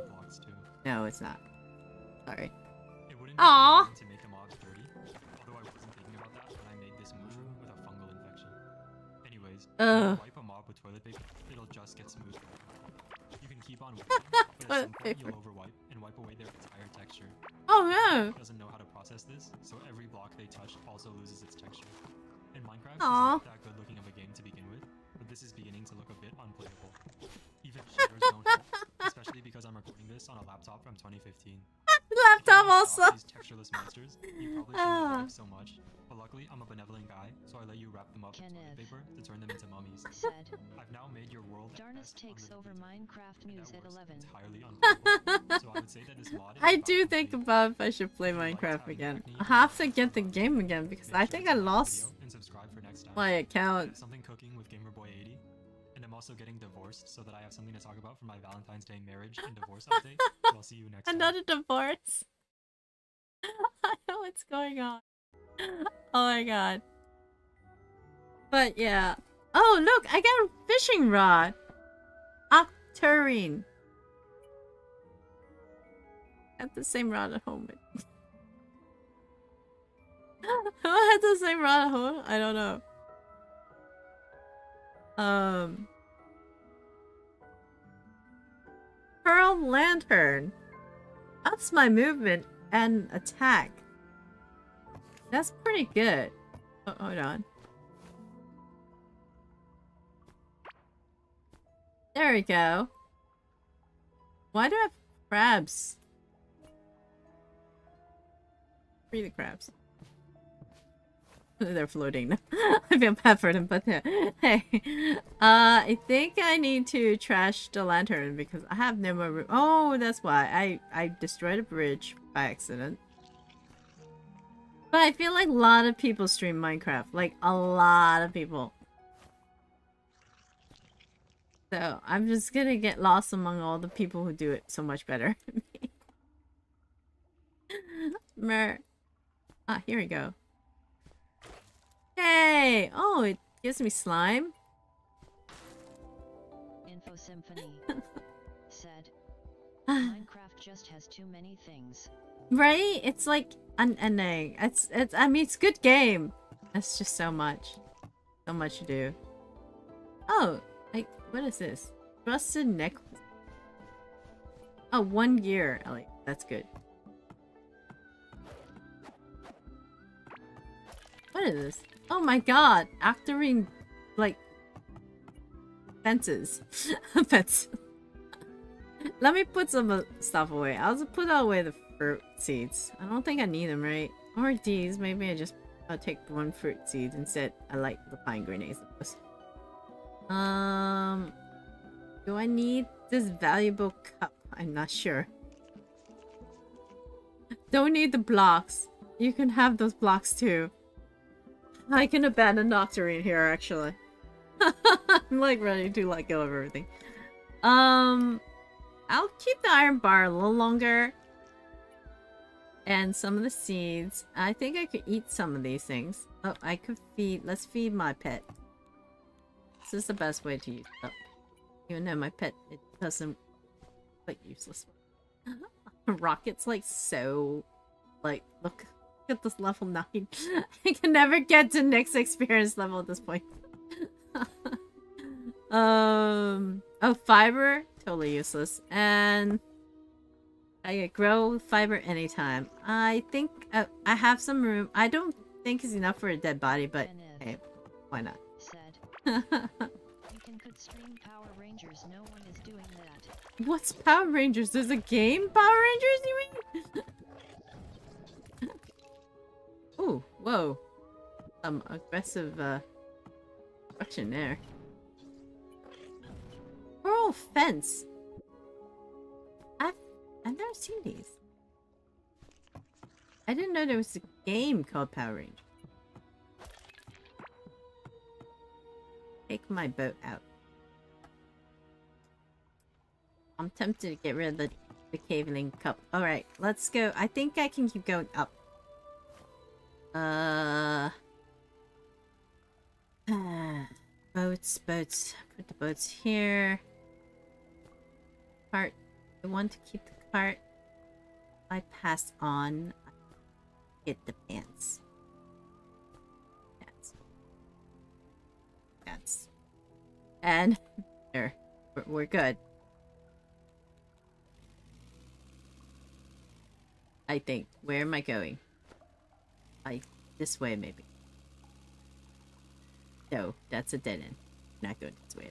No, it's not. Sorry. It wouldn't be to make the mobs dirty, although I wasn't thinking about that when I made this mushroom with a fungal infection. Anyways, when you Ugh. It'll just get smooth. You can keep on wiping, but at Toilet some point you'll overwipe and wipe away their entire texture. Oh no! It doesn't know how to process this, so every block they touch also loses its texture. In Minecraft, Aw. it's not that good looking of a game to begin with, but this is beginning to look a bit unplayable. Even shaders don't help, especially because I'm recording this on a laptop from 2015. If you Laptop wanna also. These textureless monsters, you probably shouldn't have Ah. so much. But luckily, I'm a benevolent guy, so I let you wrap them up with toilet paper to turn them into mummies. Said. I've now made your world Darnus takes over unrepeated, Minecraft news at 11. entirely so I would say that this mod I do think complete. about if I should play If you liked Minecraft again. I have to get the game again because Make I think to I lost and subscribe for next time. my account. something cooking with GamerBoy80, and I'm also getting divorced so that I have something to talk about for my Valentine's Day marriage and divorce update. So I'll see you next time. Another divorce. I know what's going on. Oh my god. But yeah. Oh look, I got a fishing rod. Octarine. Got the same rod at home with. had the same rod hole? I don't know. Um. Pearl Lantern. Ups my movement and attack. That's pretty good. Oh, hold on. There we go. Why do I have crabs? Free the crabs. They're floating. I feel bad for them, but hey, uh, I think I need to trash the lantern because I have no more room. Oh, that's why I I destroyed a bridge by accident. But I feel like a lot of people stream Minecraft, like a lot of people. So I'm just gonna get lost among all the people who do it so much better. Mer. Ah, here we go. Yay! Oh, it gives me slime. Info Symphony said Minecraft just has too many things. Right? It's like unending. It's it's I mean it's good game. That's just so much. So much to do. Oh, like what is this? Trusted necklace. Oh, one year, Ellie. That's good. What is this? Oh my god! Actoring, like, fences. Fence. Let me put some stuff away. I'll just put away the fruit seeds. I don't think I need them, right? Or these. Maybe I just I'll take one fruit seed instead. I like the pine grenades. Um, do I need this valuable cup? I'm not sure. Don't need the blocks. You can have those blocks too. I can abandon Nocturne here, actually. I'm like ready to let go of everything. Um, I'll keep the iron bar a little longer. And some of the seeds. I think I could eat some of these things. Oh, I could feed. Let's feed my pet. This is the best way to use it. Even though my pet, it doesn't... Like, useless. Rocket's like so... Like, look at this level 9. I can never get to Nick's experience level at this point. um... Oh, fiber? Totally useless. And... I get grow fiber anytime. I think uh, I have some room. I don't think it's enough for a dead body, but hey, why not? Said you can put stream Power Rangers. No is doing. What's Power Rangers? There's a game Power Rangers, you mean? Ooh, whoa. Some aggressive uh action there. Coral fence. I've I've never seen these. I didn't know there was a game called Power Rangers. Take my boat out. I'm tempted to get rid of the, the caveling cup. Alright, let's go. I think I can keep going up. Uh... boats, boats. Put the boats here. Cart. I want to keep the cart. I pass on. Get the pants. Pants. Pants. And there. We're, we're good. I think. Where am I going? I this way maybe. No, that's a dead end. Not going this way.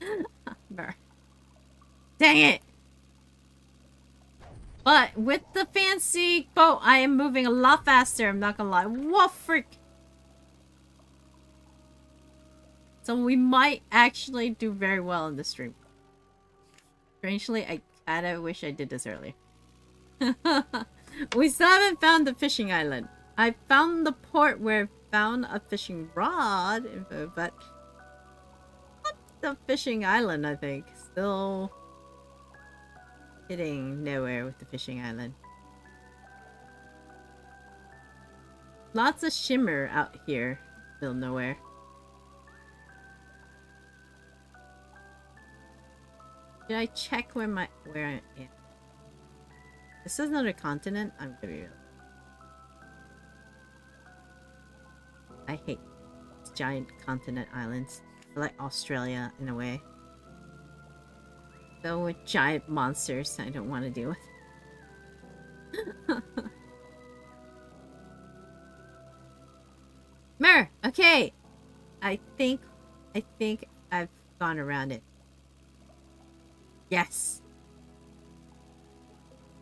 Dang it! But with the fancy boat, I am moving a lot faster. I'm not gonna lie. What freak? So we might actually do very well in this stream. Strangely, I kinda wish I did this earlier. we still haven't found the fishing island. I found the port where I found a fishing rod but not the fishing island, I think. Still getting nowhere with the fishing island. Lots of shimmer out here. Still nowhere. Did I check where my where I am? This is another continent? I'm gonna be real. I hate giant continent islands. I like Australia in a way. Though with giant monsters, I don't want to deal with. Mer, okay. I think, I think I've gone around it. Yes.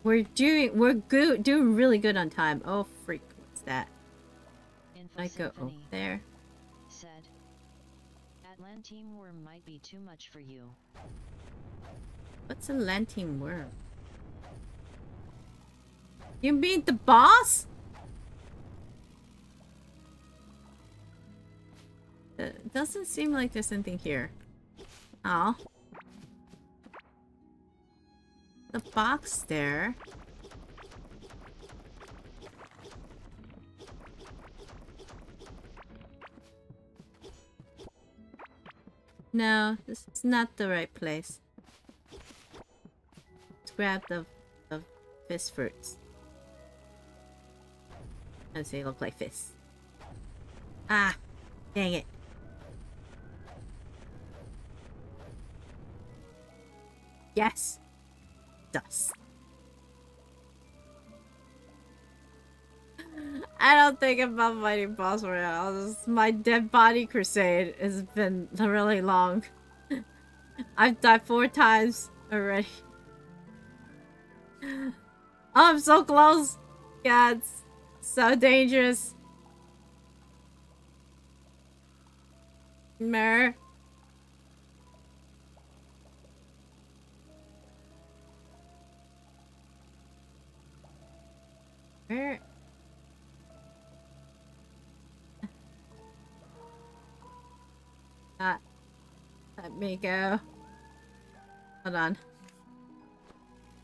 We're doing, we're good, doing really good on time. Oh freak, what's that? Info I go over there. said, Atlantean worm might be too much for you. What's a lantine worm? You mean the boss? It doesn't seem like there's anything here. Oh. The box there. No, this is not the right place. Let's grab the, the fist fruits. Let's see, look like fists. Ah, dang it. Yes. Dust. I don't think about fighting boss royales. My dead body crusade has been really long. I've died four times already. Oh, I'm so close. God, so dangerous. Mer. Where? Ah, let me go. Hold on.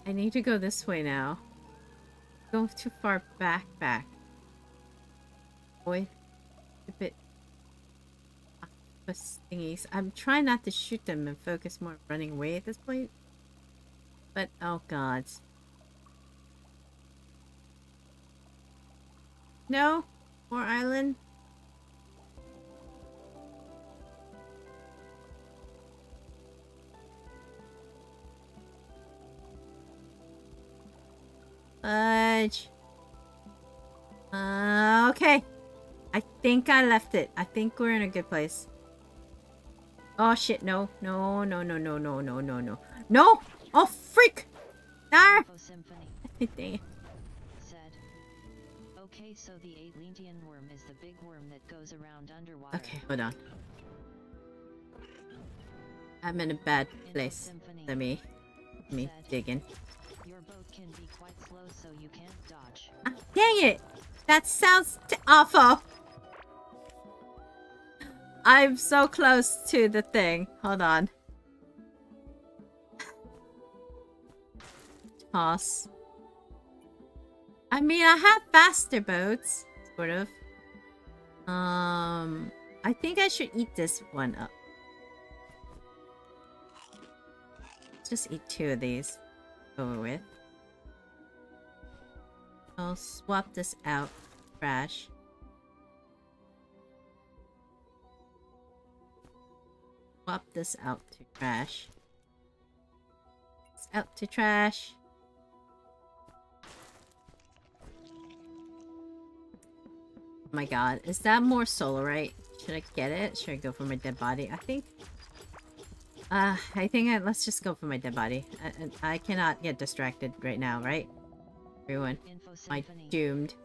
I need to go this way now. Go too far back, back. Boy, a bit octopus thingies. I'm trying not to shoot them and focus more on running away at this point. But, oh god. No? More island? Fudge. Uh, okay. I think I left it. I think we're in a good place. Oh shit, no. No, no, no, no, no, no, no, no. No! Oh, freak! Ah! Info Symphony Dang it. Okay, so the Atlantean worm is the big worm that goes around underwater. Okay, hold on. I'm in a bad place. Let me, let me dig in. Your boat can be quite slow, so you can't dodge. Ah, dang it! That sounds t awful. I'm so close to the thing. Hold on. Toss. I mean, I have faster boats, sort of. Um, I think I should eat this one up. Just eat two of these. Over with. I'll swap this out. Trash. Swap this out to trash. It's out to trash. My god, is that more solarite? Should I get it? Should I go for my dead body? I think... Uh, I think I, let's just go for my dead body. I, I cannot get distracted right now, right? Everyone. My doomed.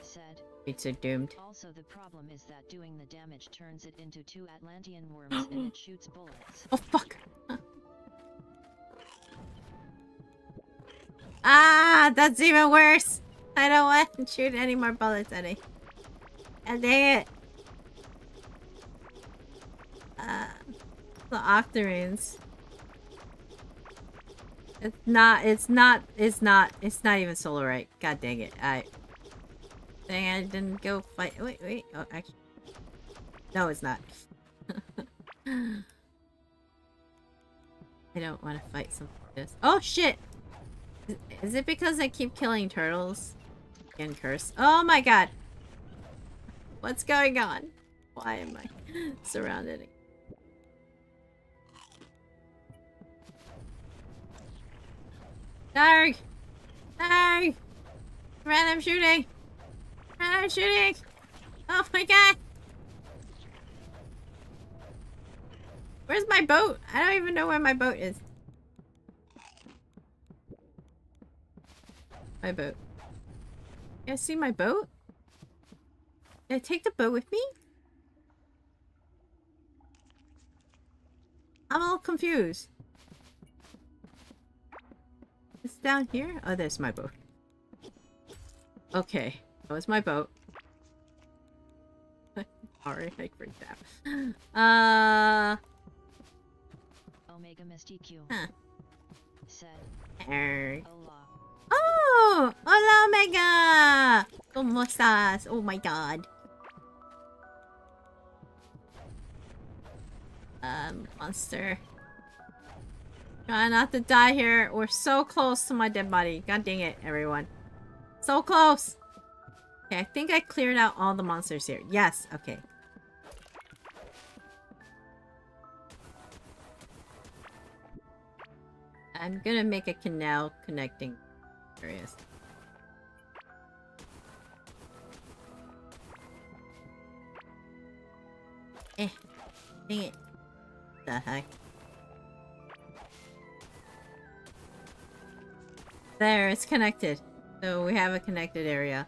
said, It's a doomed. Also the problem is that doing the damage turns it into two Atlantean worms and it shoots bullets. Oh fuck! ah, that's even worse! I don't want to shoot any more bullets at it. And it! Uh, the octarines. It's not, it's not, it's not, it's not even solarite. God dang it. I... Dang, I didn't go fight. Wait, wait. Oh, actually. No, it's not. I don't want to fight something like this. Oh, shit! Is, is it because I keep killing turtles? Again, curse. Oh my god! What's going on? Why am I surrounded? Dark! Dark! Random shooting! Random shooting! Oh my god! Where's my boat? I don't even know where my boat is. My boat. You see my boat? Did I take the boat with me? I'm a little confused. It's down here? Oh, there's my boat. Okay. That was my boat. Sorry, I freaked out. Uh... Omega Mystique Huh. said, er, Allah. Oh! Hola, Omega! ¿Cómo estás? Oh my god. Um, monster. Try not to die here. We're so close to my dead body. God dang it, everyone. So close! Okay, I think I cleared out all the monsters here. Yes, okay. I'm gonna make a canal connecting Eh, dang it. The heck? There, it's connected. So we have a connected area.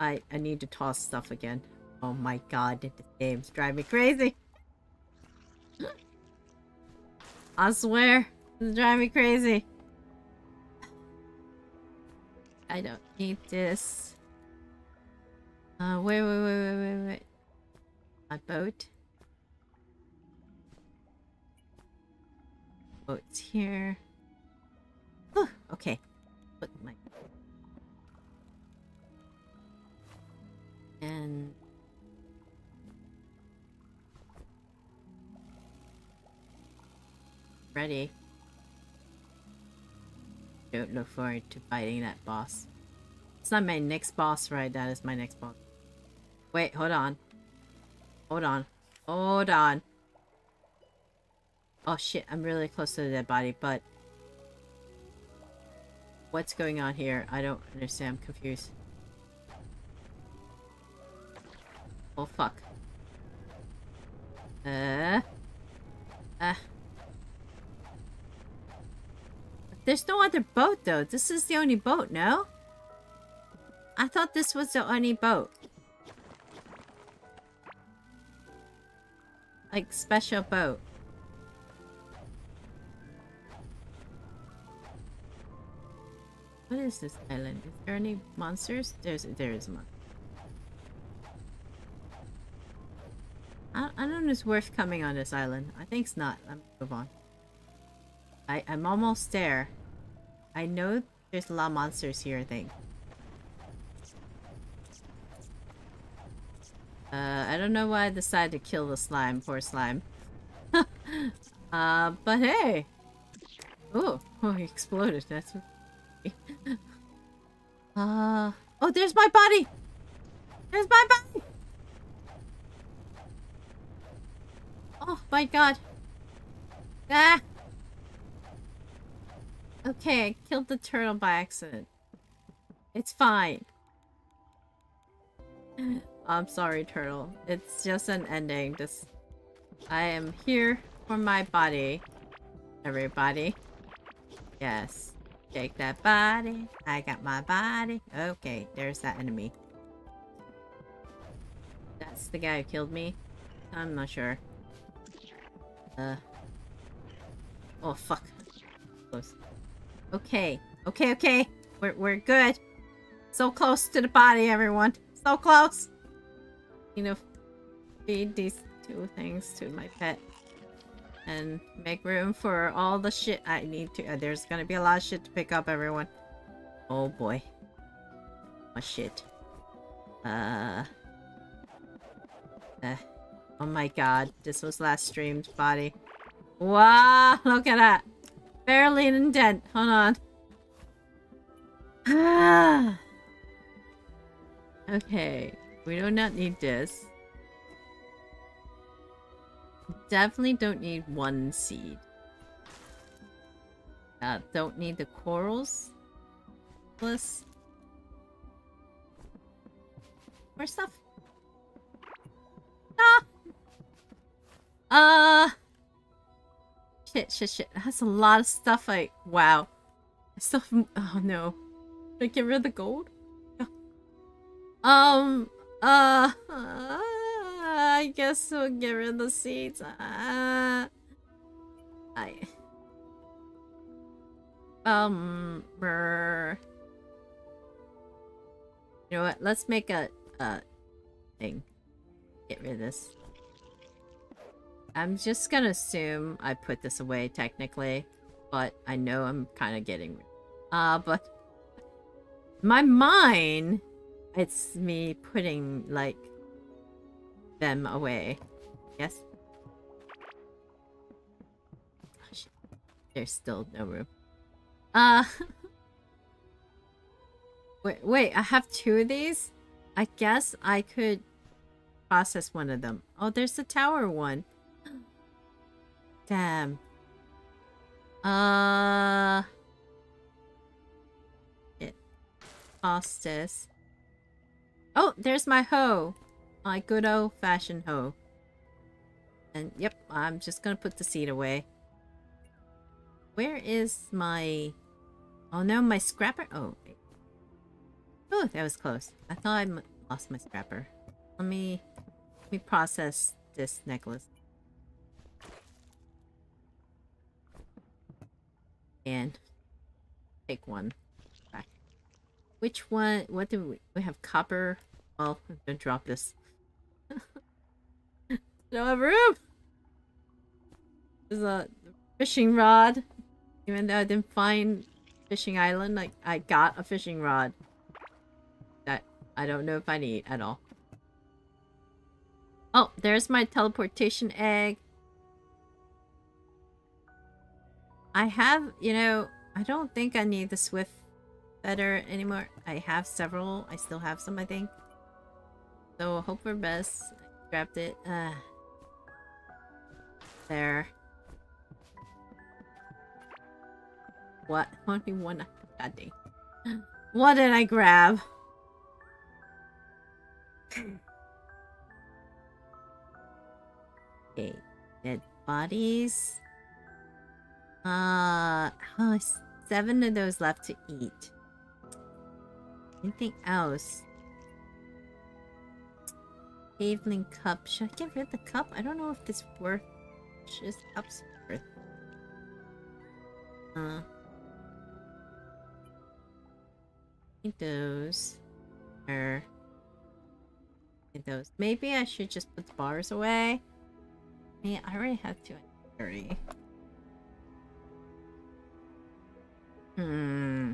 I I need to toss stuff again. Oh my god, this game's driving me crazy. I swear, it's driving me crazy. I don't need this. Uh, wait, wait, wait, wait, wait, wait. My boat. Boat's here. Whew, okay. Put my... And... Ready. Don't look forward to fighting that boss. It's not my next boss, right? That is my next boss. Wait, hold on. Hold on. Hold on. Oh shit, I'm really close to the dead body, but... What's going on here? I don't understand. I'm confused. Oh fuck. Uh... Uh... There's no other boat though. This is the only boat, no? I thought this was the only boat. Like special boat. What is this island? Is there any monsters? There's there is one. I, I don't know if it's worth coming on this island. I think it's not. Let me move on. I, I'm almost there. I know there's a lot of monsters here, I think. Uh, I don't know why I decided to kill the slime. Poor slime. uh, but hey! Oh, oh, he exploded. That's... uh... Oh, there's my body! There's my body! Oh my god. Ah! Okay, I killed the turtle by accident. It's fine. I'm sorry, turtle. It's just an ending. Just I am here for my body. Everybody. Yes. Take that body. I got my body. Okay, there's that enemy. That's the guy who killed me? I'm not sure. Uh. Oh, fuck. Close. Okay. Okay, okay. We're, we're good. So close to the body, everyone. So close. You know, feed these two things to my pet. And make room for all the shit I need to. Uh, there's gonna be a lot of shit to pick up, everyone. Oh boy. Oh shit. Uh. Uh. Oh my god. This was last streamed body. Wow, look at that. Barely an indent. Hold on. Okay. We do not need this. definitely don't need one seed. Uh, don't need the corals. Plus. More stuff. Ah! Uh. Shit, shit, shit. That's a lot of stuff I. Wow. Still. Oh no. Did I get rid of the gold? Um. Uh. uh, I guess we'll get rid of the seeds. Uh, I. Um. brr. You know what? Let's make a a thing. Get rid of this. I'm just gonna assume I put this away technically, but I know I'm kind of getting. Uh, but my mind, it's me putting like them away. Yes. Shit. There's still no room. Uh. wait, wait. I have two of these. I guess I could process one of them. Oh, there's the tower one. Damn. Uh. It. Hostess. Oh, there's my hoe. My good old fashioned hoe. And yep, I'm just gonna put the seed away. Where is my... Oh no, my scrapper. Oh. Oh, that was close. I thought I lost my scrapper. Let me... Let me process this necklace. And take one back. Which one? What do we? We have copper. Well, I'm gonna drop this. Don't have room. There's a fishing rod. Even though I didn't find fishing island, like I got a fishing rod. That I don't know if I need at all. Oh, there's my teleportation egg. I have, you know, I don't think I need the swift feather anymore. I have several. I still have some, I think. So hope for best. I grabbed it. Uh, there. What? Only one. God dang. What did I grab? Okay. Dead bodies. Uh, oh, seven of those left to eat. Anything else? Evening cup. Should I get rid of the cup? I don't know if this worth. Just cup's worth. Uh. Those are. I those. Maybe I should just put the bars away. I mean, I already have 230. Hmm.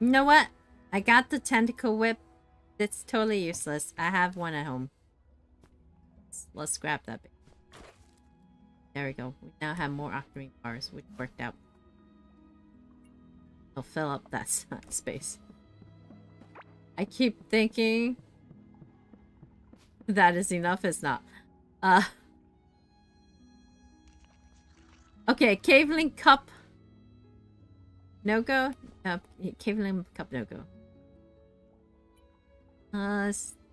You know what? I got the tentacle whip. It's totally useless. I have one at home. Let's, scrap that. There we go. We now have more octarine bars, which worked out. I'll fill up that space. I keep thinking that is enough. It's not. Uh. Okay, Caveling Cup no go? Uh, Caveling Cup no go. Uh,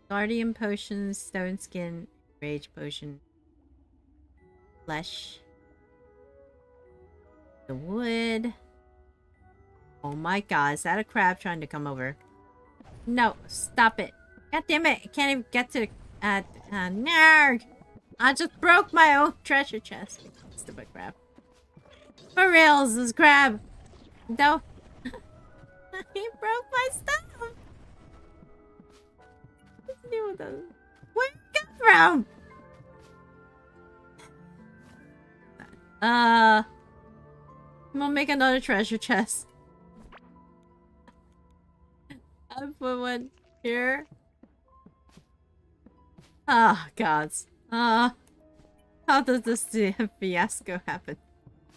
Guardian Potion, Stone Skin, Rage Potion, Flesh, the wood. Oh my god, is that a crab trying to come over? No, stop it. God damn it, I can't even get to the... Uh, uh, nerd! I just broke my own treasure chest. Stupid crab. For reals, this crab! No. he broke my stuff. What's new with? Where'd it come from? Uh, I'm gonna make another treasure chest. I'll put one here. Ah, gods. Ah, how does this fiasco happen?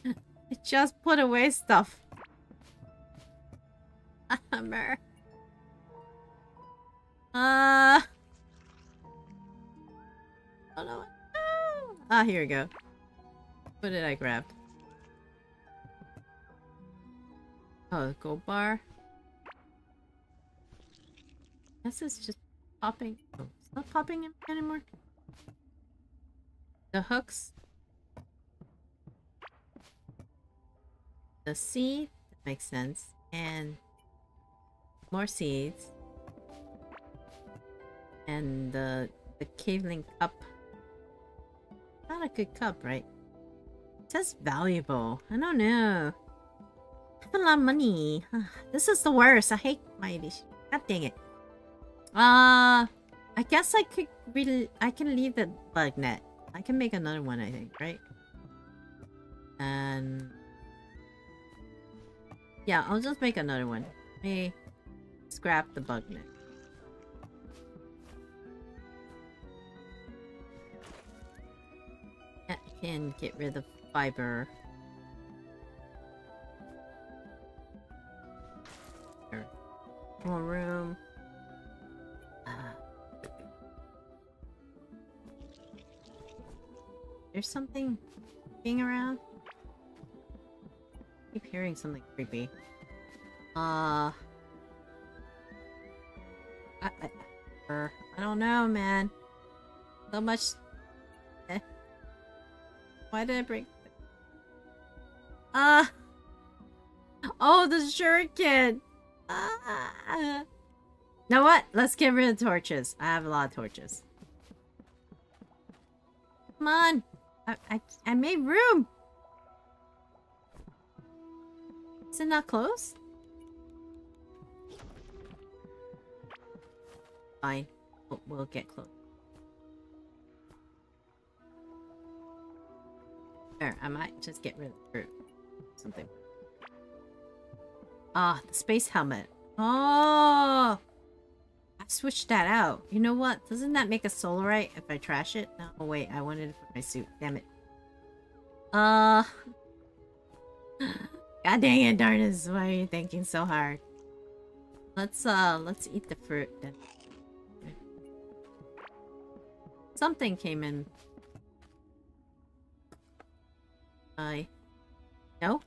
I just put away stuff. Hammer. Uh. Oh no. Ah, here we go. What did I grab? Oh, the gold bar. This is just popping. Oh, it's not popping anymore. The hooks. The seed. That makes sense. And more seeds. And the the caveling cup. Not a good cup, right? It says valuable. I don't know. I have a lot of money. This is the worst. I hate my dish. God dang it. Uh, I guess I could really. I can leave the bug net. I can make another one, I think, right? And yeah, I'll just make another one. Hey, scrap the bug net. That can get rid of fiber. More room. Ah. There's something being around. I keep hearing something creepy. Uh I, I, er, I don't know, man. So much. Eh. Why did I break? Ah. Uh, oh, the shuriken. Ah. Know what? Let's get rid of torches. I have a lot of torches. Come on. I, I, I made room. Is it not close? Fine. We'll, we'll get close. There, I might just get rid of the fruit. Something. Ah, the space helmet. Oh! I switched that out. You know what? Doesn't that make a solarite if I trash it? No, oh, wait. I wanted to put my suit. Damn it. Uh... God dang it, Darnus. Why are you thinking so hard? Let's, uh, let's eat the fruit then. Something came in. I... No?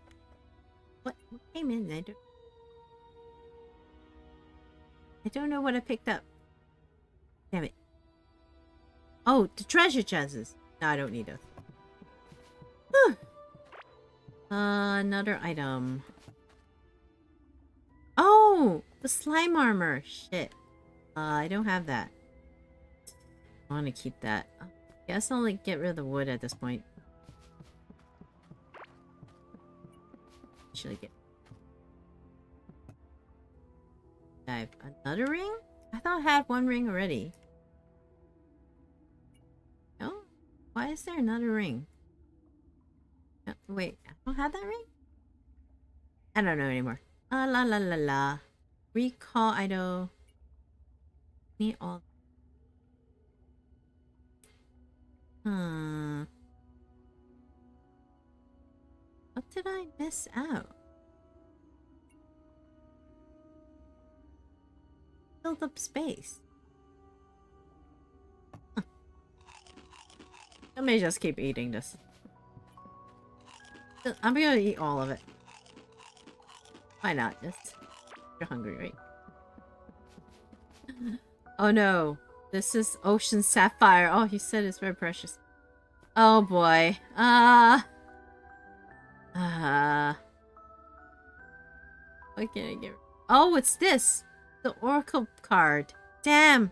What, what came in? I don't... I don't know what I picked up. Damn it. Oh, the treasure chests. No, I don't need those. Uh, another item. Oh, the slime armor. Shit. Uh, I don't have that. I want to keep that. I guess I'll like get rid of the wood at this point. Actually get I have another ring? I thought I had one ring already. No? Why is there another ring? No, wait, I don't have that ring? I don't know anymore. Ah la la la la. Recall idol. Me all. Hmm. What did I miss out? filled up space. Let me just keep eating this. I'm gonna eat all of it. Why not? Just you're hungry, right? Oh no. This is ocean sapphire. Oh, he said it's very precious. Oh boy. Uh. Uh, what can I get? Oh, it's this. The Oracle card. Damn.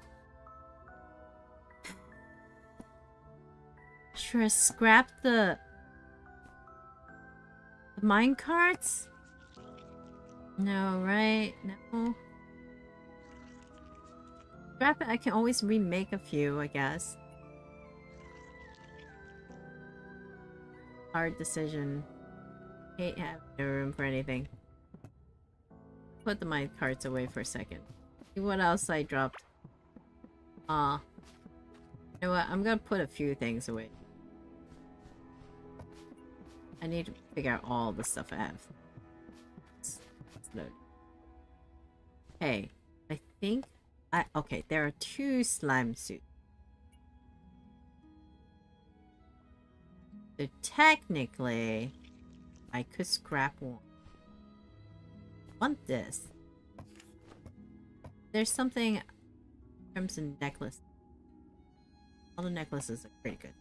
Should I scrap the... The mine cards? No, right? No. Scrap it, I can always remake a few, I guess. Hard decision. Hate having no room for anything put the mine carts away for a second. See what else I dropped. Ah. Uh, you know what? I'm gonna put a few things away. I need to figure out all the stuff I have. Let's, let's load. Hey, I think I okay. There are two slime suits. So technically, I could scrap one. Want this? There's something. Crimson necklace. All the necklaces are pretty good.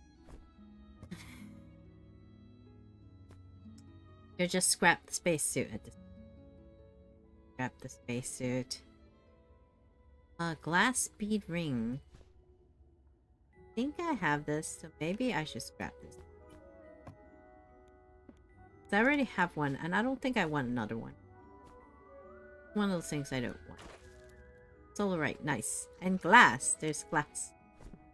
You just scrap the spacesuit at this. Scrap the spacesuit. A glass bead ring. I think I have this, so maybe I should scrap this. I already have one, and I don't think I want another one. One of those things I don't want. Solarite, nice. And glass. There's glass.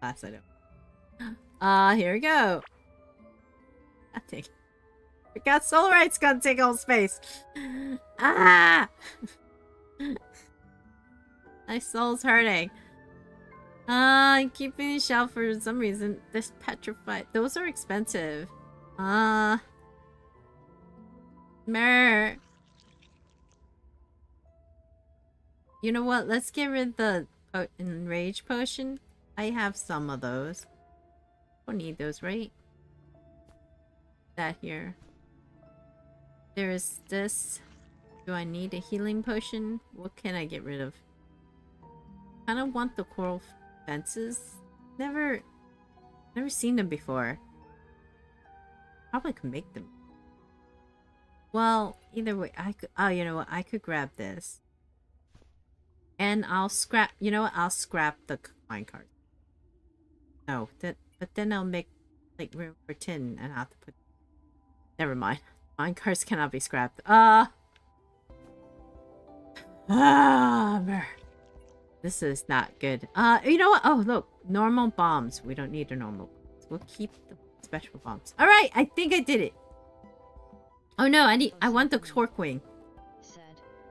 Glass I don't. Ah, uh, here we go. I think. Got Solarite's gonna take all space. Ah! My soul's hurting. Uh, I'm keeping the shell for some reason. This petrified. Those are expensive. Ah. Uh, Mer. You know what? Let's get rid of the po enrage potion. I have some of those. Don't need those, right? That here. There is this. Do I need a healing potion? What can I get rid of? I kind of want the coral fences. Never, never seen them before. Probably could make them. Well, either way, I could. Oh, you know what? I could grab this, and I'll scrap. You know what? I'll scrap the minecart. No, that. But then I'll make like room for tin, and I'll have to put. Never mind. Minecarts cannot be scrapped. Uh. Ah, this is not good. Uh, you know what? Oh, look. Normal bombs. We don't need a normal bombs. We'll keep the special bombs. Alright, I think I did it. Oh no, I need- I want the torque wing.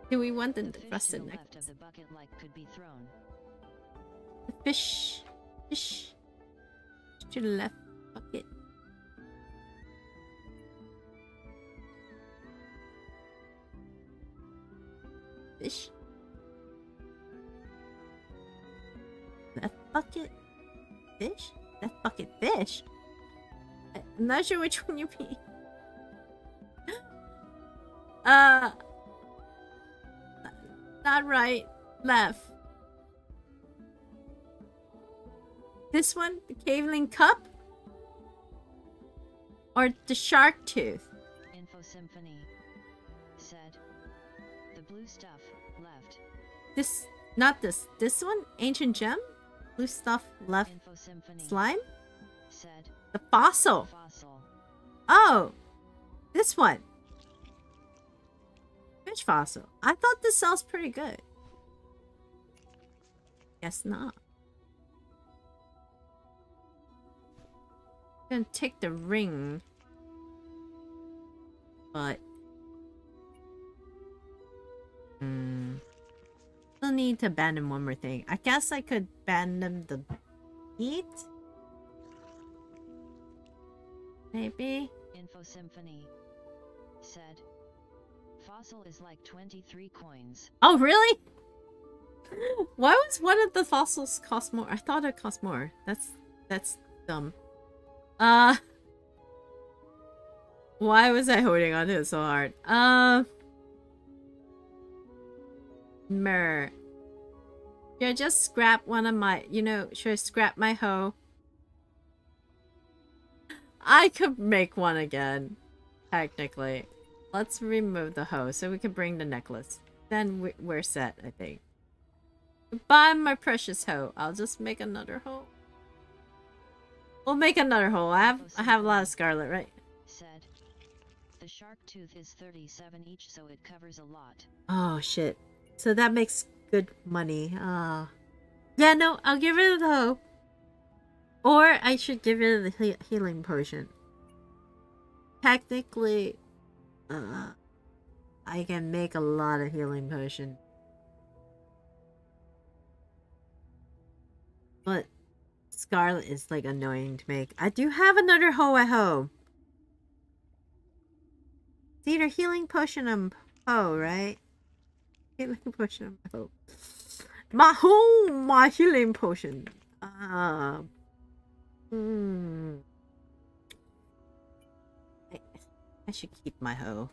Do we want the, the rusted necklace? The, bucket like could be thrown. the fish. Fish. To the left bucket. Fish. Bucket. Fish? Left bucket fish? I'm not sure which one you mean. Uh, not right, left. This one, the caveling cup, or the shark tooth. Info Symphony said the blue stuff left. This, not this. This one, ancient gem, blue stuff left. Slime, said the fossil. fossil. Oh, this one. Fish fossil. I thought this sounds pretty good. Guess not. gonna take the ring. But... Hmm... Still need to abandon one more thing. I guess I could abandon the beat? Maybe? Info Symphony said fossil is like 23 coins. Oh, really? Why was one of the fossils cost more? I thought it cost more. That's that's dumb. Uh Why was I holding on to it so hard? Uh Mer. Yeah, just scrap one of my you know, should I scrap my hoe? I could make one again. Technically. Let's remove the hoe so we can bring the necklace. Then we- we're set, I think. Goodbye, my precious hoe. I'll just make another hoe. We'll make another hoe. I have I have a lot of scarlet, right? Said the shark tooth is 37 each, so it covers a lot. Oh shit. So that makes good money. Ah. Yeah, no, I'll give rid of the hoe. Or I should give of the he healing potion. Technically, uh, I can make a lot of healing potion. But Scarlet is like annoying to make. I do have another hoe at home. It's either healing potion and hoe, right? Healing potion hoe. My home, my healing potion. Ah. Hmm. I should keep my hoe.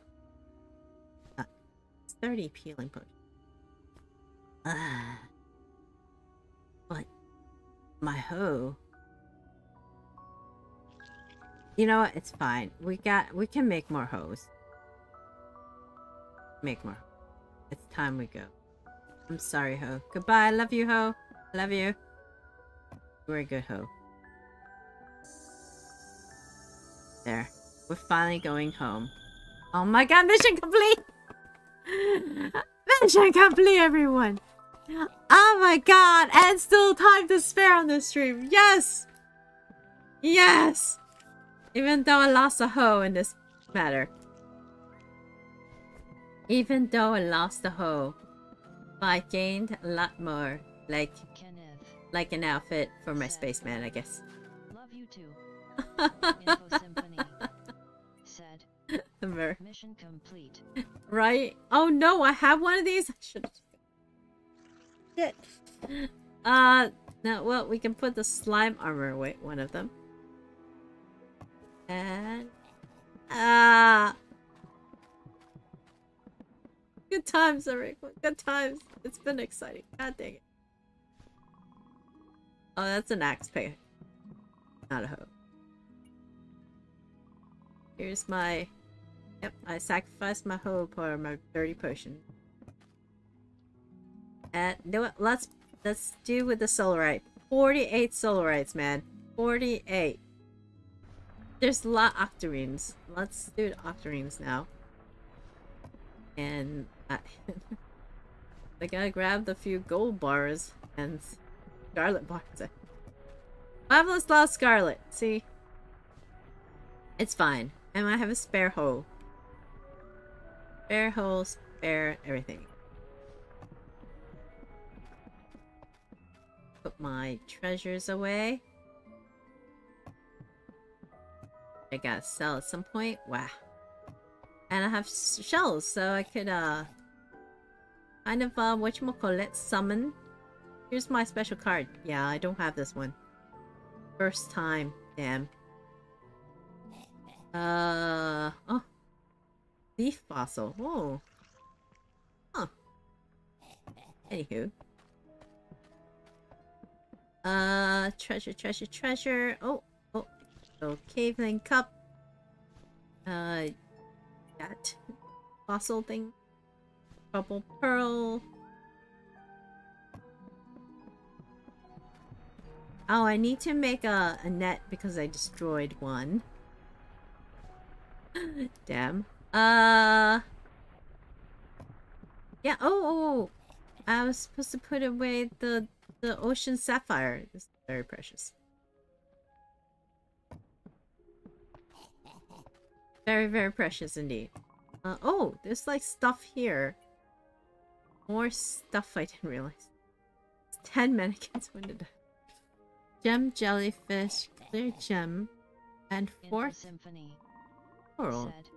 Uh, 30 peeling potion. Ah. But my hoe. You know what? It's fine. We got we can make more hoes. Make more. It's time we go. I'm sorry, Ho. Goodbye. I love you, Ho. Love you. You're a good Ho. There. We're finally going home. Oh my god, mission complete! mission complete, everyone! Oh my god, and still time to spare on this stream. Yes! Yes! Even though I lost a hoe in this matter. Even though I lost a hoe. But I gained a lot more. Like, Kenneth. like an outfit for my Sad. spaceman, I guess. Love you too. Info Symphony. Said. Mer- Mission complete. right? Oh no, I have one of these. I should. Shit. Uh, no. Well, we can put the slime armor away. One of them. And ah, good times, Eric. Good times. It's been exciting. God dang it. Oh, that's an axe pick, not a hoe. Here's my Yep, I sacrificed my hoe for my dirty potion. And do it. Let's let's do with the solarite. Forty-eight solarites, man. Forty-eight. There's a lot of octarines. Let's do octarines now. And I, I gotta grab the few gold bars and scarlet bars. Marvelous lost scarlet. See, it's fine. And I have a spare hoe. Spare hole, spare everything. Put my treasures away. I gotta sell at some point. Wow. And I have shells, so I could, uh... Kind of, uh, whatchamacallit, summon. Here's my special card. Yeah, I don't have this one. First time. Damn. Uh... Oh. Leaf fossil. Whoa. Huh. Anywho. Uh, treasure, treasure, treasure. Oh, oh. So, caveling cup. Uh, that fossil thing. Purple pearl. Oh, I need to make a, a net because I destroyed one. Damn. Uh. Yeah. Oh, oh, oh. I was supposed to put away the the ocean sapphire. This is very precious. Very, very precious indeed. Uh, oh, there's like stuff here. More stuff I didn't realize. It's ten mannequins. When did I... Gem, jellyfish, clear gem, and Info four Symphony. coral. Said.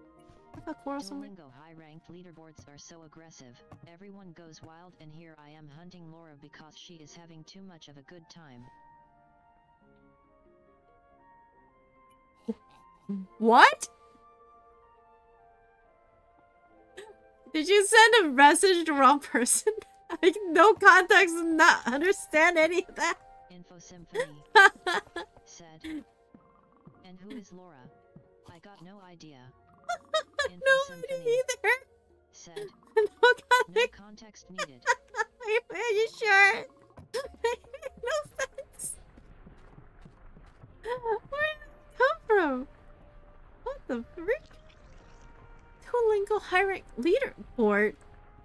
I a coral somewhere. Duolingo high-ranked leaderboards are so aggressive. Everyone goes wild and here I am hunting Laura because she is having too much of a good time. What? Did you send a message to the wrong person? I no context and not understand any of that. Info Symphony. said. And who is Laura? I got no idea. Info no idea Symphony. either. Said. No No context. context needed. Are you, sure? no sense. Where did it come from? What the frick? Duolingo high rank leaderboard.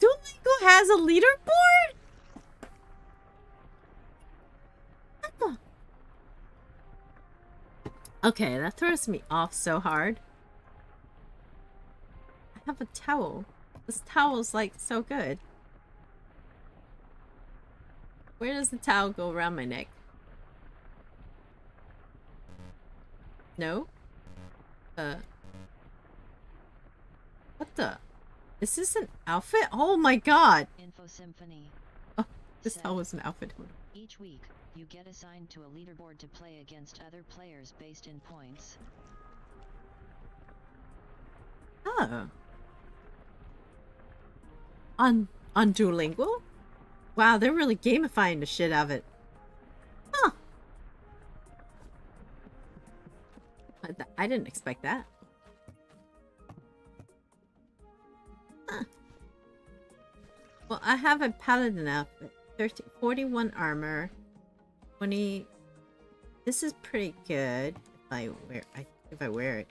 Duolingo has a leaderboard? Okay, that throws me off so hard. I have a towel. This towel's like so good. Where does the towel go around my neck? No? Uh. What the? This is this an outfit? Oh my god! Info Symphony. Oh, this towel was an outfit. Each week, you get assigned to a leaderboard to play against other players based in points. Oh. On on Duolingo? Wow, they're really gamifying the shit out of it. Huh. I, I didn't expect that. Well, I have a paladin outfit. 13, 41 armor. 20... This is pretty good if I wear I, if I wear it.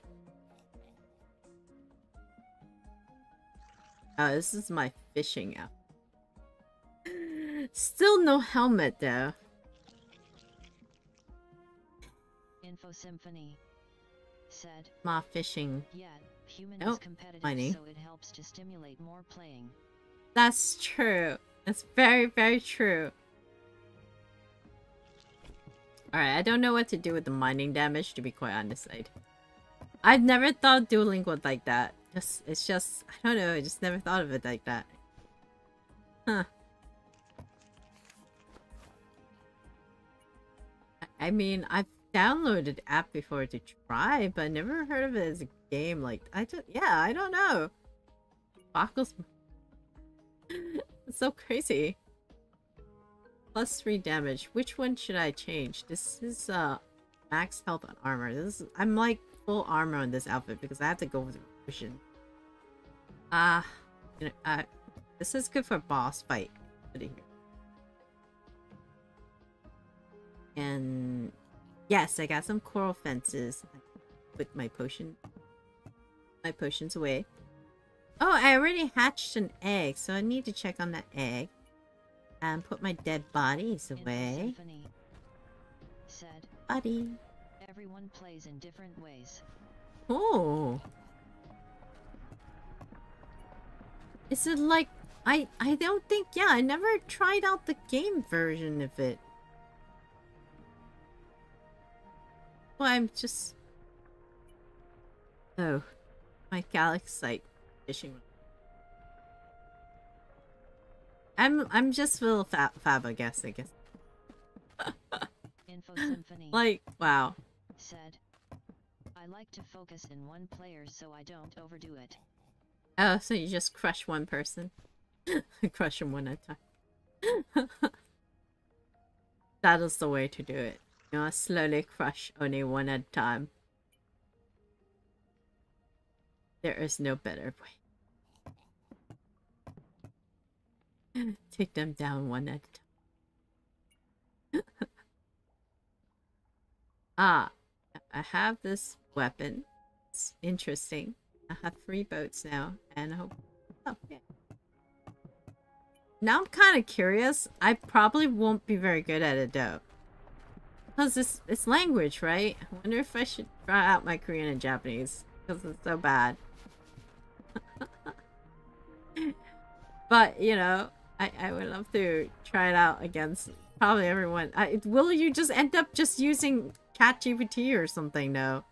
Oh, this is my fishing outfit. Still no helmet though. Info Symphony said, My fishing. yet, human Nope, is competitive mining. so it helps to stimulate more playing. That's true. That's very, very true. Alright, I don't know what to do with the mining damage, to be quite honest. I'd, I've never thought Duolingo would like that. Just, it's just, I don't know, I just never thought of it like that. Huh. I- I mean, I've downloaded app before to try, but I never heard of it as a game. Like, I just, yeah, I don't know. Boggles it's so crazy. Plus three damage. Which one should I change? This is uh max health and armor. This is, I'm like full armor on this outfit because I have to go with vision. Ah, you know, uh, this is good for boss fight. Put it here. And yes, I got some coral fences. Put my potion, my potions away. Oh, I already hatched an egg, so I need to check on that egg. And put my dead bodies away. Said, Buddy. everyone plays in different ways. Oh. Is it like I I don't think yeah, I never tried out the game version of it. Well, I'm just Oh. My galaxite fishing. I'm I'm just a little fab, fab I guess, I guess. Info Symphony Like, wow. said, I like to focus in one player so I don't overdo it. Oh, so you just crush one person? crush them one at a time. that is the way to do it. You know, slowly crush only one at a time. There is no better way. Take them down one at a time. ah, I have this weapon. It's interesting. I have three boats now, and I hope. Oh, yeah. Now I'm kind of curious. I probably won't be very good at it though. Because it's, it's language, right? I wonder if I should try out my Korean and Japanese. Because it's so bad. but, you know, I, I would love to try it out against probably everyone. I, will you just end up just using ChatGPT or something, though?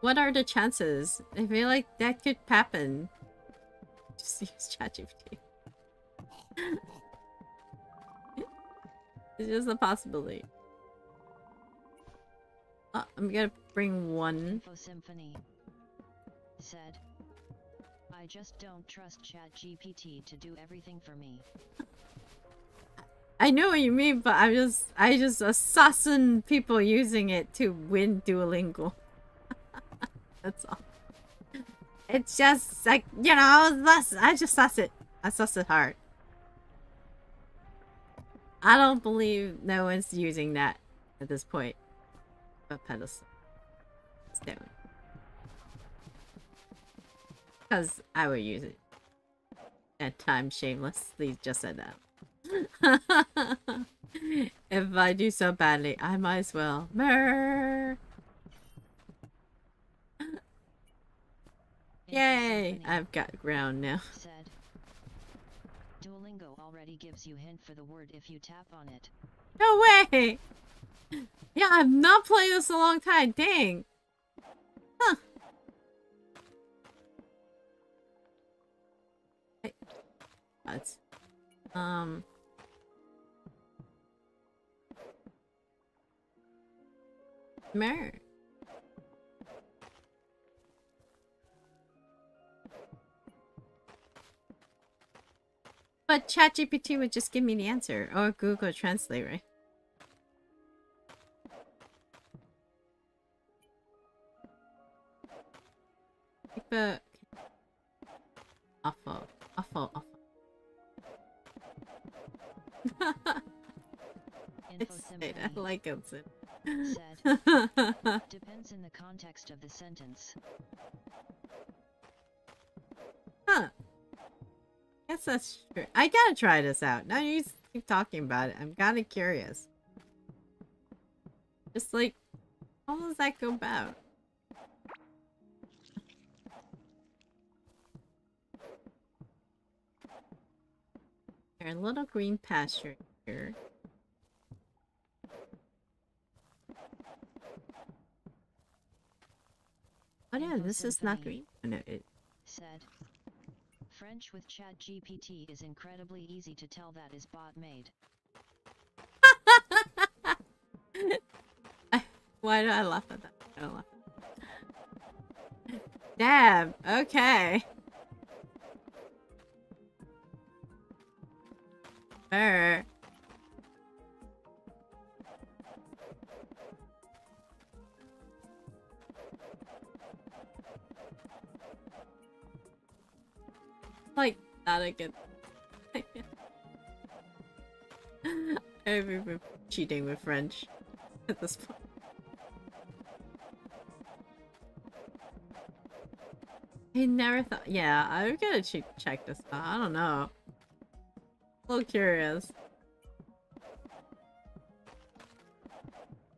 What are the chances? I feel like that could happen. Just use ChatGPT. it's just a possibility. Uh, I'm gonna bring one. Info Symphony said, I just don't trust ChatGPT to do everything for me. I know what you mean, but I'm just I just assassin people using it to win Duolingo. That's all. It's just like you know, that's I just suss it. I suss it hard. I don't believe no one's using that at this point. But pedestal. Down. Because I would use it. At times shamelessly just said that. if I do so badly, I might as well. Mer. Yay! I've got ground now. said, Duolingo already gives you hint for the word if you tap on it. No way! yeah, I've not played this a long time. Dang. Huh. But, um... Mer. But ChatGPT would just give me the answer, or Google Translate, right? But awful, awful, awful. Info I Symphony like it. Depends in the context of the sentence. Huh. Guess that's true. I gotta try this out. Now you keep talking about it. I'm kinda curious. Just like, how does that go about? A little green pasture here. Oh yeah, this is not green. Oh, no, it, Said, French with ChatGPT is incredibly easy to tell that is bot made. Why do I laugh at that? I don't laugh at that. Damn, okay. Sure. Like, that again. I've cheating with French at this point. I never thought. Yeah, I'm gonna ch check this out. I don't know. Little curious.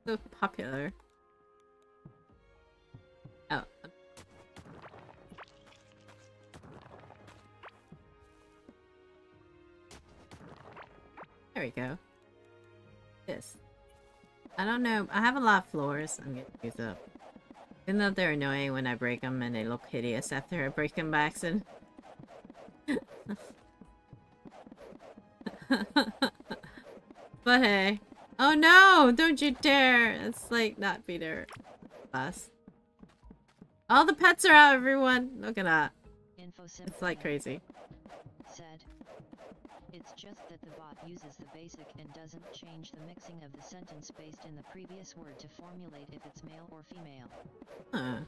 So popular. Oh. There we go. This. I don't know. I have a lot of floors. I'm gonna use up. Even though they're annoying when I break them and they look hideous after I break them by accident. but hey. Oh no! Don't you dare! It's like not be there. Class. All the pets are out, everyone! Look at that. Info It's like crazy. said, It's just that the bot uses the basic and doesn't change the mixing of the sentence based in the previous word to formulate if it's male or female. Huh.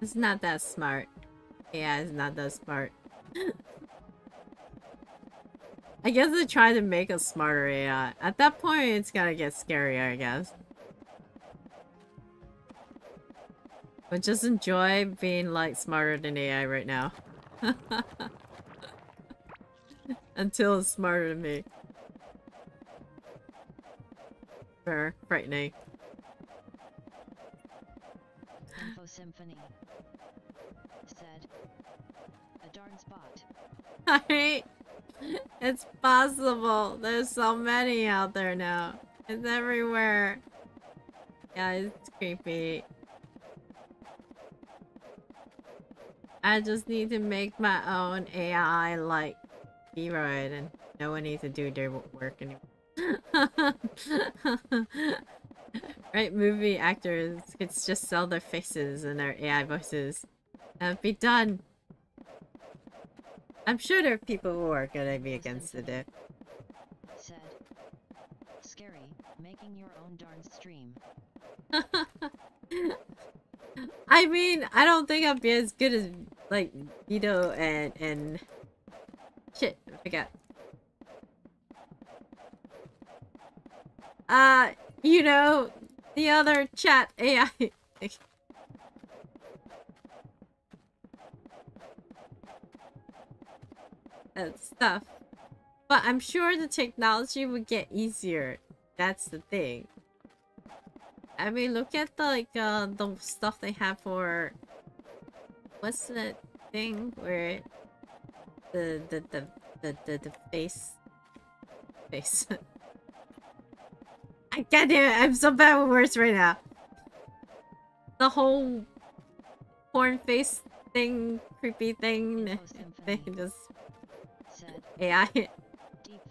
It's not that smart. Yeah, it's not that smart. I guess they try to make a smarter AI. At that point, it's gonna get scarier, I guess. But just enjoy being, like, smarter than AI right now. Until it's smarter than me. Fair. Frightening. Info Symphony said, A darn spot. Right? It's possible. There's so many out there now. It's everywhere. Yeah, it's creepy. I just need to make my own AI like Heroid and no one needs to do their work anymore. right, movie actors could just sell their faces and their AI voices. That'd be done. I'm sure there are people who are gonna be against it. Said, Scary, making your own darn stream. I mean, I don't think I'll be as good as like Vito and and shit. I forgot. Uh, you know, the other chat AI. And stuff. But I'm sure the technology would get easier. That's the thing. I mean, look at the, like uh, the stuff they have for what's that thing where the the the the the, the face face. I can't do it. I'm so bad with words right now. The whole porn face thing, creepy thing. They just AI. Deep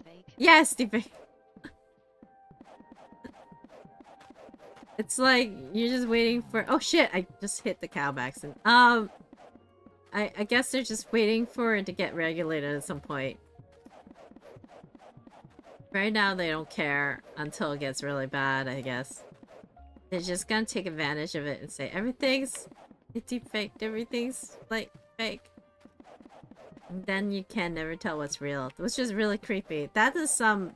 fake. Yes, Stephen. It's like you're just waiting for. Oh shit! I just hit the cow by accident. Um, I I guess they're just waiting for it to get regulated at some point. Right now, they don't care until it gets really bad, I guess. They're just gonna take advantage of it and say everything's deep faked, everything's like fake. Then you can never tell what's real, which is really creepy. That is some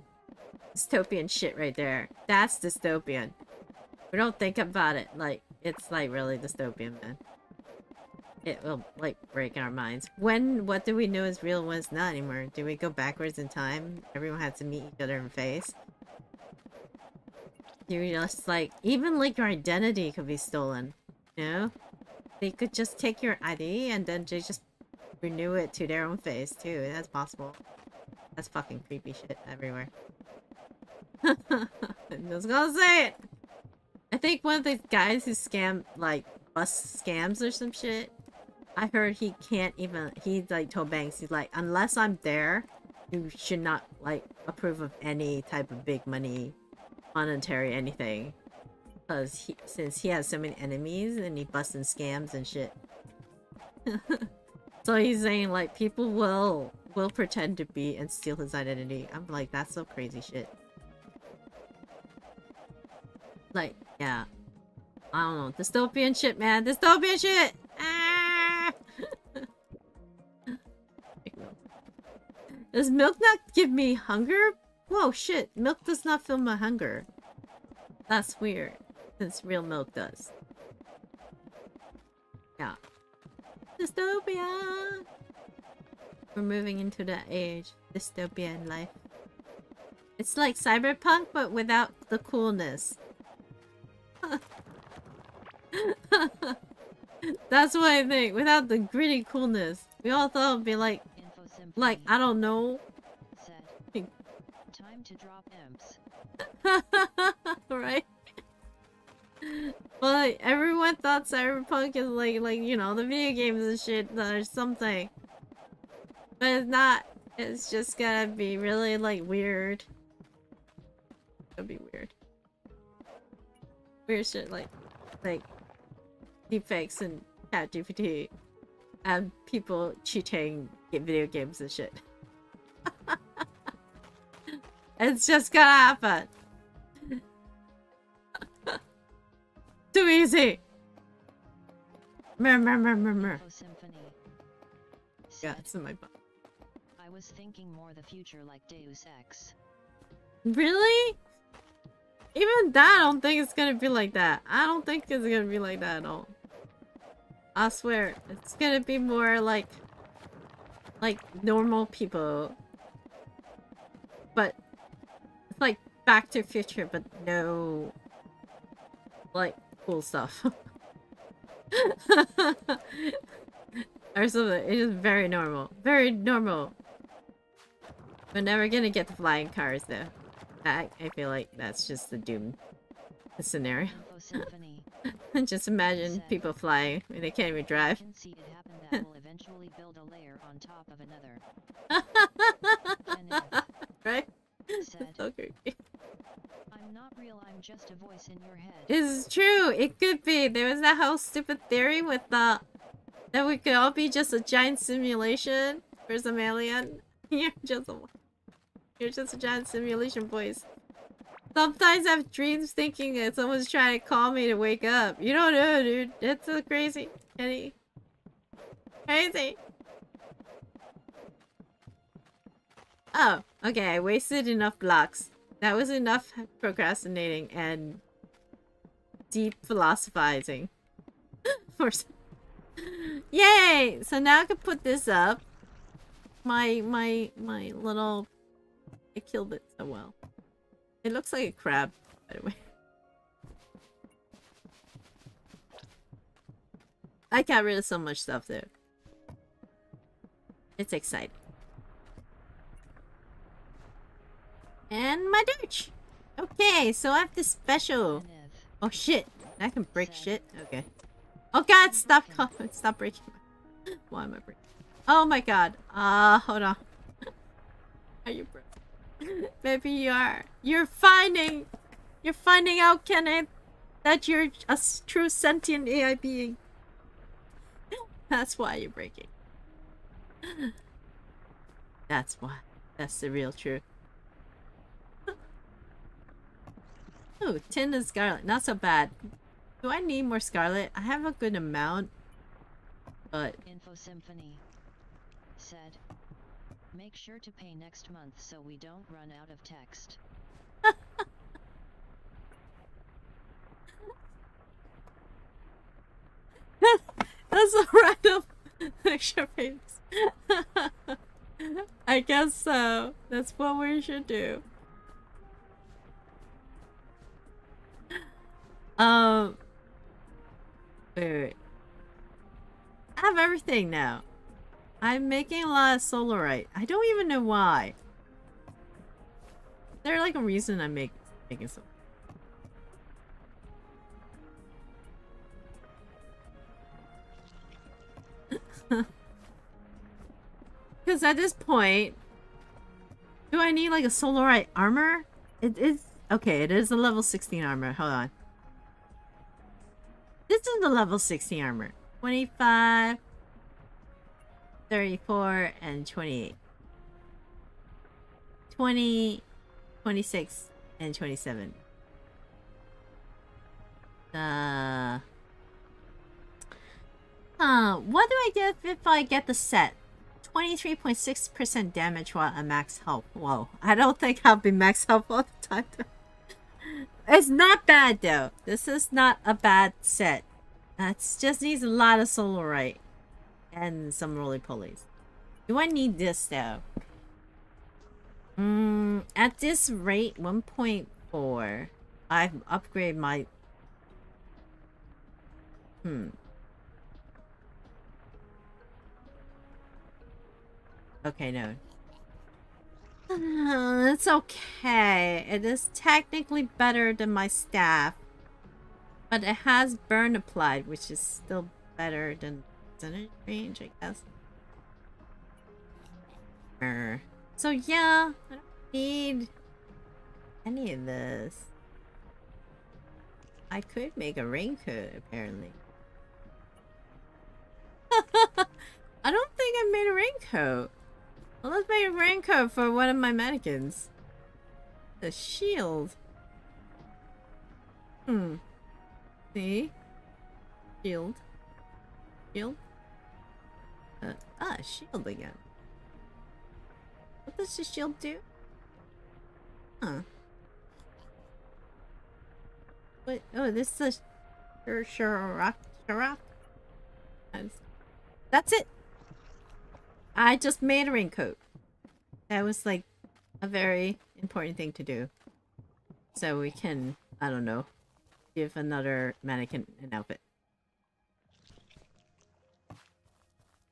dystopian shit right there. That's dystopian. We don't think about it like it's like really dystopian, man. It will like break our minds. When what do we know is real when it's not anymore? Do we go backwards in time? Everyone had to meet each other in face. You're just like even like your identity could be stolen. You know? They could just take your ID and then they just renew it to their own face too. That's possible. That's fucking creepy shit everywhere. I'm just gonna say it. I think one of the guys who scam like bus scams or some shit. I heard he can't even. He like told Banks, he's like, unless I'm there, you should not like approve of any type of big money, monetary anything, because he since he has so many enemies and he busting scams and shit. so he's saying like people will will pretend to be and steal his identity. I'm like that's so crazy shit. Like yeah, I don't know dystopian shit, man. Dystopian shit. Ah! Does milk not give me hunger? Whoa, shit. Milk does not fill my hunger. That's weird. Since real milk does. Yeah. Dystopia! We're moving into that age. Dystopian life. It's like cyberpunk, but without the coolness. That's what I think. Without the gritty coolness. We all thought it'd be like, like, I don't know. said, Time to drop imps. right? Like, everyone thought Cyberpunk is like, like you know, the video games and shit or something, but it's not. It's just gonna be really like weird. It'll be weird. Weird shit like, like deepfakes and ChatGPT, and people cheating in video games and shit. it's just gonna happen. Too easy. Mer mer mer mer mer. Symphony Yeah, it's in my butt. I was thinking more the future like Deus Ex. Really? Even that, I don't think it's gonna be like that. I don't think it's gonna be like that at all. I swear, it's gonna be more like, like normal people. But it's like Back to Future, but no, like cool stuff. or something. It is very normal. Very normal. We're never gonna get the flying cars though. I, I feel like that's just the doom scenario. Just imagine people flying when they can't even drive. can see it happen that will eventually build a layer on top of another. Right? said, so creepy. I'm not real, I'm just a voice in your head. It's true. It could be. There was that whole stupid theory with the that we could all be just a giant simulation for some alien. You're just a you're just a giant simulation voice. Sometimes I have dreams thinking that someone's trying to call me to wake up. You don't know, dude. That's so crazy. Kenny. Crazy. Oh, okay. I wasted enough blocks. That was enough procrastinating and deep philosophizing. For Yay! So now I can put this up. My my my little I killed it so well. It looks like a crab, by the way. I got rid of so much stuff there. It's exciting. And my Dutch! Okay, so I have this special. Oh shit! I can break shit? Okay. Oh god, stop stop breaking. Why am I breaking? Oh my god. Uh, hold on. Are you bro? Maybe you are. You're finding you're finding out, Kenneth, that you're a true sentient AI being. That's why you're breaking. That's why. That's the real truth. Ooh, tin and scarlet. Not so bad. Do I need more scarlet? I have a good amount. But Info Symphony said, Make sure to pay next month so we don't run out of text. that's a random extra face. I guess so. That's what we should do. Um. Wait, wait. I have everything now. I'm making a lot of solarite. I don't even know why. There like a reason I'm make, making some? Because at this point, do I need like a solarite armor? It is okay. It is a level 16 armor. Hold on. This is the level 60 armor. 25, 34, and 28. 20, 26, and 27. Uh. Huh. What do I get if I get the set? 23.6% damage while at max health. Whoa. I don't think I'll be max health all the time. it's not bad though. This is not a bad set. It just needs a lot of solarite. And some roly-polies. Do I need this though? Mm, at this rate, 1.4. I've upgraded my... Hmm. Okay, no. It's okay. It is technically better than my staff. But it has burn applied, which is still better than percentage range, I guess. So yeah, I don't need any of this. I could make a raincoat, apparently. I don't think I made a raincoat. Well, let's make a raincoat for one of my mannequins. The shield. Hmm. See? Shield. Shield? Uh, ah, shield again. What does the shield do? Huh. What? Oh, this is a Sharok. Sharok? That's it. I just made a raincoat. That was like a very important thing to do. So we can, I don't know, give another mannequin an outfit.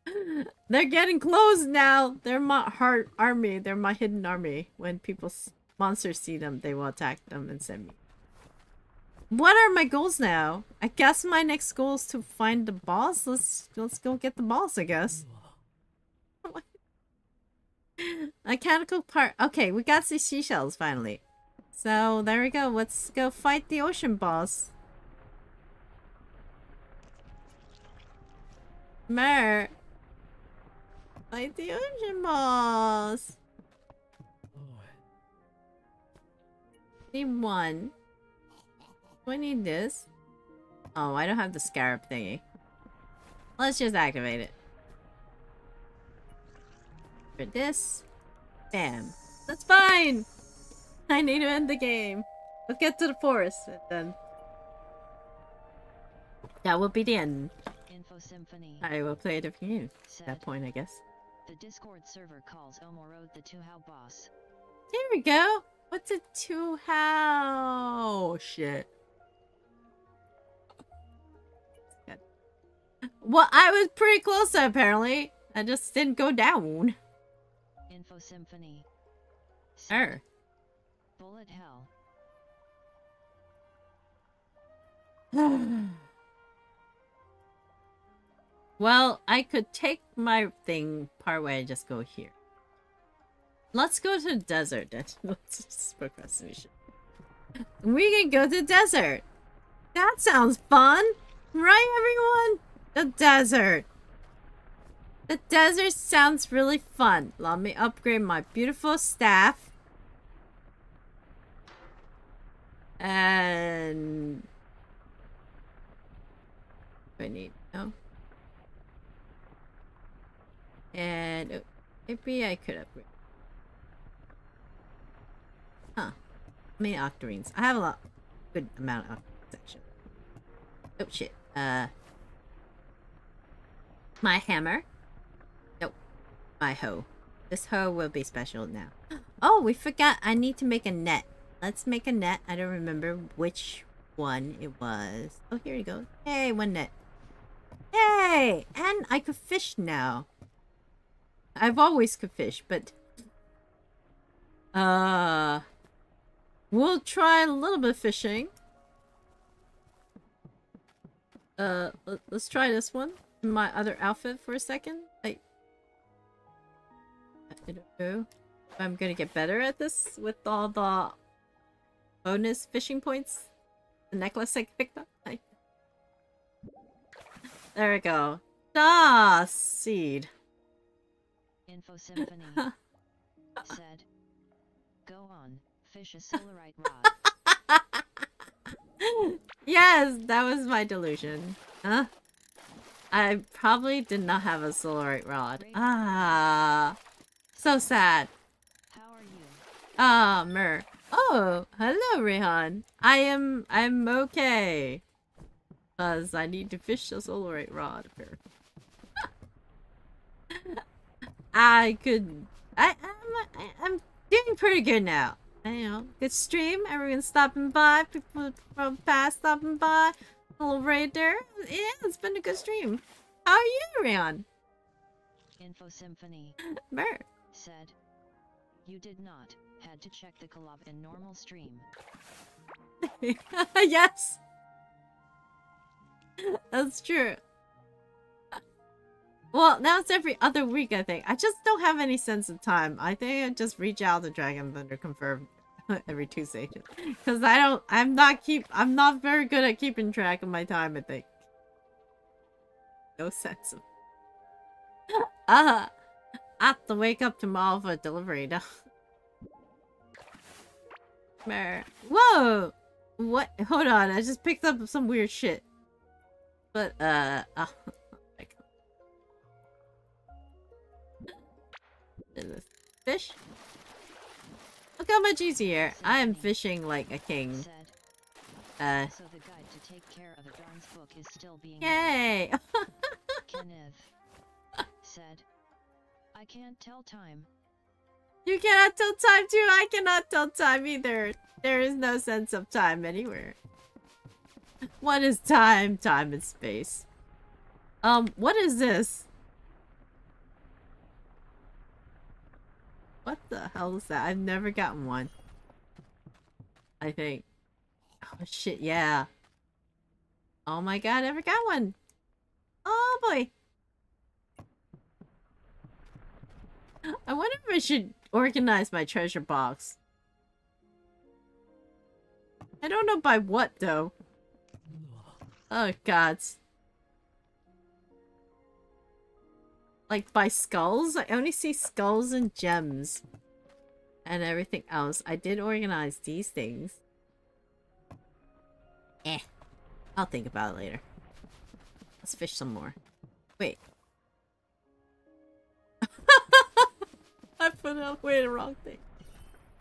They're getting close now. They're my heart army. They're my hidden army. When people monsters see them, they will attack them and send me. What are my goals now? I guess my next goal is to find the boss. Let's let's go get the boss. I guess. Mechanical part. Okay, we got the seashells finally. So there we go. Let's go fight the ocean boss. Mer. Fight the ocean boss. Need one. Do I need this? Oh, I don't have the scarab thingy. Let's just activate it. For this. Bam. That's fine! I need to end the game. Let's get to the forest and then... That will be the end. Info Symphony I will play a different game at that point, I guess. The Discord server calls Omoroth the Touhou boss. There we go! What's a Touhou? Shit. Well, I was pretty close apparently. I just didn't go down. Info Symphony Sure. Bullet hell. well, I could take my thing part way and just go here. Let's go to the desert just procrastination. We can go to the desert. That sounds fun. Right, everyone? The desert. The desert sounds really fun. Let me upgrade my beautiful staff. And I need no. And oh, maybe I could upgrade. Huh. How many octarines? I have a lot good amount of octarines actually. Oh shit. Uh my hammer. My hoe. This hoe will be special now. Oh, we forgot. I need to make a net. Let's make a net. I don't remember which one it was. Oh, here you go. Hey, one net. Yay! And I could fish now. I've always could fish, but... Uh... We'll try a little bit of fishing. Uh, let's try this one my other outfit for a second. I'm gonna get better at this with all the bonus fishing points. The necklace I picked up. I... There we go. Ah, seed. Info Symphony said, "Go on, fish a solarite rod." yes, that was my delusion. Huh? I probably did not have a solarite rod. Ah, so sad. How are you? Ah, Mer. Oh, hello, Rehan. I am, I'm okay. Cause I need to fish a solarite rod. I could, I, I'm, I'm doing pretty good now. I know, good stream. everyone stopping by. People from past stopping by. Little raider. Yeah, it's been a good stream. How are you, Rion? Info Symphony. Mer. Said. You did not. Had to check the collab in normal stream. yes. That's true. Well, now it's every other week, I think. I just don't have any sense of time. I think I just reach out to Dragon Thunder confirm every Tuesday. Because I don't, I'm not keep, I'm not very good at keeping track of my time, I think. No sense of... Uh, I have to wake up tomorrow for delivery now. Whoa! What? Hold on, I just picked up some weird shit. But, uh... Oh, Is fish? Look how much easier. I am fishing like a king. Uh. So the guide to take care of Adarn's book is still being Yay! Kenneth said, I can't tell time. You cannot tell time too. I cannot tell time either. There is no sense of time anywhere. What is time? Time and space. Um, what is this? What the hell is that? I've never gotten one. I think. Oh shit, yeah. Oh my god, I never got one. Oh boy. I wonder if I should organize my treasure box. I don't know by what though. Oh gods. like by skulls. I only see skulls and gems. And everything else. I did organize these things. Eh. I'll think about it later. Let's fish some more. Wait. I put up way the wrong thing.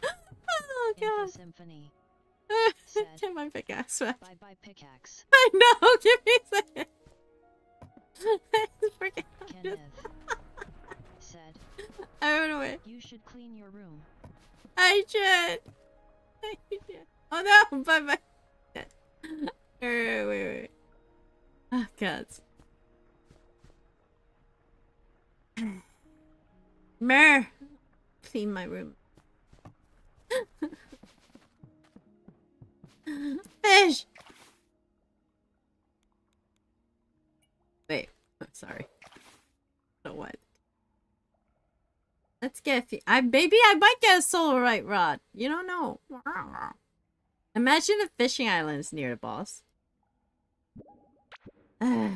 oh god. Symphony. Get my pickaxe back. Bye bye pickaxe. I know, give me a second. Kenneth said, I ran away. You should clean your room. I should. I should. Oh no! Bye bye. Wait, wait, wait. Oh, God. Mer! Clean my room. Fish! Wait, oh, sorry. So what? Let's get I maybe I might get a solarite rod. You don't know. Imagine if fishing islands near the boss. that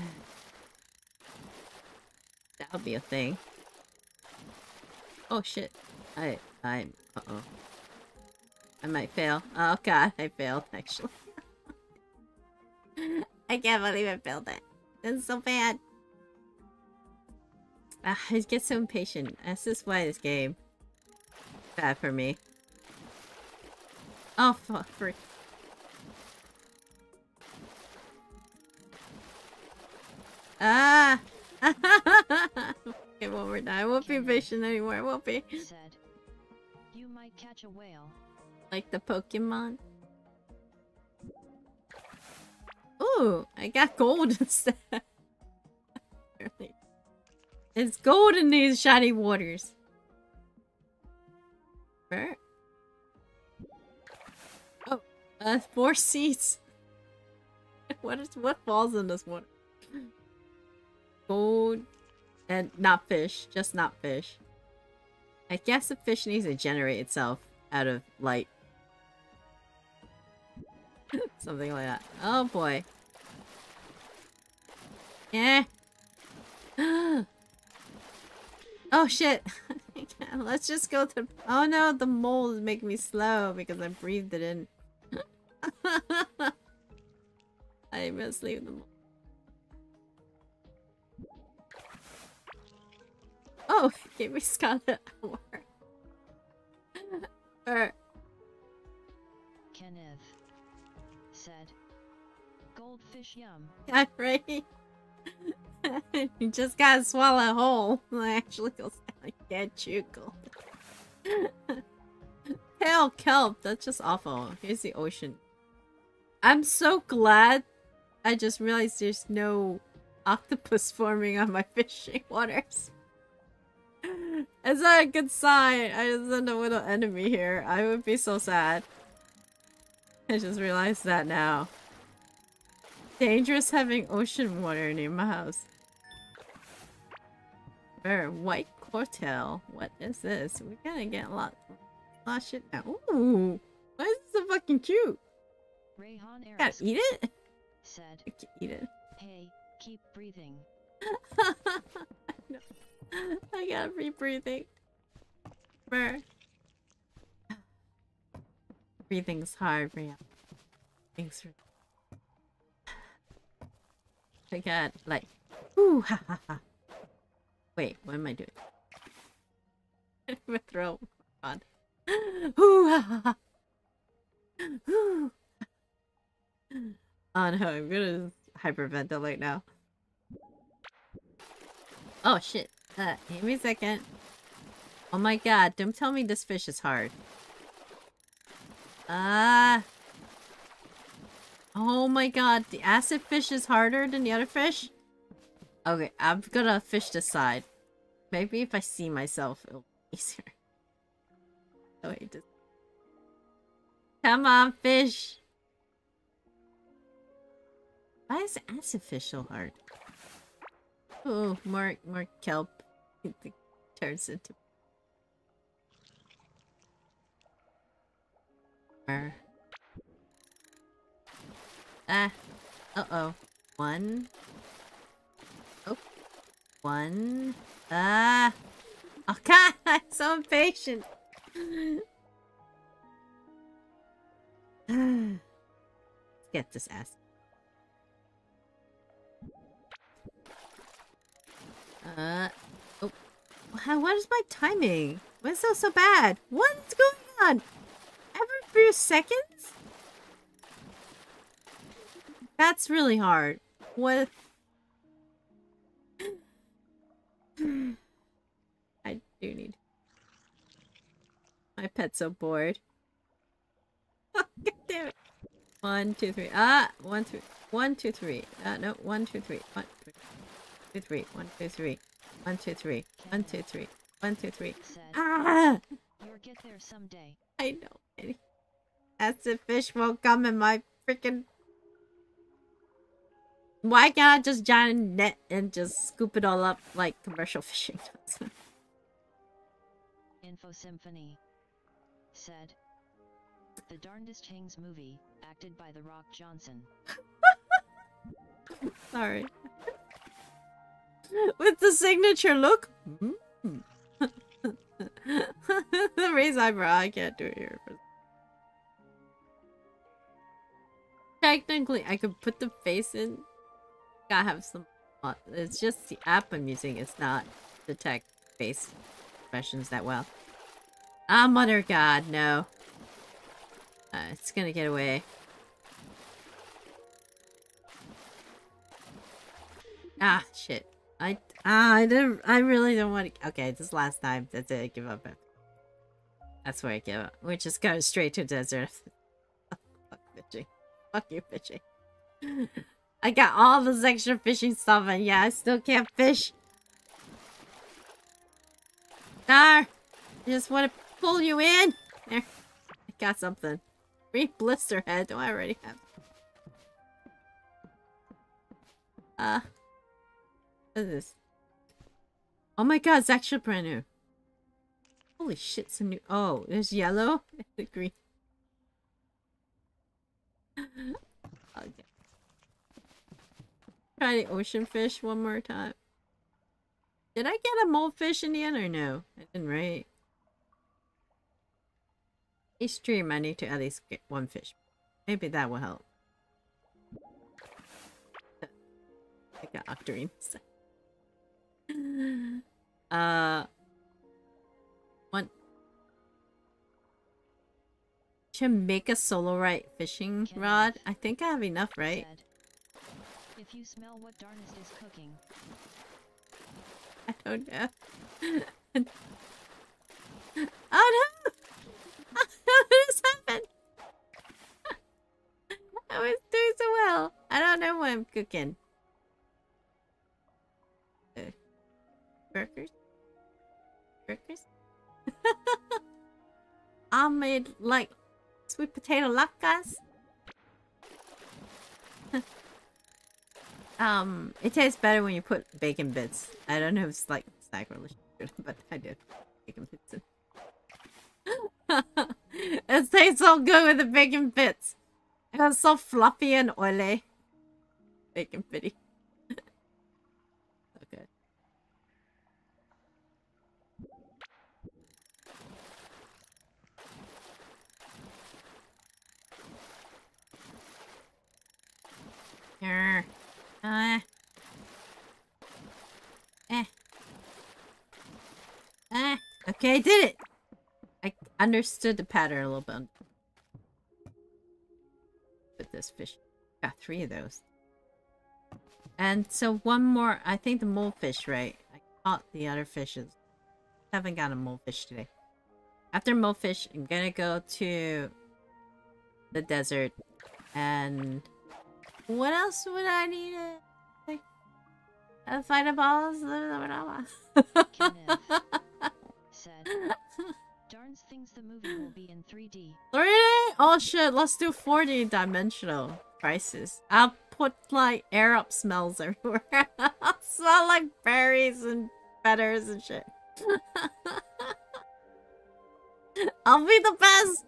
would be a thing. Oh shit. I I'm uh oh. I might fail. Oh god, I failed, actually. I can't believe I failed that. That's so bad. Ah, I get so impatient. That's just why this game bad for me. Oh fuck! Frick. Ah! okay, one more time. I won't be patient anymore. I won't be. You might catch a whale. Like the Pokemon. Ooh, I got gold instead. it's gold in these shiny waters. Where? Oh, uh, four seeds. what is what falls in this water? Gold and not fish, just not fish. I guess the fish needs to generate itself out of light. Something like that. Oh boy. Yeah. oh shit. Let's just go to. Oh no, the mole is making me slow because I breathed it in. I must leave the mole. Oh, gave me Scarlet Hour. er, Kenneth said, Goldfish yum. I'm right. you just gotta swallow a whole. I actually feels like dead chuckle. Pale kelp, that's just awful. Here's the ocean. I'm so glad I just realized there's no octopus forming on my fishing waters. Is that a good sign? I just up with an enemy here. I would be so sad. I just realized that now. Dangerous having ocean water near my house. Or white cortail. What is this? We're gonna get a lot, a lot of shit now. Ooh, why is this so fucking cute? Rayhan Gotta eat it. said, I can eat it. Hey, keep breathing. I gotta be breathing. Brr. Breathing's hard, Rhea. Thanks for. I got like, ooh ha ha ha. Wait, what am I doing? My throat. God. Ooh ha ha ha. Ooh. Oh no, I'm gonna hyperventilate now. Oh shit. Uh, give me a second. Oh my god, don't tell me this fish is hard. Ah. oh my god, the acid fish is harder than the other fish? Okay, I'm gonna fish this side. Maybe if I see myself, it'll be easier. Oh wait. Come on, fish! Why is acid fish so hard? Oh, more, more kelp. It turns into... Ah. Uh-oh. One. Oh. One. Ah. Oh god, I'm so impatient. Get this ass. Uh, Wow, what is my timing? Why is that so bad? What's going on? Every few seconds? That's really hard. What? I do need. My pet's so bored. God damn it. One, two, three. Ah, one, two, one, two, three. Uh, no, one, two, three. One, two, two, three. One, two, three. One, two, three. One, two, three. One, two, three. Ah! You'll get there someday. I know. Eddie. As the fish won't come in my freaking. Why can't I just giant net and just scoop it all up like commercial fishing does? Info Symphony said, The Darndesthings movie, acted by The Rock Johnson. Sorry. With the signature look. The raised eyebrow. I can't do it here. technically, I could put the face in. Gotta have some. It's just the app I'm using. It's not detect face expressions that well. Ah, mother god, no. Uh, it's gonna get away. Ah, shit. I ah, I don't. I really don't want to. Okay, this last time. That's it. I give up. That's where I give up. We're just going straight to desert. Fuck fishing. Fuck you fishing. I got all this extra fishing stuff, and yeah, I still can't fish. Dar, I just want to pull you in. There, I got something. Green blister head. Do I already have? Uh, what is this? Oh my god, it's actually. Holy shit, some new- Oh, there's yellow and the green. okay. Try the ocean fish one more time. Did I get a mole fish in the end or no? I didn't, right? Each stream I need to at least get one fish. Maybe that will help. I got octarines. uh one should make a solarite fishing Can rod. I think I have enough, right? If you smell what Darnest is cooking, I don't know. oh no! what just happened? I was doing so well. I don't know what I'm cooking. Burgers? Burgers? I made like sweet potato latkes. um, it tastes better when you put bacon bits. I don't know if it's like sacrilege, but I did bacon bits it tastes so good with the bacon bits. It was so fluffy and oily. Bacon bitty. so good. Grr. Uh. Eh. Eh. Okay, I did it! I understood the pattern a little bit. With this fish. Got three of those. And so one more, I think the molefish, right? I caught the other fishes. Haven't got a molefish today. After molefish, I'm gonna go to the desert and what else would I need? to- Like, uh, fight a balls? Kenneth said, Darns thinks the movie will be in 3D. 3D? Oh shit, let's do 4D dimensional prices. I'll put like air up smells everywhere. I'll smell like berries and feathers and shit. I'll be the best!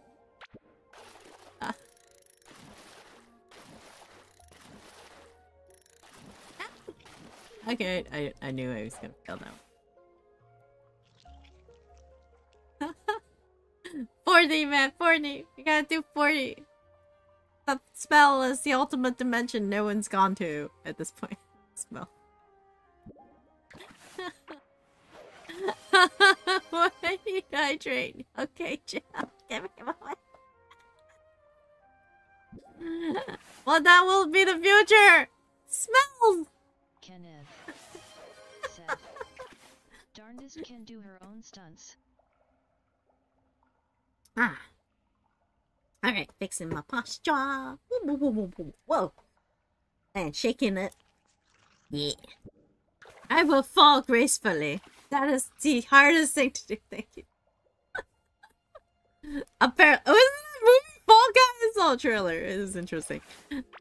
Okay, I, I knew I was gonna fail now. 40 man, 40. We gotta do 40. The spell is the ultimate dimension no one's gone to at this point. Spell. Why need hydrate? Okay, Jim. Give a. Well, that will be the future! Smells! Kenneth said, Darndest can do her own stunts. Ah. Alright, fixing my posture. Whoa, whoa. And shaking it. Yeah. I will fall gracefully. That is the hardest thing to do. Thank you. Apparently, was it a movie? Fall Guys? Oh, trailer. It is interesting.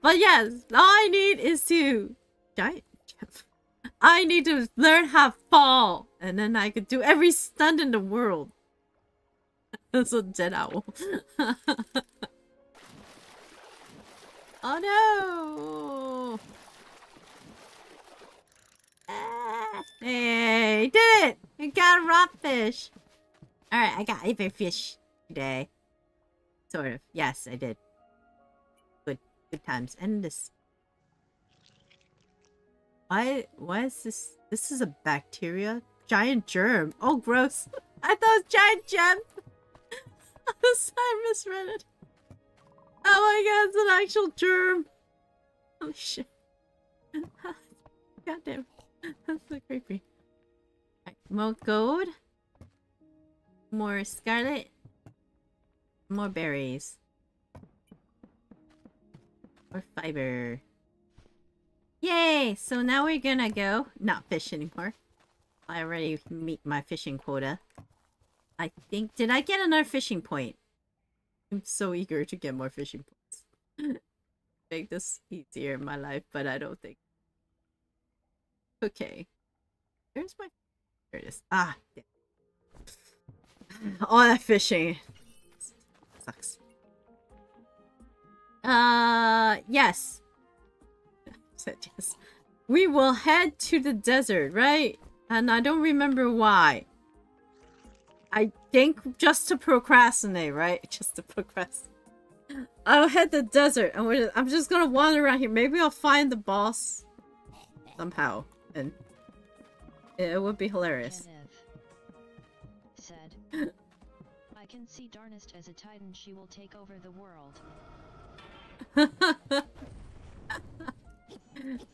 But yes, all I need is to jump. I need to learn how to fall, and then I could do every stunt in the world. That's a dead owl. oh no! Ah, Hey, did it! I got a rockfish. All right, I got a big fish today. Sort of. Yes, I did. Good, Good times. And this. Why? Why is this? This is a bacteria. Giant germ. Oh, gross. I thought it was giant gem. I misread it. Oh my god, it's an actual germ. Holy shit. God damn. That's so creepy. Right, more gold. More scarlet. More berries. More fiber. Yay! So now we're gonna go not fish anymore. I already meet my fishing quota. I think did I get another fishing point? I'm so eager to get more fishing points. Make this easier in my life, but I don't think. Okay. Where's my there it is. Ah damn. all that fishing. Sucks. Uh yes. Said yes. We will head to the desert, right? And I don't remember why. I think just to procrastinate, right? Just to procrastinate. I'll head the desert and we're I'm just gonna wander around here. Maybe I'll find the boss somehow. And it would be hilarious. Said, I can see Darnest as a titan. She will take over the world.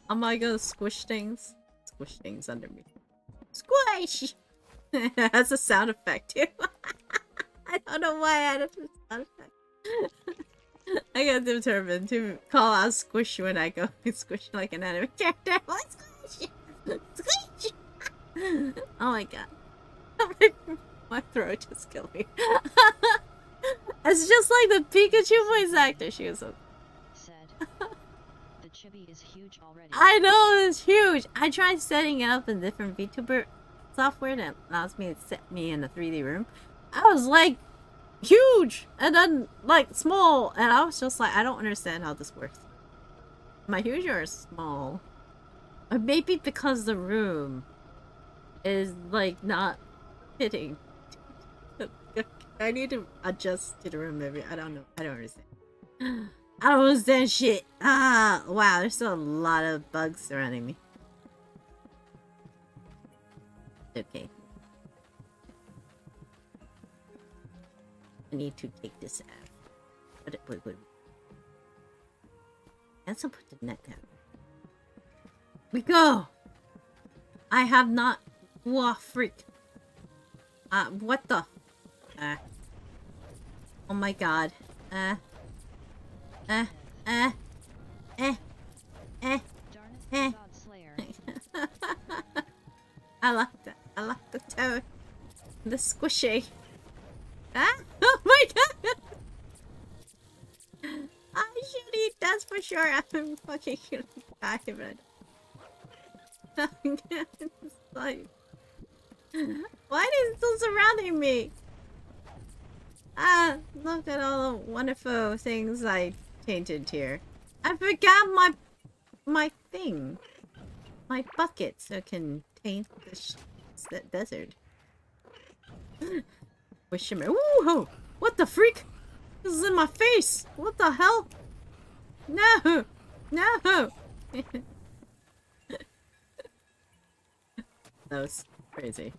Am I gonna squish things? Squish things under me. Squish! That's a sound effect too. I don't know why I added the sound effect. I got determined to call out squish when I go squish like an anime character. Like, squish! Squish! oh my god. my throat just killed me. it's just like the Pikachu voice actor. She was so chibi is huge already. I know it's huge. I tried setting up in different VTuber software that allows me to set me in a 3D room. I was like huge and then like small, and I was just like, I don't understand how this works. Am I huge or small? Or maybe because the room is like not fitting. I need to adjust to the room maybe. I don't know. I don't understand. I don't understand shit. Ah, wow. There's still a lot of bugs surrounding me. Okay. I need to take this out. But it would. Let's put the net down. We go. I have not. Whoa, freak. Uh, what the? Uh. Oh my god. Uh. Eh. Eh. Eh. God Slayer. I like that. I like the tone. The squishy. Ah! Oh my god! I should eat, that's for sure. I'm fucking gonna die, but... like... Why are they still surrounding me? Ah, look at all the wonderful things I painted here. I forgot my... my thing. My bucket so I can paint this the desert. With shimmer. Ooh! What the freak? This is in my face! What the hell? No! No! that was crazy.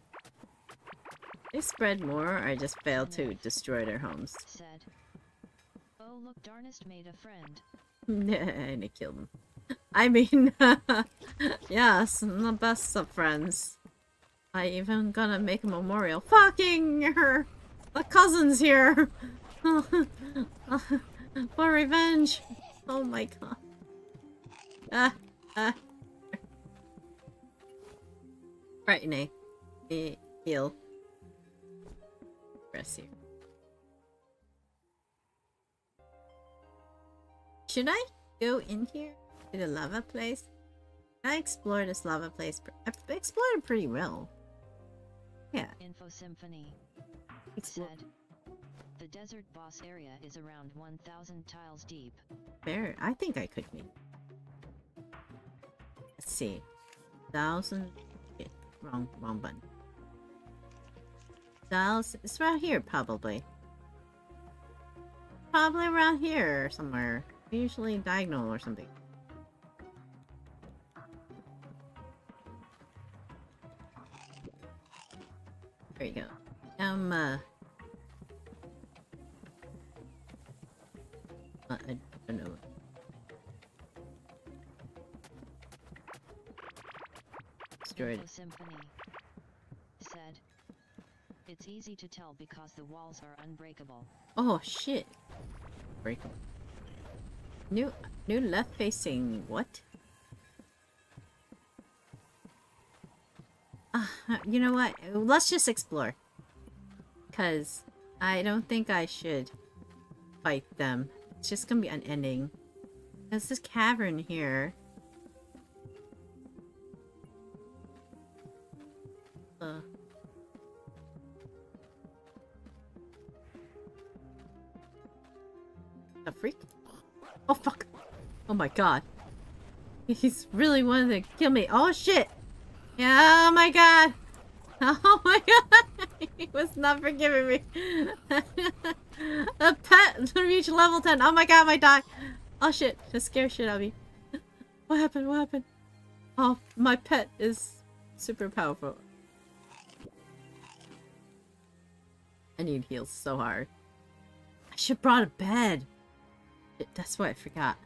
They spread more, or I just failed to destroy their homes. Said, Oh look, Darnest made a friend. and it killed him. I mean, yes, the best of friends. I even gonna make a memorial. Fucking her! The cousin's here! For revenge! Oh my god. Ah, ah. Right, Nay. Heal. Rest here. Should I go in here to the lava place? I explored this lava place. I've explored it pretty well. Yeah. Info Symphony Explore said, The desert boss area is around 1,000 tiles deep. fair. I think I could be. Let's see. Thousand. Okay, wrong, wrong button. Thousand. It's around here, probably. Probably around here somewhere. Usually diagonal or something. There you go. Um, uh... uh, I don't know. Destroyed. Symphony said, It's easy to tell because the walls are unbreakable. Oh shit. Break. New new left facing what? Uh, you know what? Let's just explore. Cause I don't think I should fight them. It's just gonna be unending. There's this cavern here. Oh fuck! Oh my god. He's really wanted to kill me. Oh shit! Yeah, oh my god! Oh my god! he was not forgiving me. A pet reached level 10. Oh my god, my die. Oh shit, just scare shit out of me. What happened? What happened? Oh, my pet is super powerful. I need heals so hard. I should brought a bed. That's what I forgot.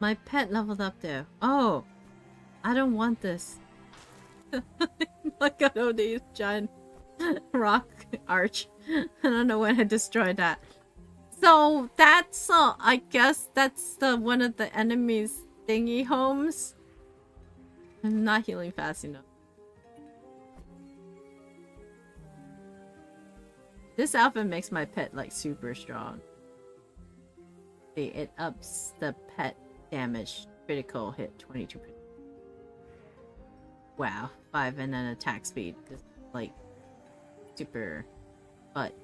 My pet leveled up there. Oh, I don't want this. Look at all these giant rock arch. I don't know when I destroyed that. So that's uh, I guess that's the one of the enemies thingy homes. I'm not healing fast enough. This outfit makes my pet like super strong. See, it ups the pet damage critical hit 22%. Wow, 5 and then attack speed. Just like, super, but,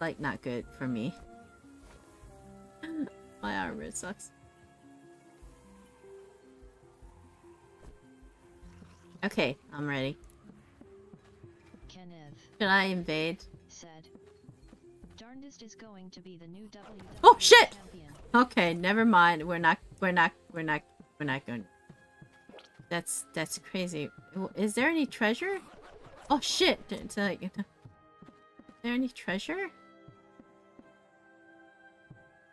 like, not good for me. My armor sucks. Okay, I'm ready. Kenneth Should I invade? said, Oh, shit! Okay, never mind. We're not. We're not. We're not. We're not going. That's that's crazy. Is there any treasure? Oh shit! It's like, is there any treasure?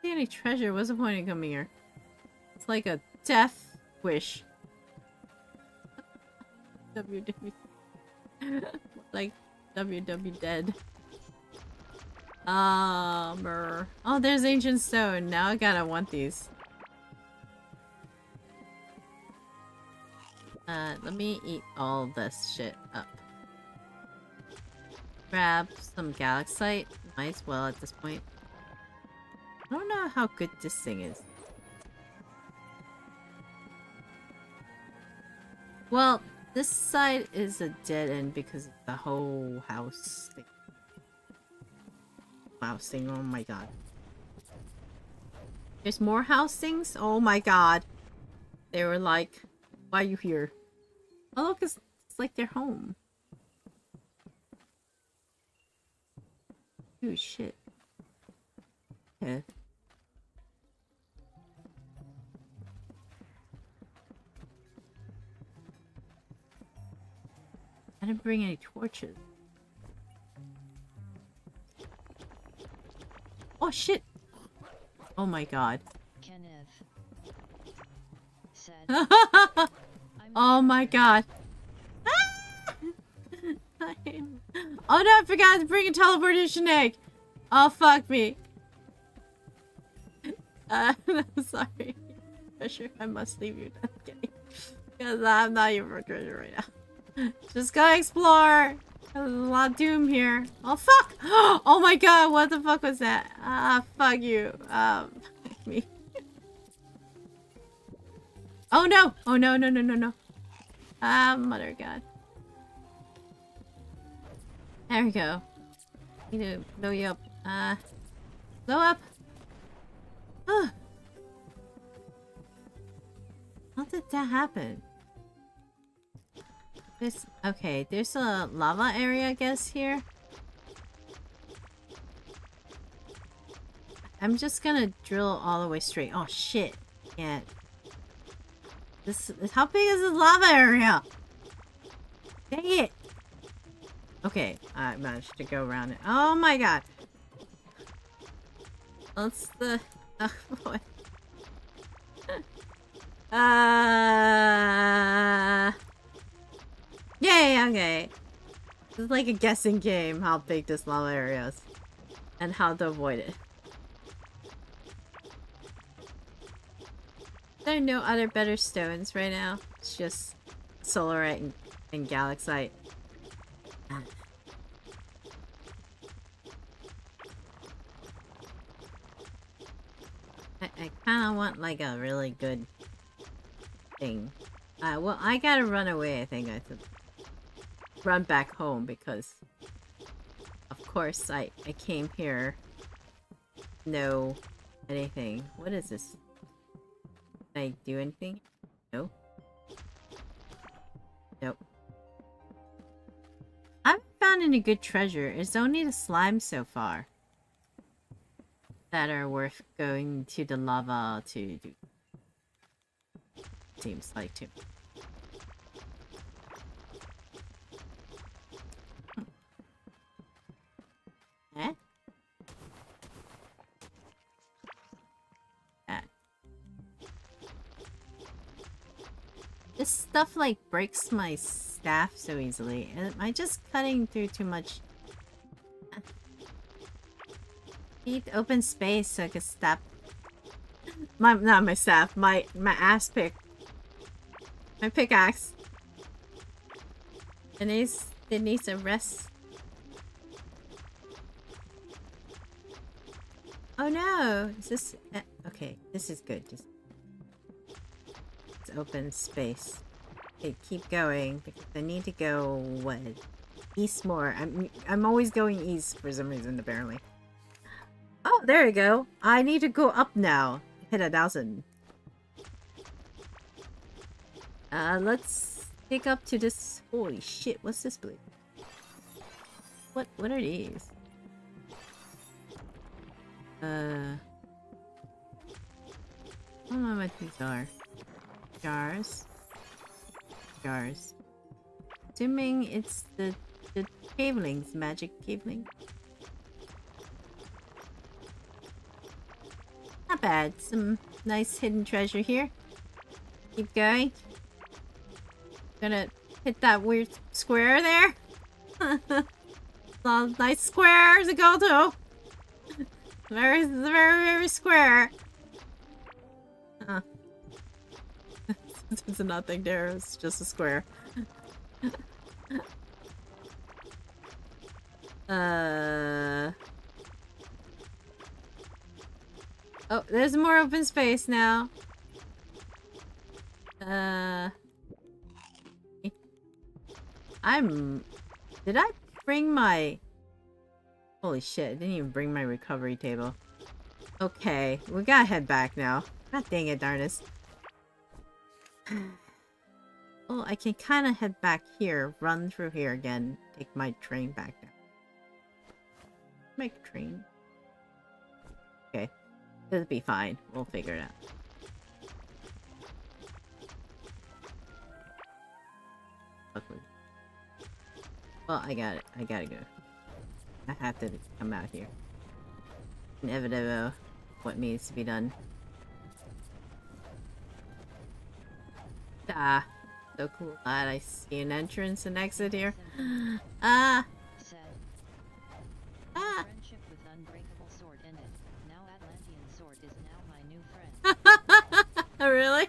See any treasure? What's the point of coming here? It's like a death wish. WW. like WW dead. Armor. Oh, there's ancient stone. Now I gotta want these. Uh, let me eat all this shit up. Grab some galaxite. Might as well at this point. I don't know how good this thing is. Well, this side is a dead end because of the whole house thing. House thing, oh my god. There's more house things? Oh my god. They were like, why are you here? Oh look, it's, like their home. Ooh, shit. Okay. I didn't bring any torches. Oh shit! Oh my god. Oh my god. oh no, I forgot to bring a teleportation egg. Oh fuck me. Uh, I'm sorry. Treasure, I must leave you. I'm. Because I'm not here for treasure right now. Just go explore. A lot of doom here. Oh fuck! Oh my god, what the fuck was that? Ah, fuck you. Um, me. Oh no! Oh no, no, no, no, no. Ah, mother god. There we go. Need to blow you up. Uh, blow up! Ah. How did that happen? Okay, there's a lava area, I guess, here. I'm just gonna drill all the way straight. Oh shit. Can't. This, how big is this lava area? Dang it. Okay, I managed to go around it. Oh my god. What's the... Oh boy. uh... Yay, okay. It's like a guessing game how big this lava area is. And how to avoid it. There are no other better stones right now. It's just solarite and, and galaxite. I, I kind of want like a really good thing. Uh, well, I gotta run away, I think. I to run back home because, of course, I, I came here. No anything. What is this? Can I do anything? No. Nope. I haven't found any good treasure. It's only the slime so far that are worth going to the lava to do. Seems like to. This stuff like breaks my staff so easily. Am I just cutting through too much? Need open space so I can stop. My not my staff, my my ass pick. My pickaxe. It needs it needs a rest. Oh no! Is this uh, okay? This is good. Just open space. Okay, keep going I need to go what east more. I'm I'm always going east for some reason apparently. Oh, there you go. I need to go up now. Hit a thousand. Uh, let's take up to this. Holy shit! What's this blue? What? What are these? Uh, I don't know what these are. Jars. Jars. Assuming it's the the cavelings, magic caveling. Not bad. Some nice hidden treasure here. Keep going. Gonna hit that weird square there. Nice squares to go to. Very, very, very square. There's nothing there. It's just a square. uh. Oh, there's more open space now. Uh. I'm... Did I bring my... Holy shit, I didn't even bring my recovery table. Okay, we gotta head back now. God dang it, Darnus. well, I can kind of head back here, run through here again, take my train back there. Make train. Okay. It'll be fine. We'll figure it out. Well, I got it. I gotta go. I have to come out here. Inevitable what needs to be done. Ah, so cool I see an entrance and exit here. Ah! Ah! friendship with Unbreakable Sword ended. Now Atlantean Sword is now my new friend. really?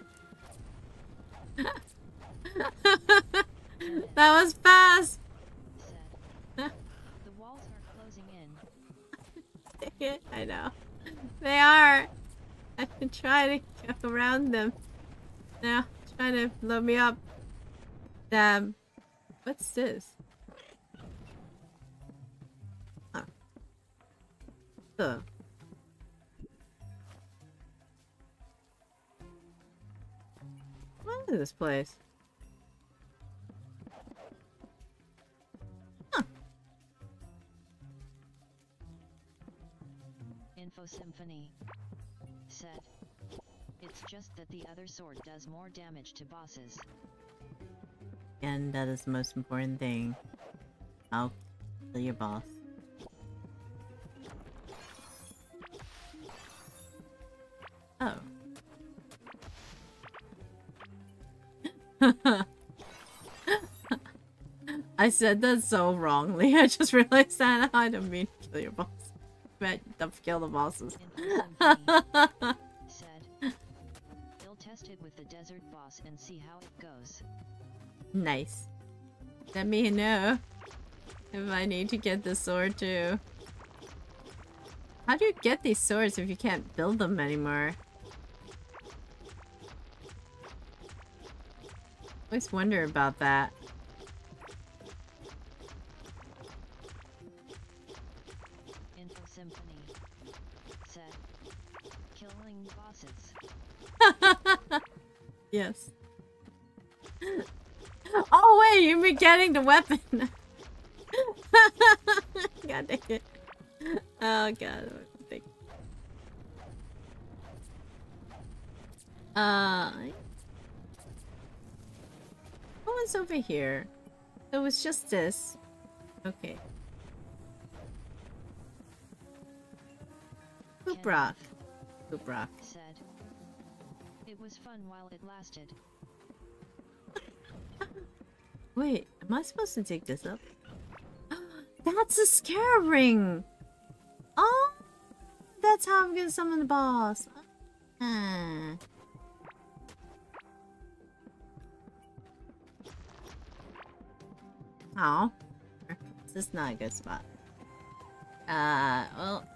that was fast! The walls are closing in. Dang it, I know. They are! I've been trying to go around them. Now, trying to blow me up. Damn. What's this? Huh. What is this place? In Info Symphony said, It's just that the other sword does more damage to bosses. And that is the most important thing. I'll kill your boss. Oh. I said that so wrongly. I just realized that I didn't mean to kill your boss. I meant to kill the bosses. with the desert boss and see how it goes. nice. Let me know if I need to get the sword too. How do you get these swords if you can't build them anymore? Always wonder about that. Info Symphony said, Killing bosses. Yes. oh wait, you've been getting the weapon. god dang it. Oh god. Uh what was over here? It was just this. Okay. Poop rock. Poop rock. It was fun while it lasted. Wait, am I supposed to take this up? That's a scare ring! Oh! That's how I'm gonna summon the boss. Oh. This is not a good spot. Uh, well.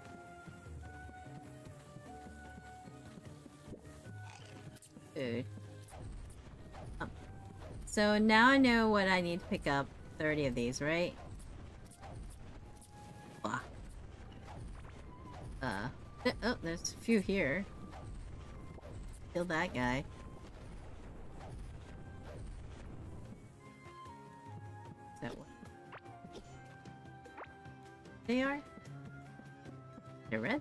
Food. Um, so now I know what I need to pick up. 30 of these, right? Blah. Uh, th- oh, there's a few here. Kill that guy. That what? They are? They're red?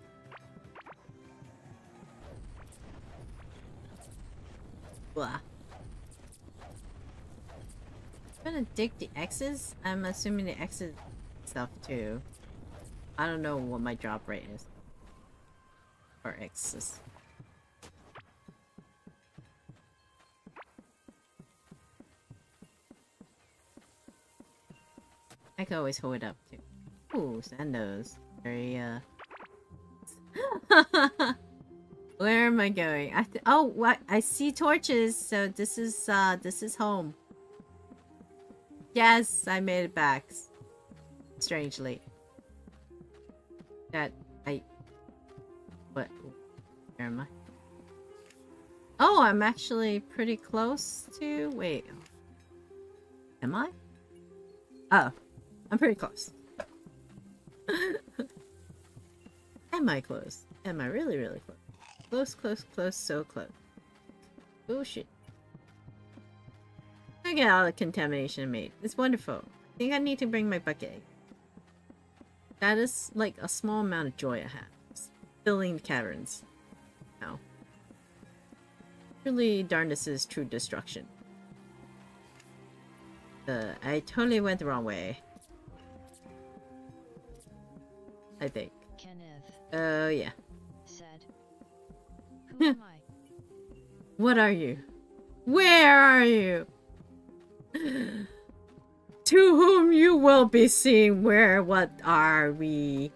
Blah. I'm gonna dig the X's. I'm assuming the X's stuff too. I don't know what my drop rate is. Or X's. I can always hold it up too. Ooh, Sandos. Very, uh... Where am I going? I oh, what? I see torches, so this is, uh, this is home. Yes, I made it back. Strangely. That, I... What? Where am I? Oh, I'm actually pretty close to... Wait. Am I? Oh, I'm pretty close. Am I close? Am I really, really close? Close, close, close, so close. Oh shit. I get all the contamination made. It's wonderful. I think I need to bring my bucket. That is like a small amount of joy I have. Filling the caverns. Now. Truly, darkness is true destruction. Uh, I totally went the wrong way. I think. Kenneth Oh, yeah. What are you? Where are you? to whom you will be seeing where what are we?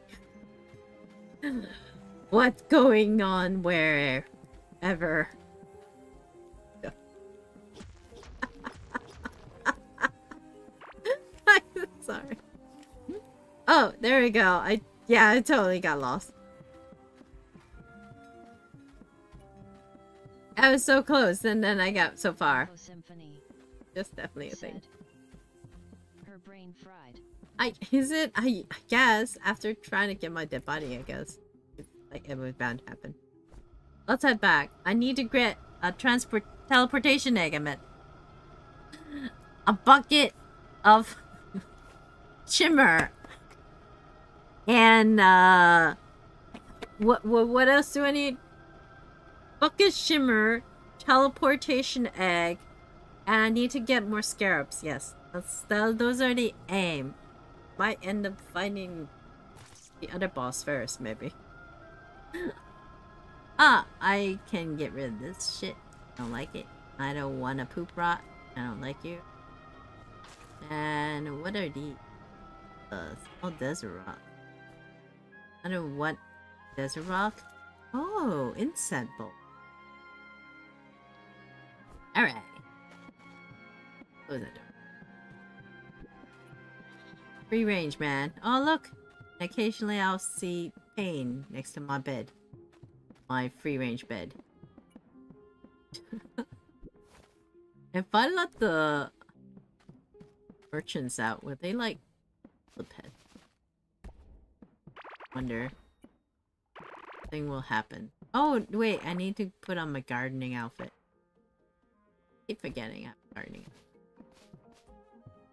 What's going on wherever? Sorry. Oh, there we go. I yeah, I totally got lost. I was so close, and then I got so far. Symphony That's definitely a thing. Her brain fried. I is it? I, I guess after trying to get my dead body, I guess it's like it was bound to happen. Let's head back. I need to get a transport teleportation egg. I meant a bucket of shimmer and uh what what what else do I need? Bucket shimmer, teleportation egg, and I need to get more scarabs. Yes, that's that, those are the aim. Might end up finding the other boss first, maybe. ah, I can get rid of this shit. I don't like it. I don't want to poop rot. I don't like you. And what are these? Uh, small desert rock. I don't want desert rock. Oh, incense bowl. Alright. Close that door. Free range, man. Oh, look! Occasionally I'll see pain next to my bed. My free range bed. if I let the merchants out, would they like the pet? Wonder. Thing will happen. Oh, wait, I need to put on my gardening outfit. Keep forgetting I'm gardening.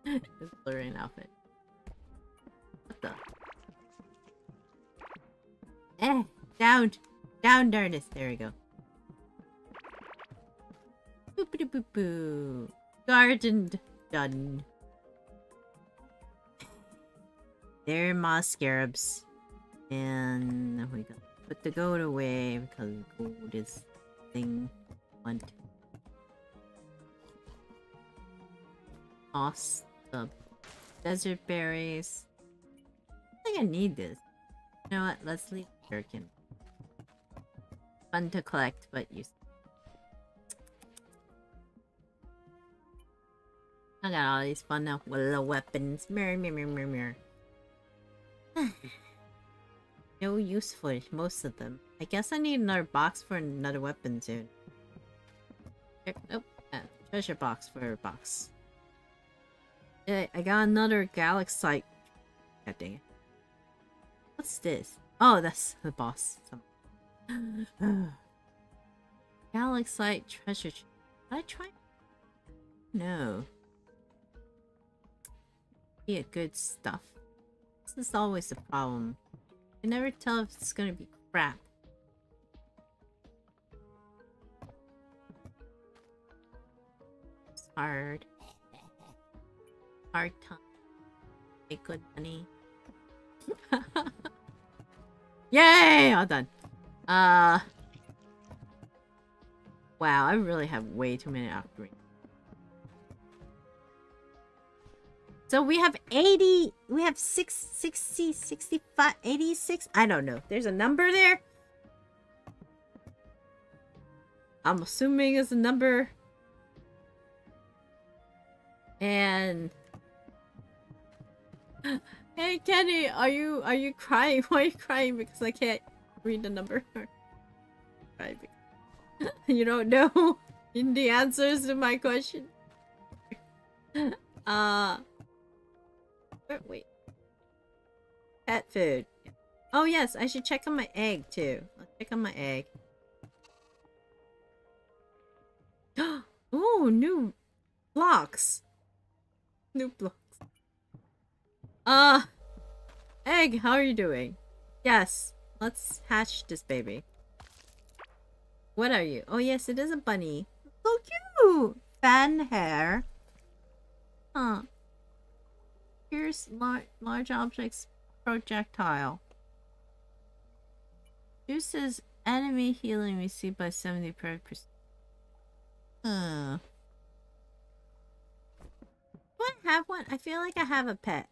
it's blurring outfit. What the? Eh, down, down, darnest. There we go. Boop boop boo. Gardened done. There are my scarabs. And we got put the gold away because gold is thing want. Toss the desert berries. I think I need this. You know what? Let's leave Gherkin. Fun to collect, but useless. I got all these fun little weapons. Mirror, mirror, mirror, mirror. no use for most of them. I guess I need another box for another weapon soon. Nope. Uh, treasure box for a box. I, I got another galaxite. God dang it. What's this? Oh, that's the boss. galaxite treasure. Did I try? No. Be a good stuff. This is always a problem. You never tell if it's gonna be crap. It's hard. Hard time. Good money. Yay! All done. Uh. Wow, I really have way too many offerings. So we have 80, we have 6, 60, 65, 86. I don't know. There's a number there. I'm assuming it's a number. And Hey Kenny, are you are you crying? Why are you crying? Because I can't read the number. you don't know the answers to my question. Uh Wait. Pet food. Oh yes, I should check on my egg too. I'll check on my egg. oh, new blocks. New blocks. Uh, egg, how are you doing? Yes, let's hatch this baby. What are you? Oh yes, it is a bunny. So cute! Fan hair. Huh. Here's lar large objects projectile. Reduces enemy healing received by 70 per percent. Uh. Do I have one? I feel like I have a pet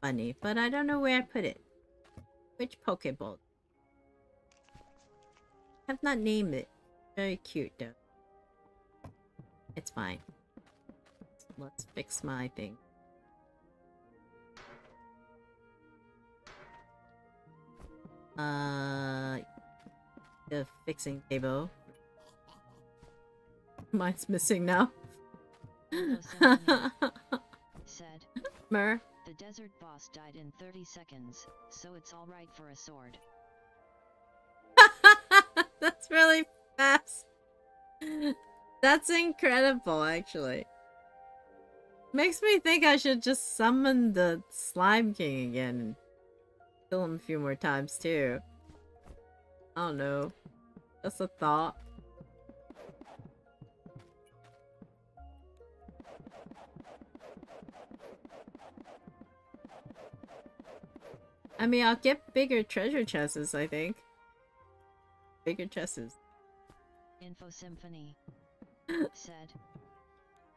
bunny, but I don't know where I put it. Which Pokeball? I have not named it. Very cute though. It's fine. Let's fix my thing. Uh, the fixing table. Mine's missing now. said. Mer. The desert boss died in 30 seconds, so it's alright for a sword. That's really fast. That's incredible, actually. Makes me think I should just summon the Slime King again and kill him a few more times too. I don't know. That's a thought. I mean, I'll get bigger treasure chests, I think. Bigger chests. Info Symphony said,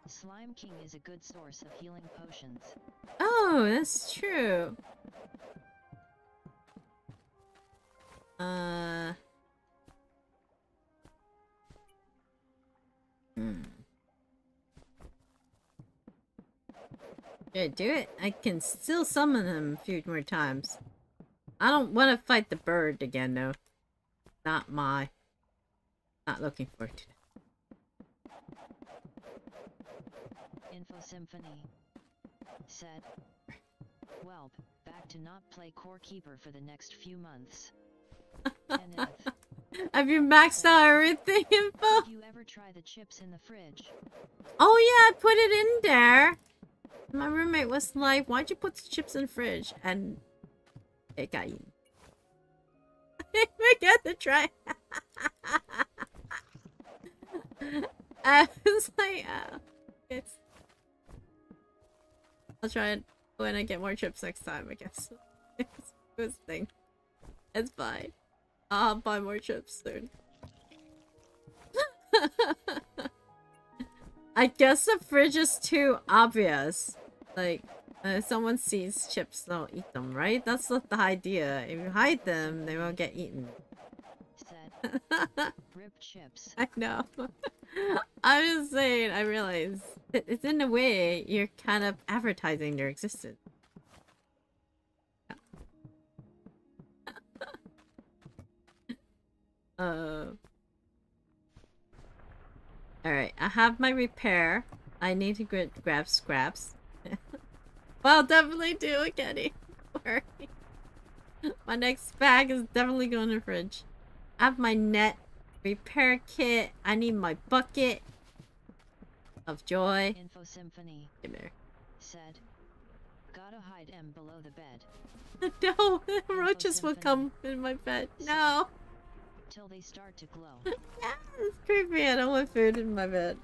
Slime King is a good source of healing potions. Oh, that's true. Uh. Hmm. Yeah, do it. I can still summon him a few more times. I don't want to fight the bird again, though. Not my. Not looking forward to it. Info Symphony said, Welp, back to not play Core Keeper for the next few months. Have you maxed out everything info? did you ever try the chips in the fridge? Oh yeah, I put it in there. My roommate was like, "Why'd you put the chips in the fridge?" And got eaten. I got to try. I was like, oh. I'll try it when I get more chips next time. I guess it's good thing. It's fine. I'll buy more chips soon. I guess the fridge is too obvious. Like, uh, if someone sees chips, they'll eat them, right? That's not the idea. If you hide them, they won't get eaten. Rip chips. I know. I'm just saying, I realize it's in a way you're kind of advertising their existence. uh. Alright, I have my repair. I need to grab scraps. Well, definitely do it, Kenny. Don't worry. My next bag is definitely going in the fridge. I have my net repair kit. I need my bucket of joy. Info Symphony Come here. said, Gotta hide M below the bed. No, roaches will come in my bed. No. Till they start to glow. Yeah, it's creepy. I don't want food in my bed.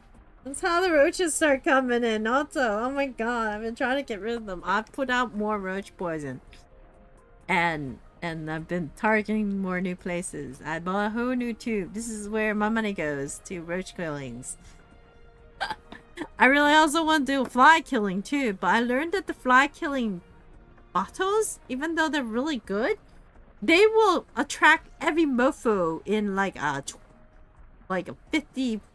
That's how the roaches start coming in. Also, oh my god, I've been trying to get rid of them. I've put out more roach poison, and and I've been targeting more new places. I bought a whole new tube. This is where my money goes to roach killings. I really also want to do fly killing too, but I learned that the fly killing bottles, even though they're really good, they will attract every mofo in like a like a 50 foot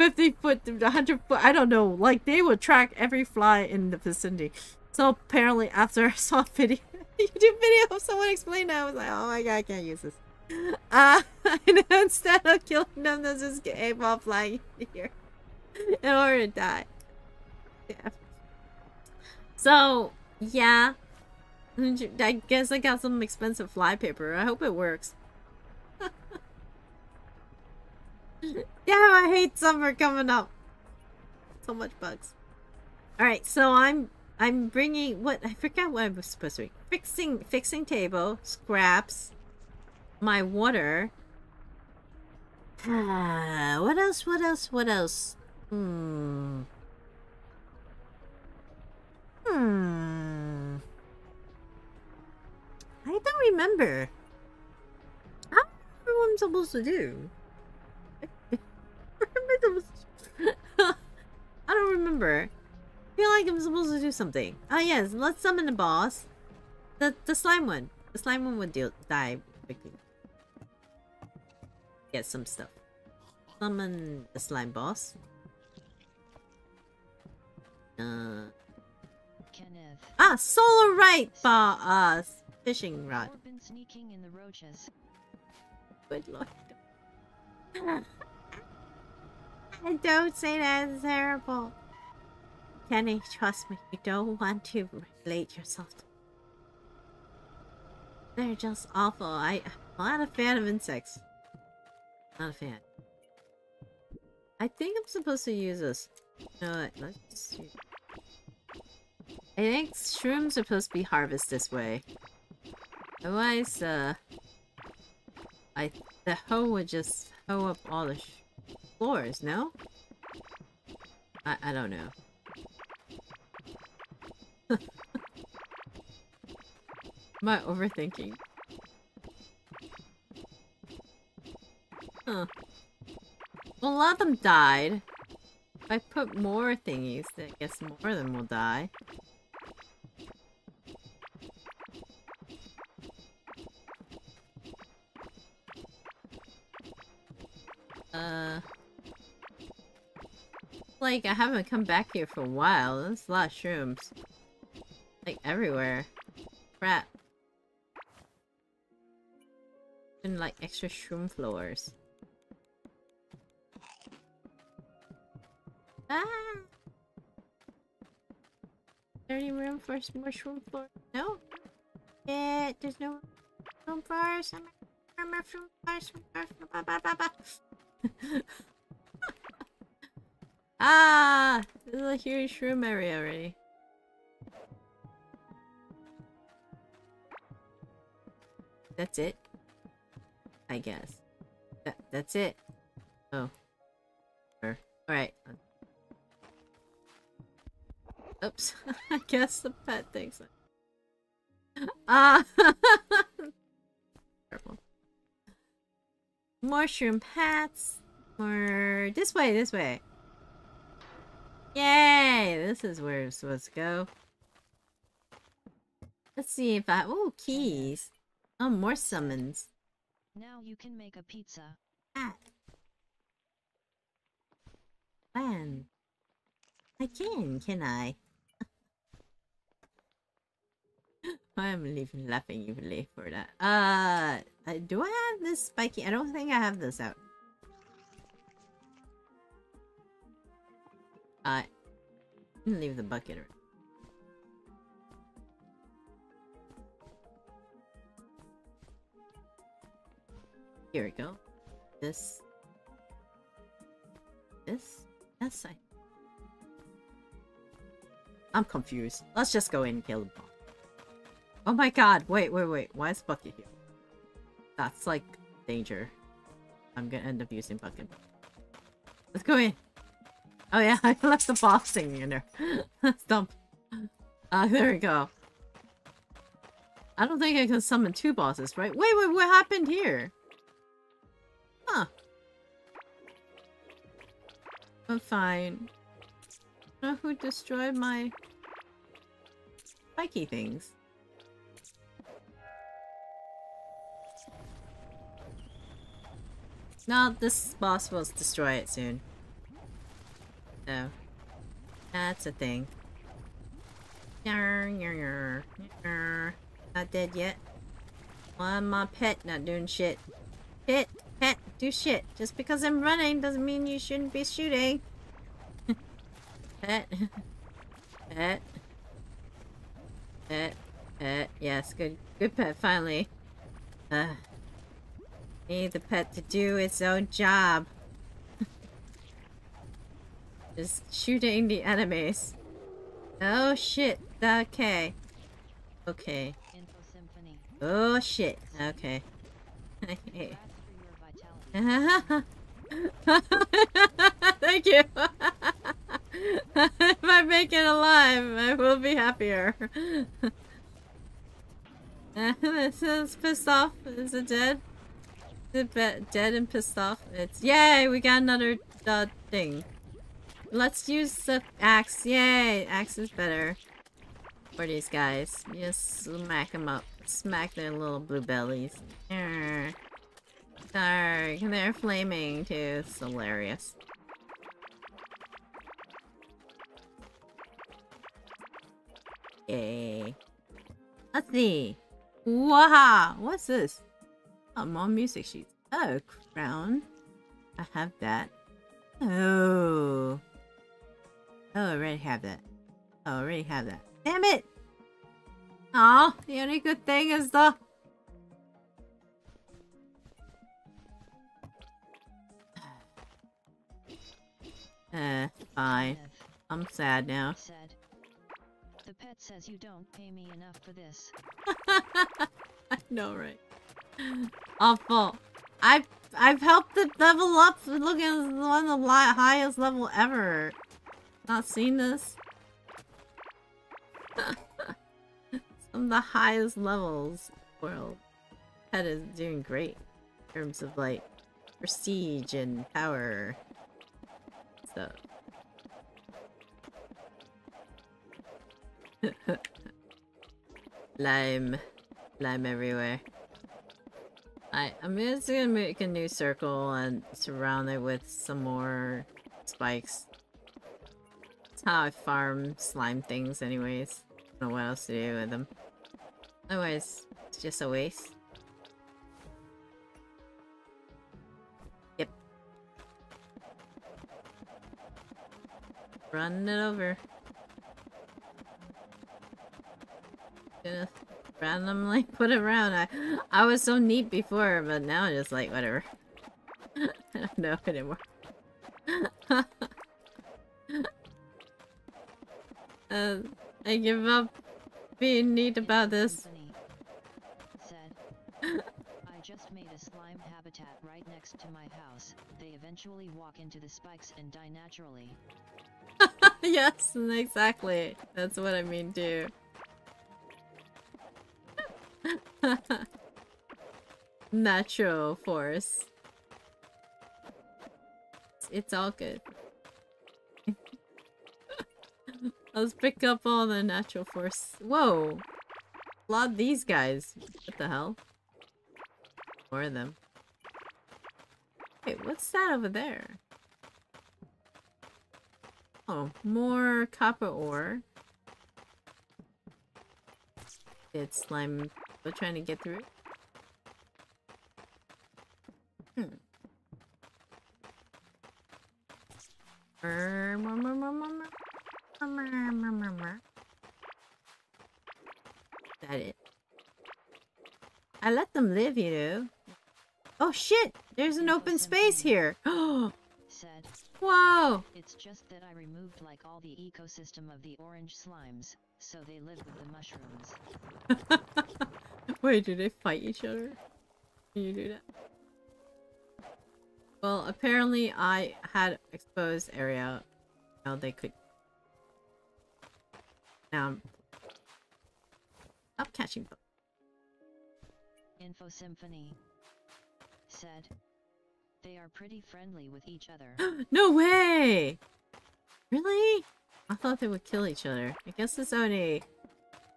50 foot 100 foot i don't know. Like they would track every fly in the vicinity. So apparently after i saw a video youtube video of someone explain that i was like oh my god i can't use this. Uh and instead of killing them they just get a ball flying here in order to die. Yeah. So yeah. I guess I got some expensive fly paper. I hope it works. Damn, I hate summer coming up. So much bugs. All right, so I'm I'm bringing what I forgot what I was supposed to be fixing fixing table scraps, my water. Ah, what else? What else? What else? Hmm. Hmm. I don't remember. I remember what I'm supposed to do. Remember. I feel like I'm supposed to do something. Ah, yes, let's summon the boss. The the slime one. The slime one would deal, die quickly. Get some stuff. Summon the slime boss. Uh, Kenneth. ah, solarite, ba uh, fishing rod. Been sneaking in the roaches. Good lord. Don't say that's terrible. Kenny, trust me, you don't want to relate yourself to They're just awful. I, I'm not a fan of insects. Not a fan. I think I'm supposed to use this. What? Let's see. I think shrooms are supposed to be harvested this way. Otherwise, uh... I the hoe would just hoe up all the floors, no? I I don't know. Am I overthinking? Huh. Well, a lot of them died. If I put more thingies, I guess more of them will die. Uh... Like, I haven't come back here for a while. There's a lot of shrooms. Like, everywhere. Crap. And, like, extra shroom floors. Ah! Is there any room for some more shroom floor? No? Yeah, there's no room for some more shroom floors. Ah! There's a huge room area already. That's it? I guess. That, that's it. Oh. Alright. Oops. I guess the pet thinks. Ah! Mushroom hats. More... This way, this way. Yay! This is where we're supposed to go. Let's see if I... Oh, keys. Oh, more summons. Now you can make a pizza. Hat. When? I can, can I? I am even laughing evilly for that. Uh, do I have this spiky? I don't think I have this out. Uh, I'm leave the bucket. around. Here we go. This. This? Yes, I. I'm confused. Let's just go in and kill bomb. Oh my god, wait, wait, wait. Why is Bucket here? That's like danger. I'm gonna end up using Bucket. Let's go in. Oh yeah, I left the boss thing in there. That's dumb. Uh, there we go. I don't think I can summon two bosses, right? Wait, wait, what happened here? I'm fine. Know who destroyed my spiky things? No, this boss will destroy it soon. So, that's a thing. Not dead yet. Why my pet not doing shit? Pet, pet, do shit. Just because I'm running doesn't mean you shouldn't be shooting. pet. Pet. Pet. Pet. Yes, good good pet finally. Uh, need the pet to do its own job. Just shooting the enemies. Oh shit. Okay. Okay. Oh shit. Okay. Okay. Congrats for your vitality. Thank you. if I make it alive, I will be happier. this is pissed off. Is it dead? Is it dead and pissed off? It's yay! We got another uh, thing. Let's use the axe. Yay! Axe is better for these guys. Just smack them up. Smack their little blue bellies. Arr. Dark. They're flaming too. It's hilarious. Yay. Eh. Let's see. Wow! What's this? Oh, more music sheets. Oh, crown. I have that. Oh. Oh, I already have that. Oh, I already have that. Damn it! Oh, the only good thing is the... Uh, fine. Dev I'm sad now. said. The pet says you don't pay me enough for this. I know, right? Awful. I've I've helped it level up. Look at one of the highest level ever. Not seen this. Some of the highest levels. World. Pet is doing great in terms of like prestige and power. So. Lime. Lime everywhere. I, I'm just gonna make a new circle and surround it with some more spikes. That's how I farm slime things anyways. I Don't know what else to do with them. Otherwise, it's just a waste. Run it over. Gonna randomly put it around. I I was so neat before, but now I'm just like whatever. I don't know anymore. uh, I give up being neat about this. Said, I just made a slime habitat right next to my house. They eventually walk into the spikes and die naturally. yes, exactly. That's what I mean too. Natural force. It's, it's all good. Let's pick up all the natural force. Whoa! A lot of these guys. What the hell? More of them. Wait, what's that over there? Oh, more copper ore. It's slime. We're trying to get through Hmm. That it. I let them live, you know. Oh shit! There's an open space here. Oh, Said, whoa! it's just that I removed like all the ecosystem of the orange slimes, so they live with the mushrooms. Wait, do they fight each other? Can you do that? Well, apparently I had exposed area. Now they could. Now I'm. Stop catching them. Info Symphony said, they are pretty friendly with each other. no way! Really? I thought they would kill each other. I guess it's only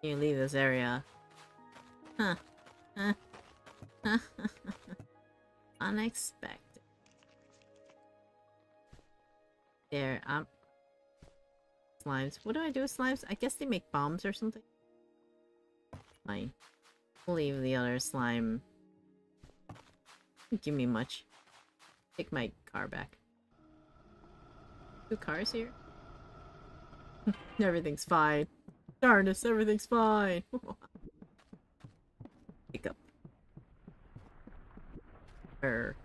you leave this area. Huh. Huh. Unexpected. There, um slimes. What do I do with slimes? I guess they make bombs or something. Fine. We'll leave the other slime. Give me much. Take my car back. Two cars here? everything's fine. Darnest, everything's fine. Pick up. Er.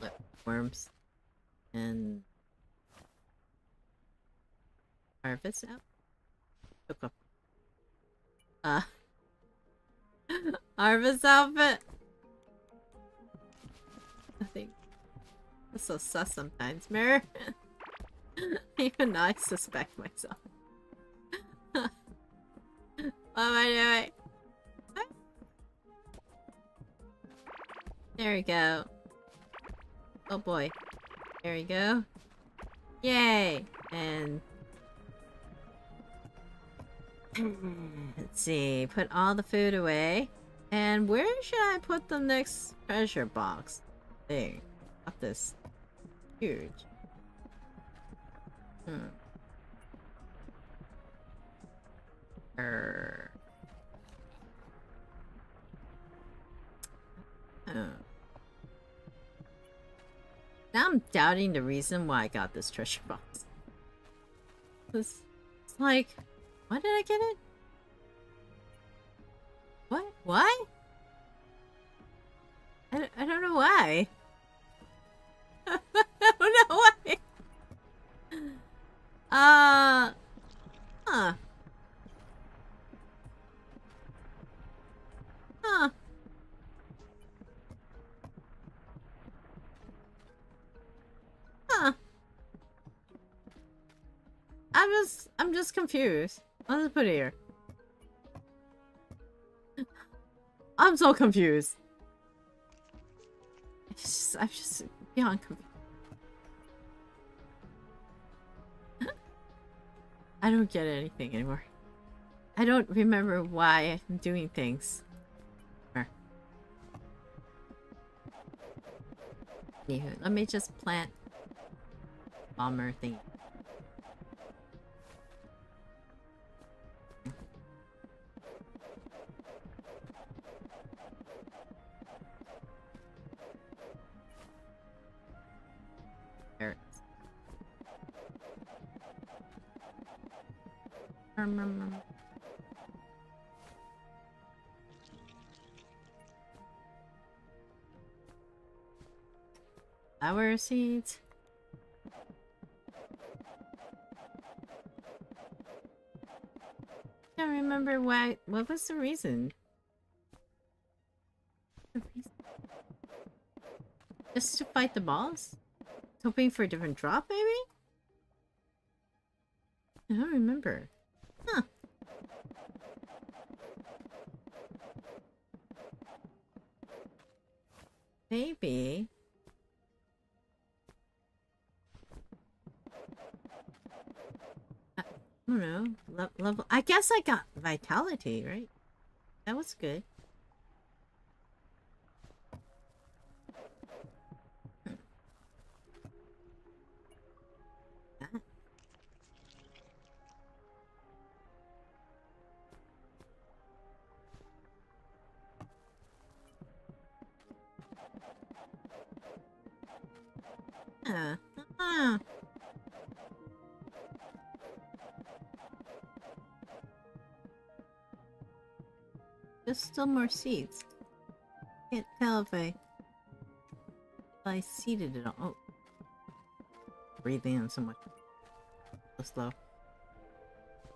Look. Worms. And... Harvest out? Pick up. Uh... Harvest outfit! Nothing. That's so sus sometimes, Mirror. Even I suspect myself. what am I doing? There we go. Oh boy. There we go. Yay! And... Let's see. Put all the food away. And where should I put the next treasure box thing? Got this huge. Hmm. Er. Oh. Now I'm doubting the reason why I got this treasure box. It's, it's like, why did I get it? What? Why? I don't, I don't know why. I don't know why. Uh, huh. Huh. Huh. I'm just, I'm just confused. Let's put it here. I'm so confused. Just, I'm just beyond confused. I don't get anything anymore. I don't remember why I'm doing things. Let me just plant bomber thing. Flower seeds. I don't remember why. What was the reason? The reason? Just to fight the boss? Hoping for a different drop, maybe? I don't remember. Huh. Maybe. Uh, I don't know. Le level. I guess I got vitality, right? That was good. Ah. There's still more seeds. Can't tell if I if I seeded it all. Oh. Breathing in so much. So slow.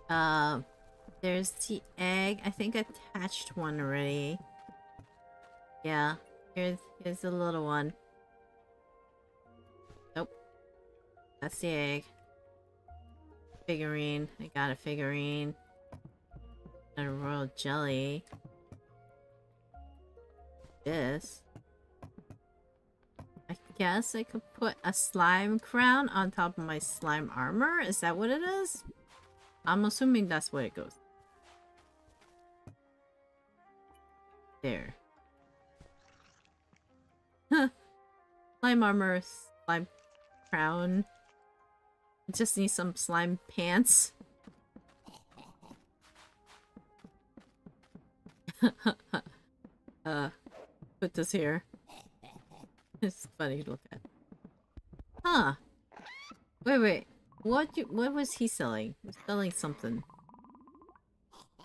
Uh, there's the egg. I think I attached one already. Yeah. Here's here's the little one. That's the egg. Figurine. I got a figurine. A royal jelly. This. I guess I could put a slime crown on top of my slime armor. Is that what it is? I'm assuming that's what it goes. There. slime armor, slime crown. Just need some slime pants. uh, put this here. It's funny to look at. Huh. Wait, wait. What you, what was he selling? He was selling something.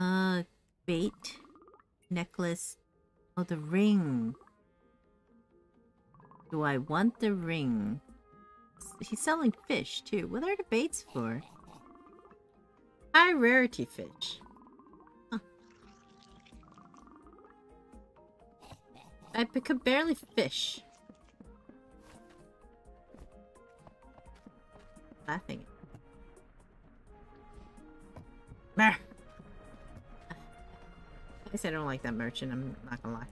Uh, bait, necklace. Oh, the ring. Do I want the ring? He's selling fish too. What are the baits for? High rarity fish. Huh. I could barely fish. Laughing. Meh. I guess I don't like that merchant, I'm not gonna lie.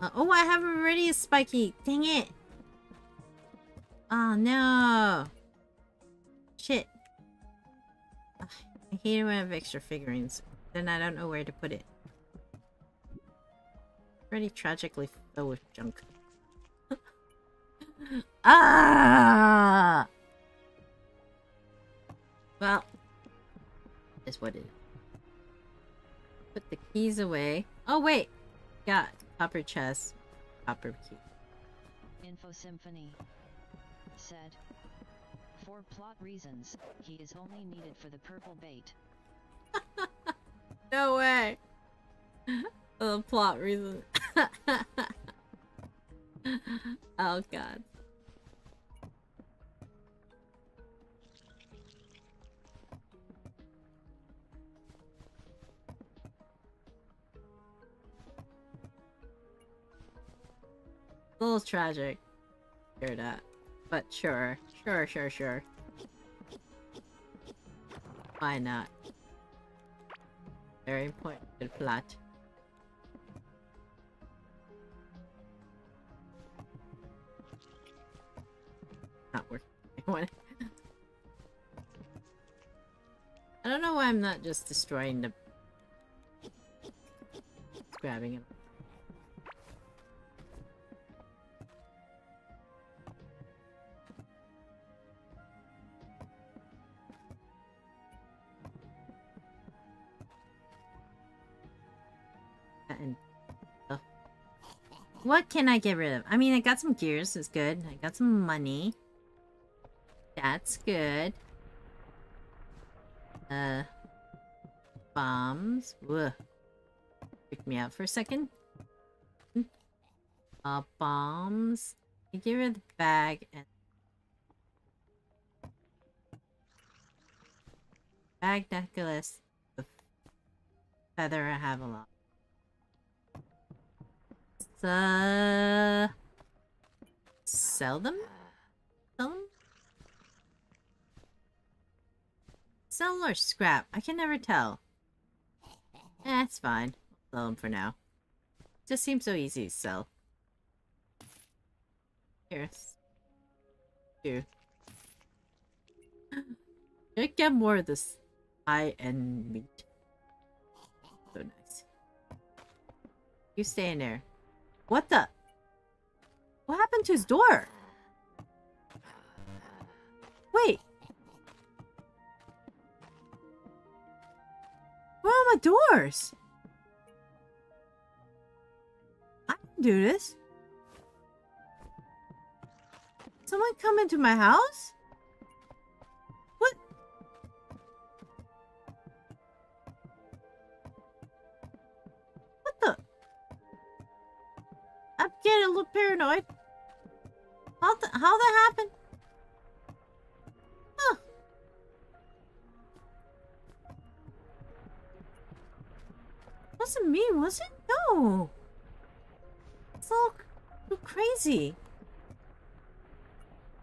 Uh, oh, I have already a spiky. Dang it. Oh, no. Shit. I hate it when I have extra figurines. Then I don't know where to put it. Pretty tragically filled with junk. ah! Well, is what it is. Put the keys away. Oh, wait. Got copper chest. Copper key. Info Symphony said. For plot reasons, he is only needed for the purple bait. No way. the oh, plot reason. oh god. A little tragic. Hear that. But sure. Sure, sure, sure. Why not? Very important plot. Not working. I I don't know why I'm not just destroying the... Grabbing it. And... What can I get rid of? I mean, I got some gears, it's good. I got some money. That's good. Uh, bombs. Freak me out for a second. Hmm. Uh, bombs. Get rid of the bag and bag necklace. The feather I have a lot. So, sell them? Sell them? Sell or scrap? I can never tell. Eh, fine. Sell them for now. Just seems so easy to sell. Here. Here. I get more of this high-end meat. So nice. You stay in there. What the? What happened to his door? Wait. Where are my doors? I can do this. Someone come into my house? A little paranoid. How th how that happened? Huh. Wasn't me, was it? No. It's all crazy.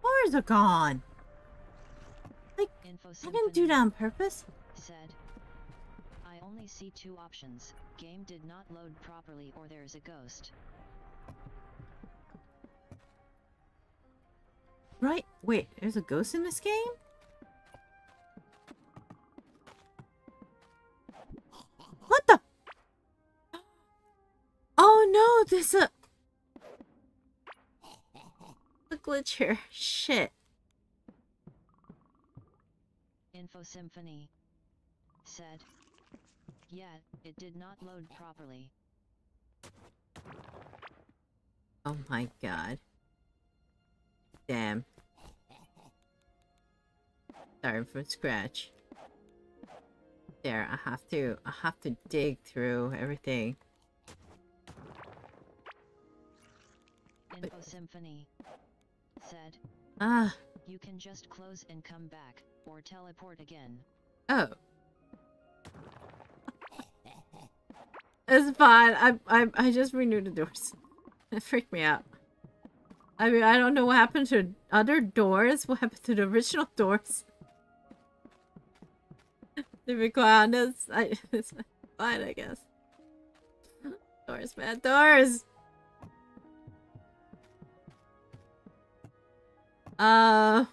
Doors are gone. Info I didn't do that on purpose. Said. I only see two options. Game did not load properly or there's a ghost. Right? Wait, there's a ghost in this game? What the? Oh no, there's a... A glitch here. Shit. Info Symphony. Said. Yet, it did not load properly. Oh my god. Damn. Starting from scratch. There, I have to, I have to dig through everything. Info Symphony. Said. Ah, You can just close and come back, or teleport again. oh. It's fine. I, I, I just renewed the doors. It freaked me out. I mean, I don't know what happened to other doors. What happened to the original doors? to be quite honest, I, it's fine, I guess. Doors, man, doors! Uh...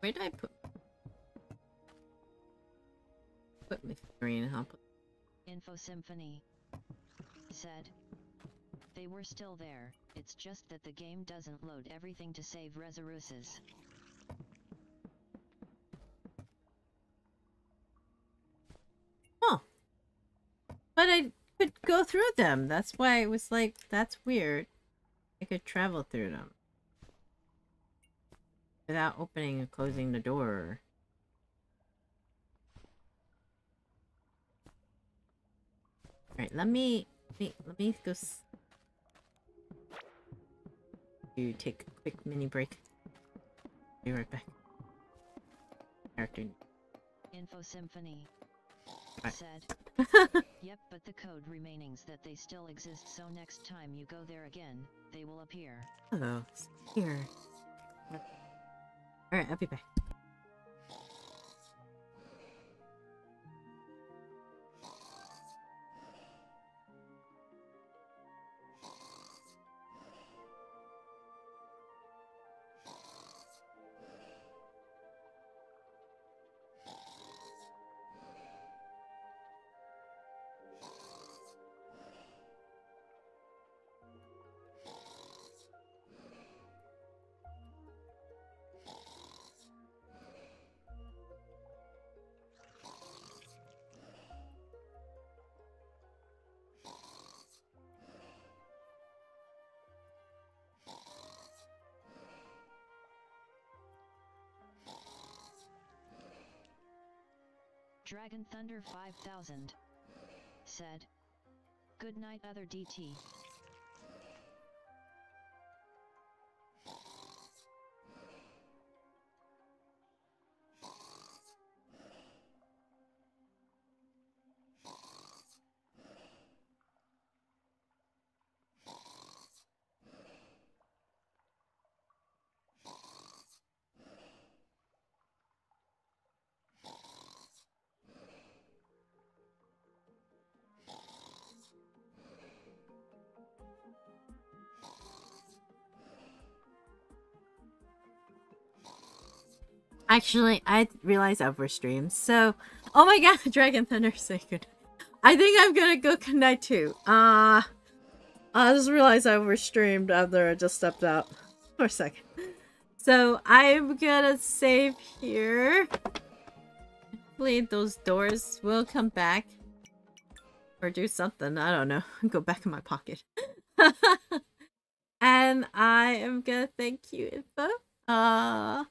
Where did I put... Put my screen, I'll. Info Symphony. Said. They were still there, it's just that the game doesn't load everything to save resources. Huh. But I could go through them. That's why it was like, that's weird. I could travel through them. Without opening and closing the door. Alright, let me, let me, let me go to take a quick mini break. Be right back. Character. Info Symphony. Right. Said. Yep, but the code remainings that they still exist so next time you go there again, they will appear. Hello. Here. Alright, I'll be back. Dragon Thunder 5000 said, Good night, other DT. Actually, I realized I overstreamed. So, oh my god, Dragon Thunder Sacred. I think I'm gonna go connect too. Uh, I just realized I overstreamed after I just stepped out for a second. So, I'm gonna save here. Hopefully those doors will come back. Or do something, I don't know. Go back in my pocket. and I am gonna thank you, Info. Uh,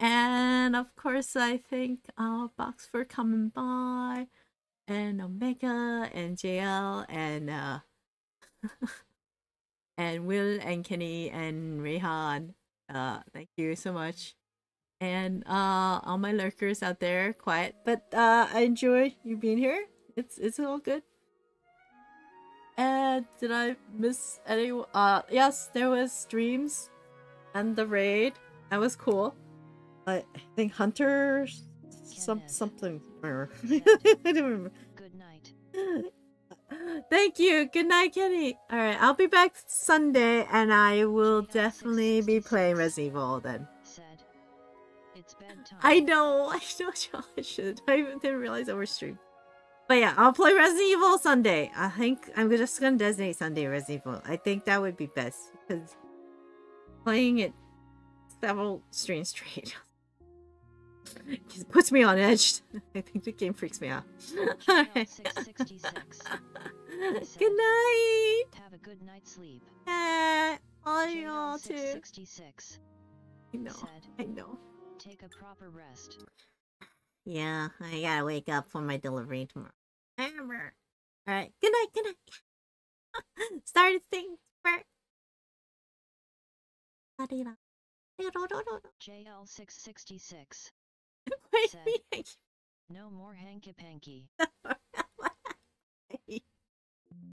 and of course, I thank uh, Box for coming by, and Omega, and JL, and uh, and Will, and Kenny, and Rehan. Uh, thank you so much. And uh, all my lurkers out there, quiet, but uh, I enjoy you being here. It's it's all good. And did I miss any? Uh, yes, there was streams, and the raid. That was cool. I think Hunter some something. I don't remember. Good night. Thank you. Good night, Kenny. All right, I'll be back Sunday, and I will definitely be playing Resident Evil then. I know. I know. I should. I didn't realize I was streamed. But yeah, I'll play Resident Evil Sunday. I think I'm just gonna designate Sunday Resident Evil. I think that would be best because playing it several streams straight it puts me on edge. I think the game freaks me out. Alright. 666. Good night. Have a good night's sleep. All y'all too. 666 I know. said, I know. Take a proper rest. Yeah, I gotta wake up for my delivery tomorrow. Hammer. All right. Good night. Good night. Started things first. JL666. No more hanky panky.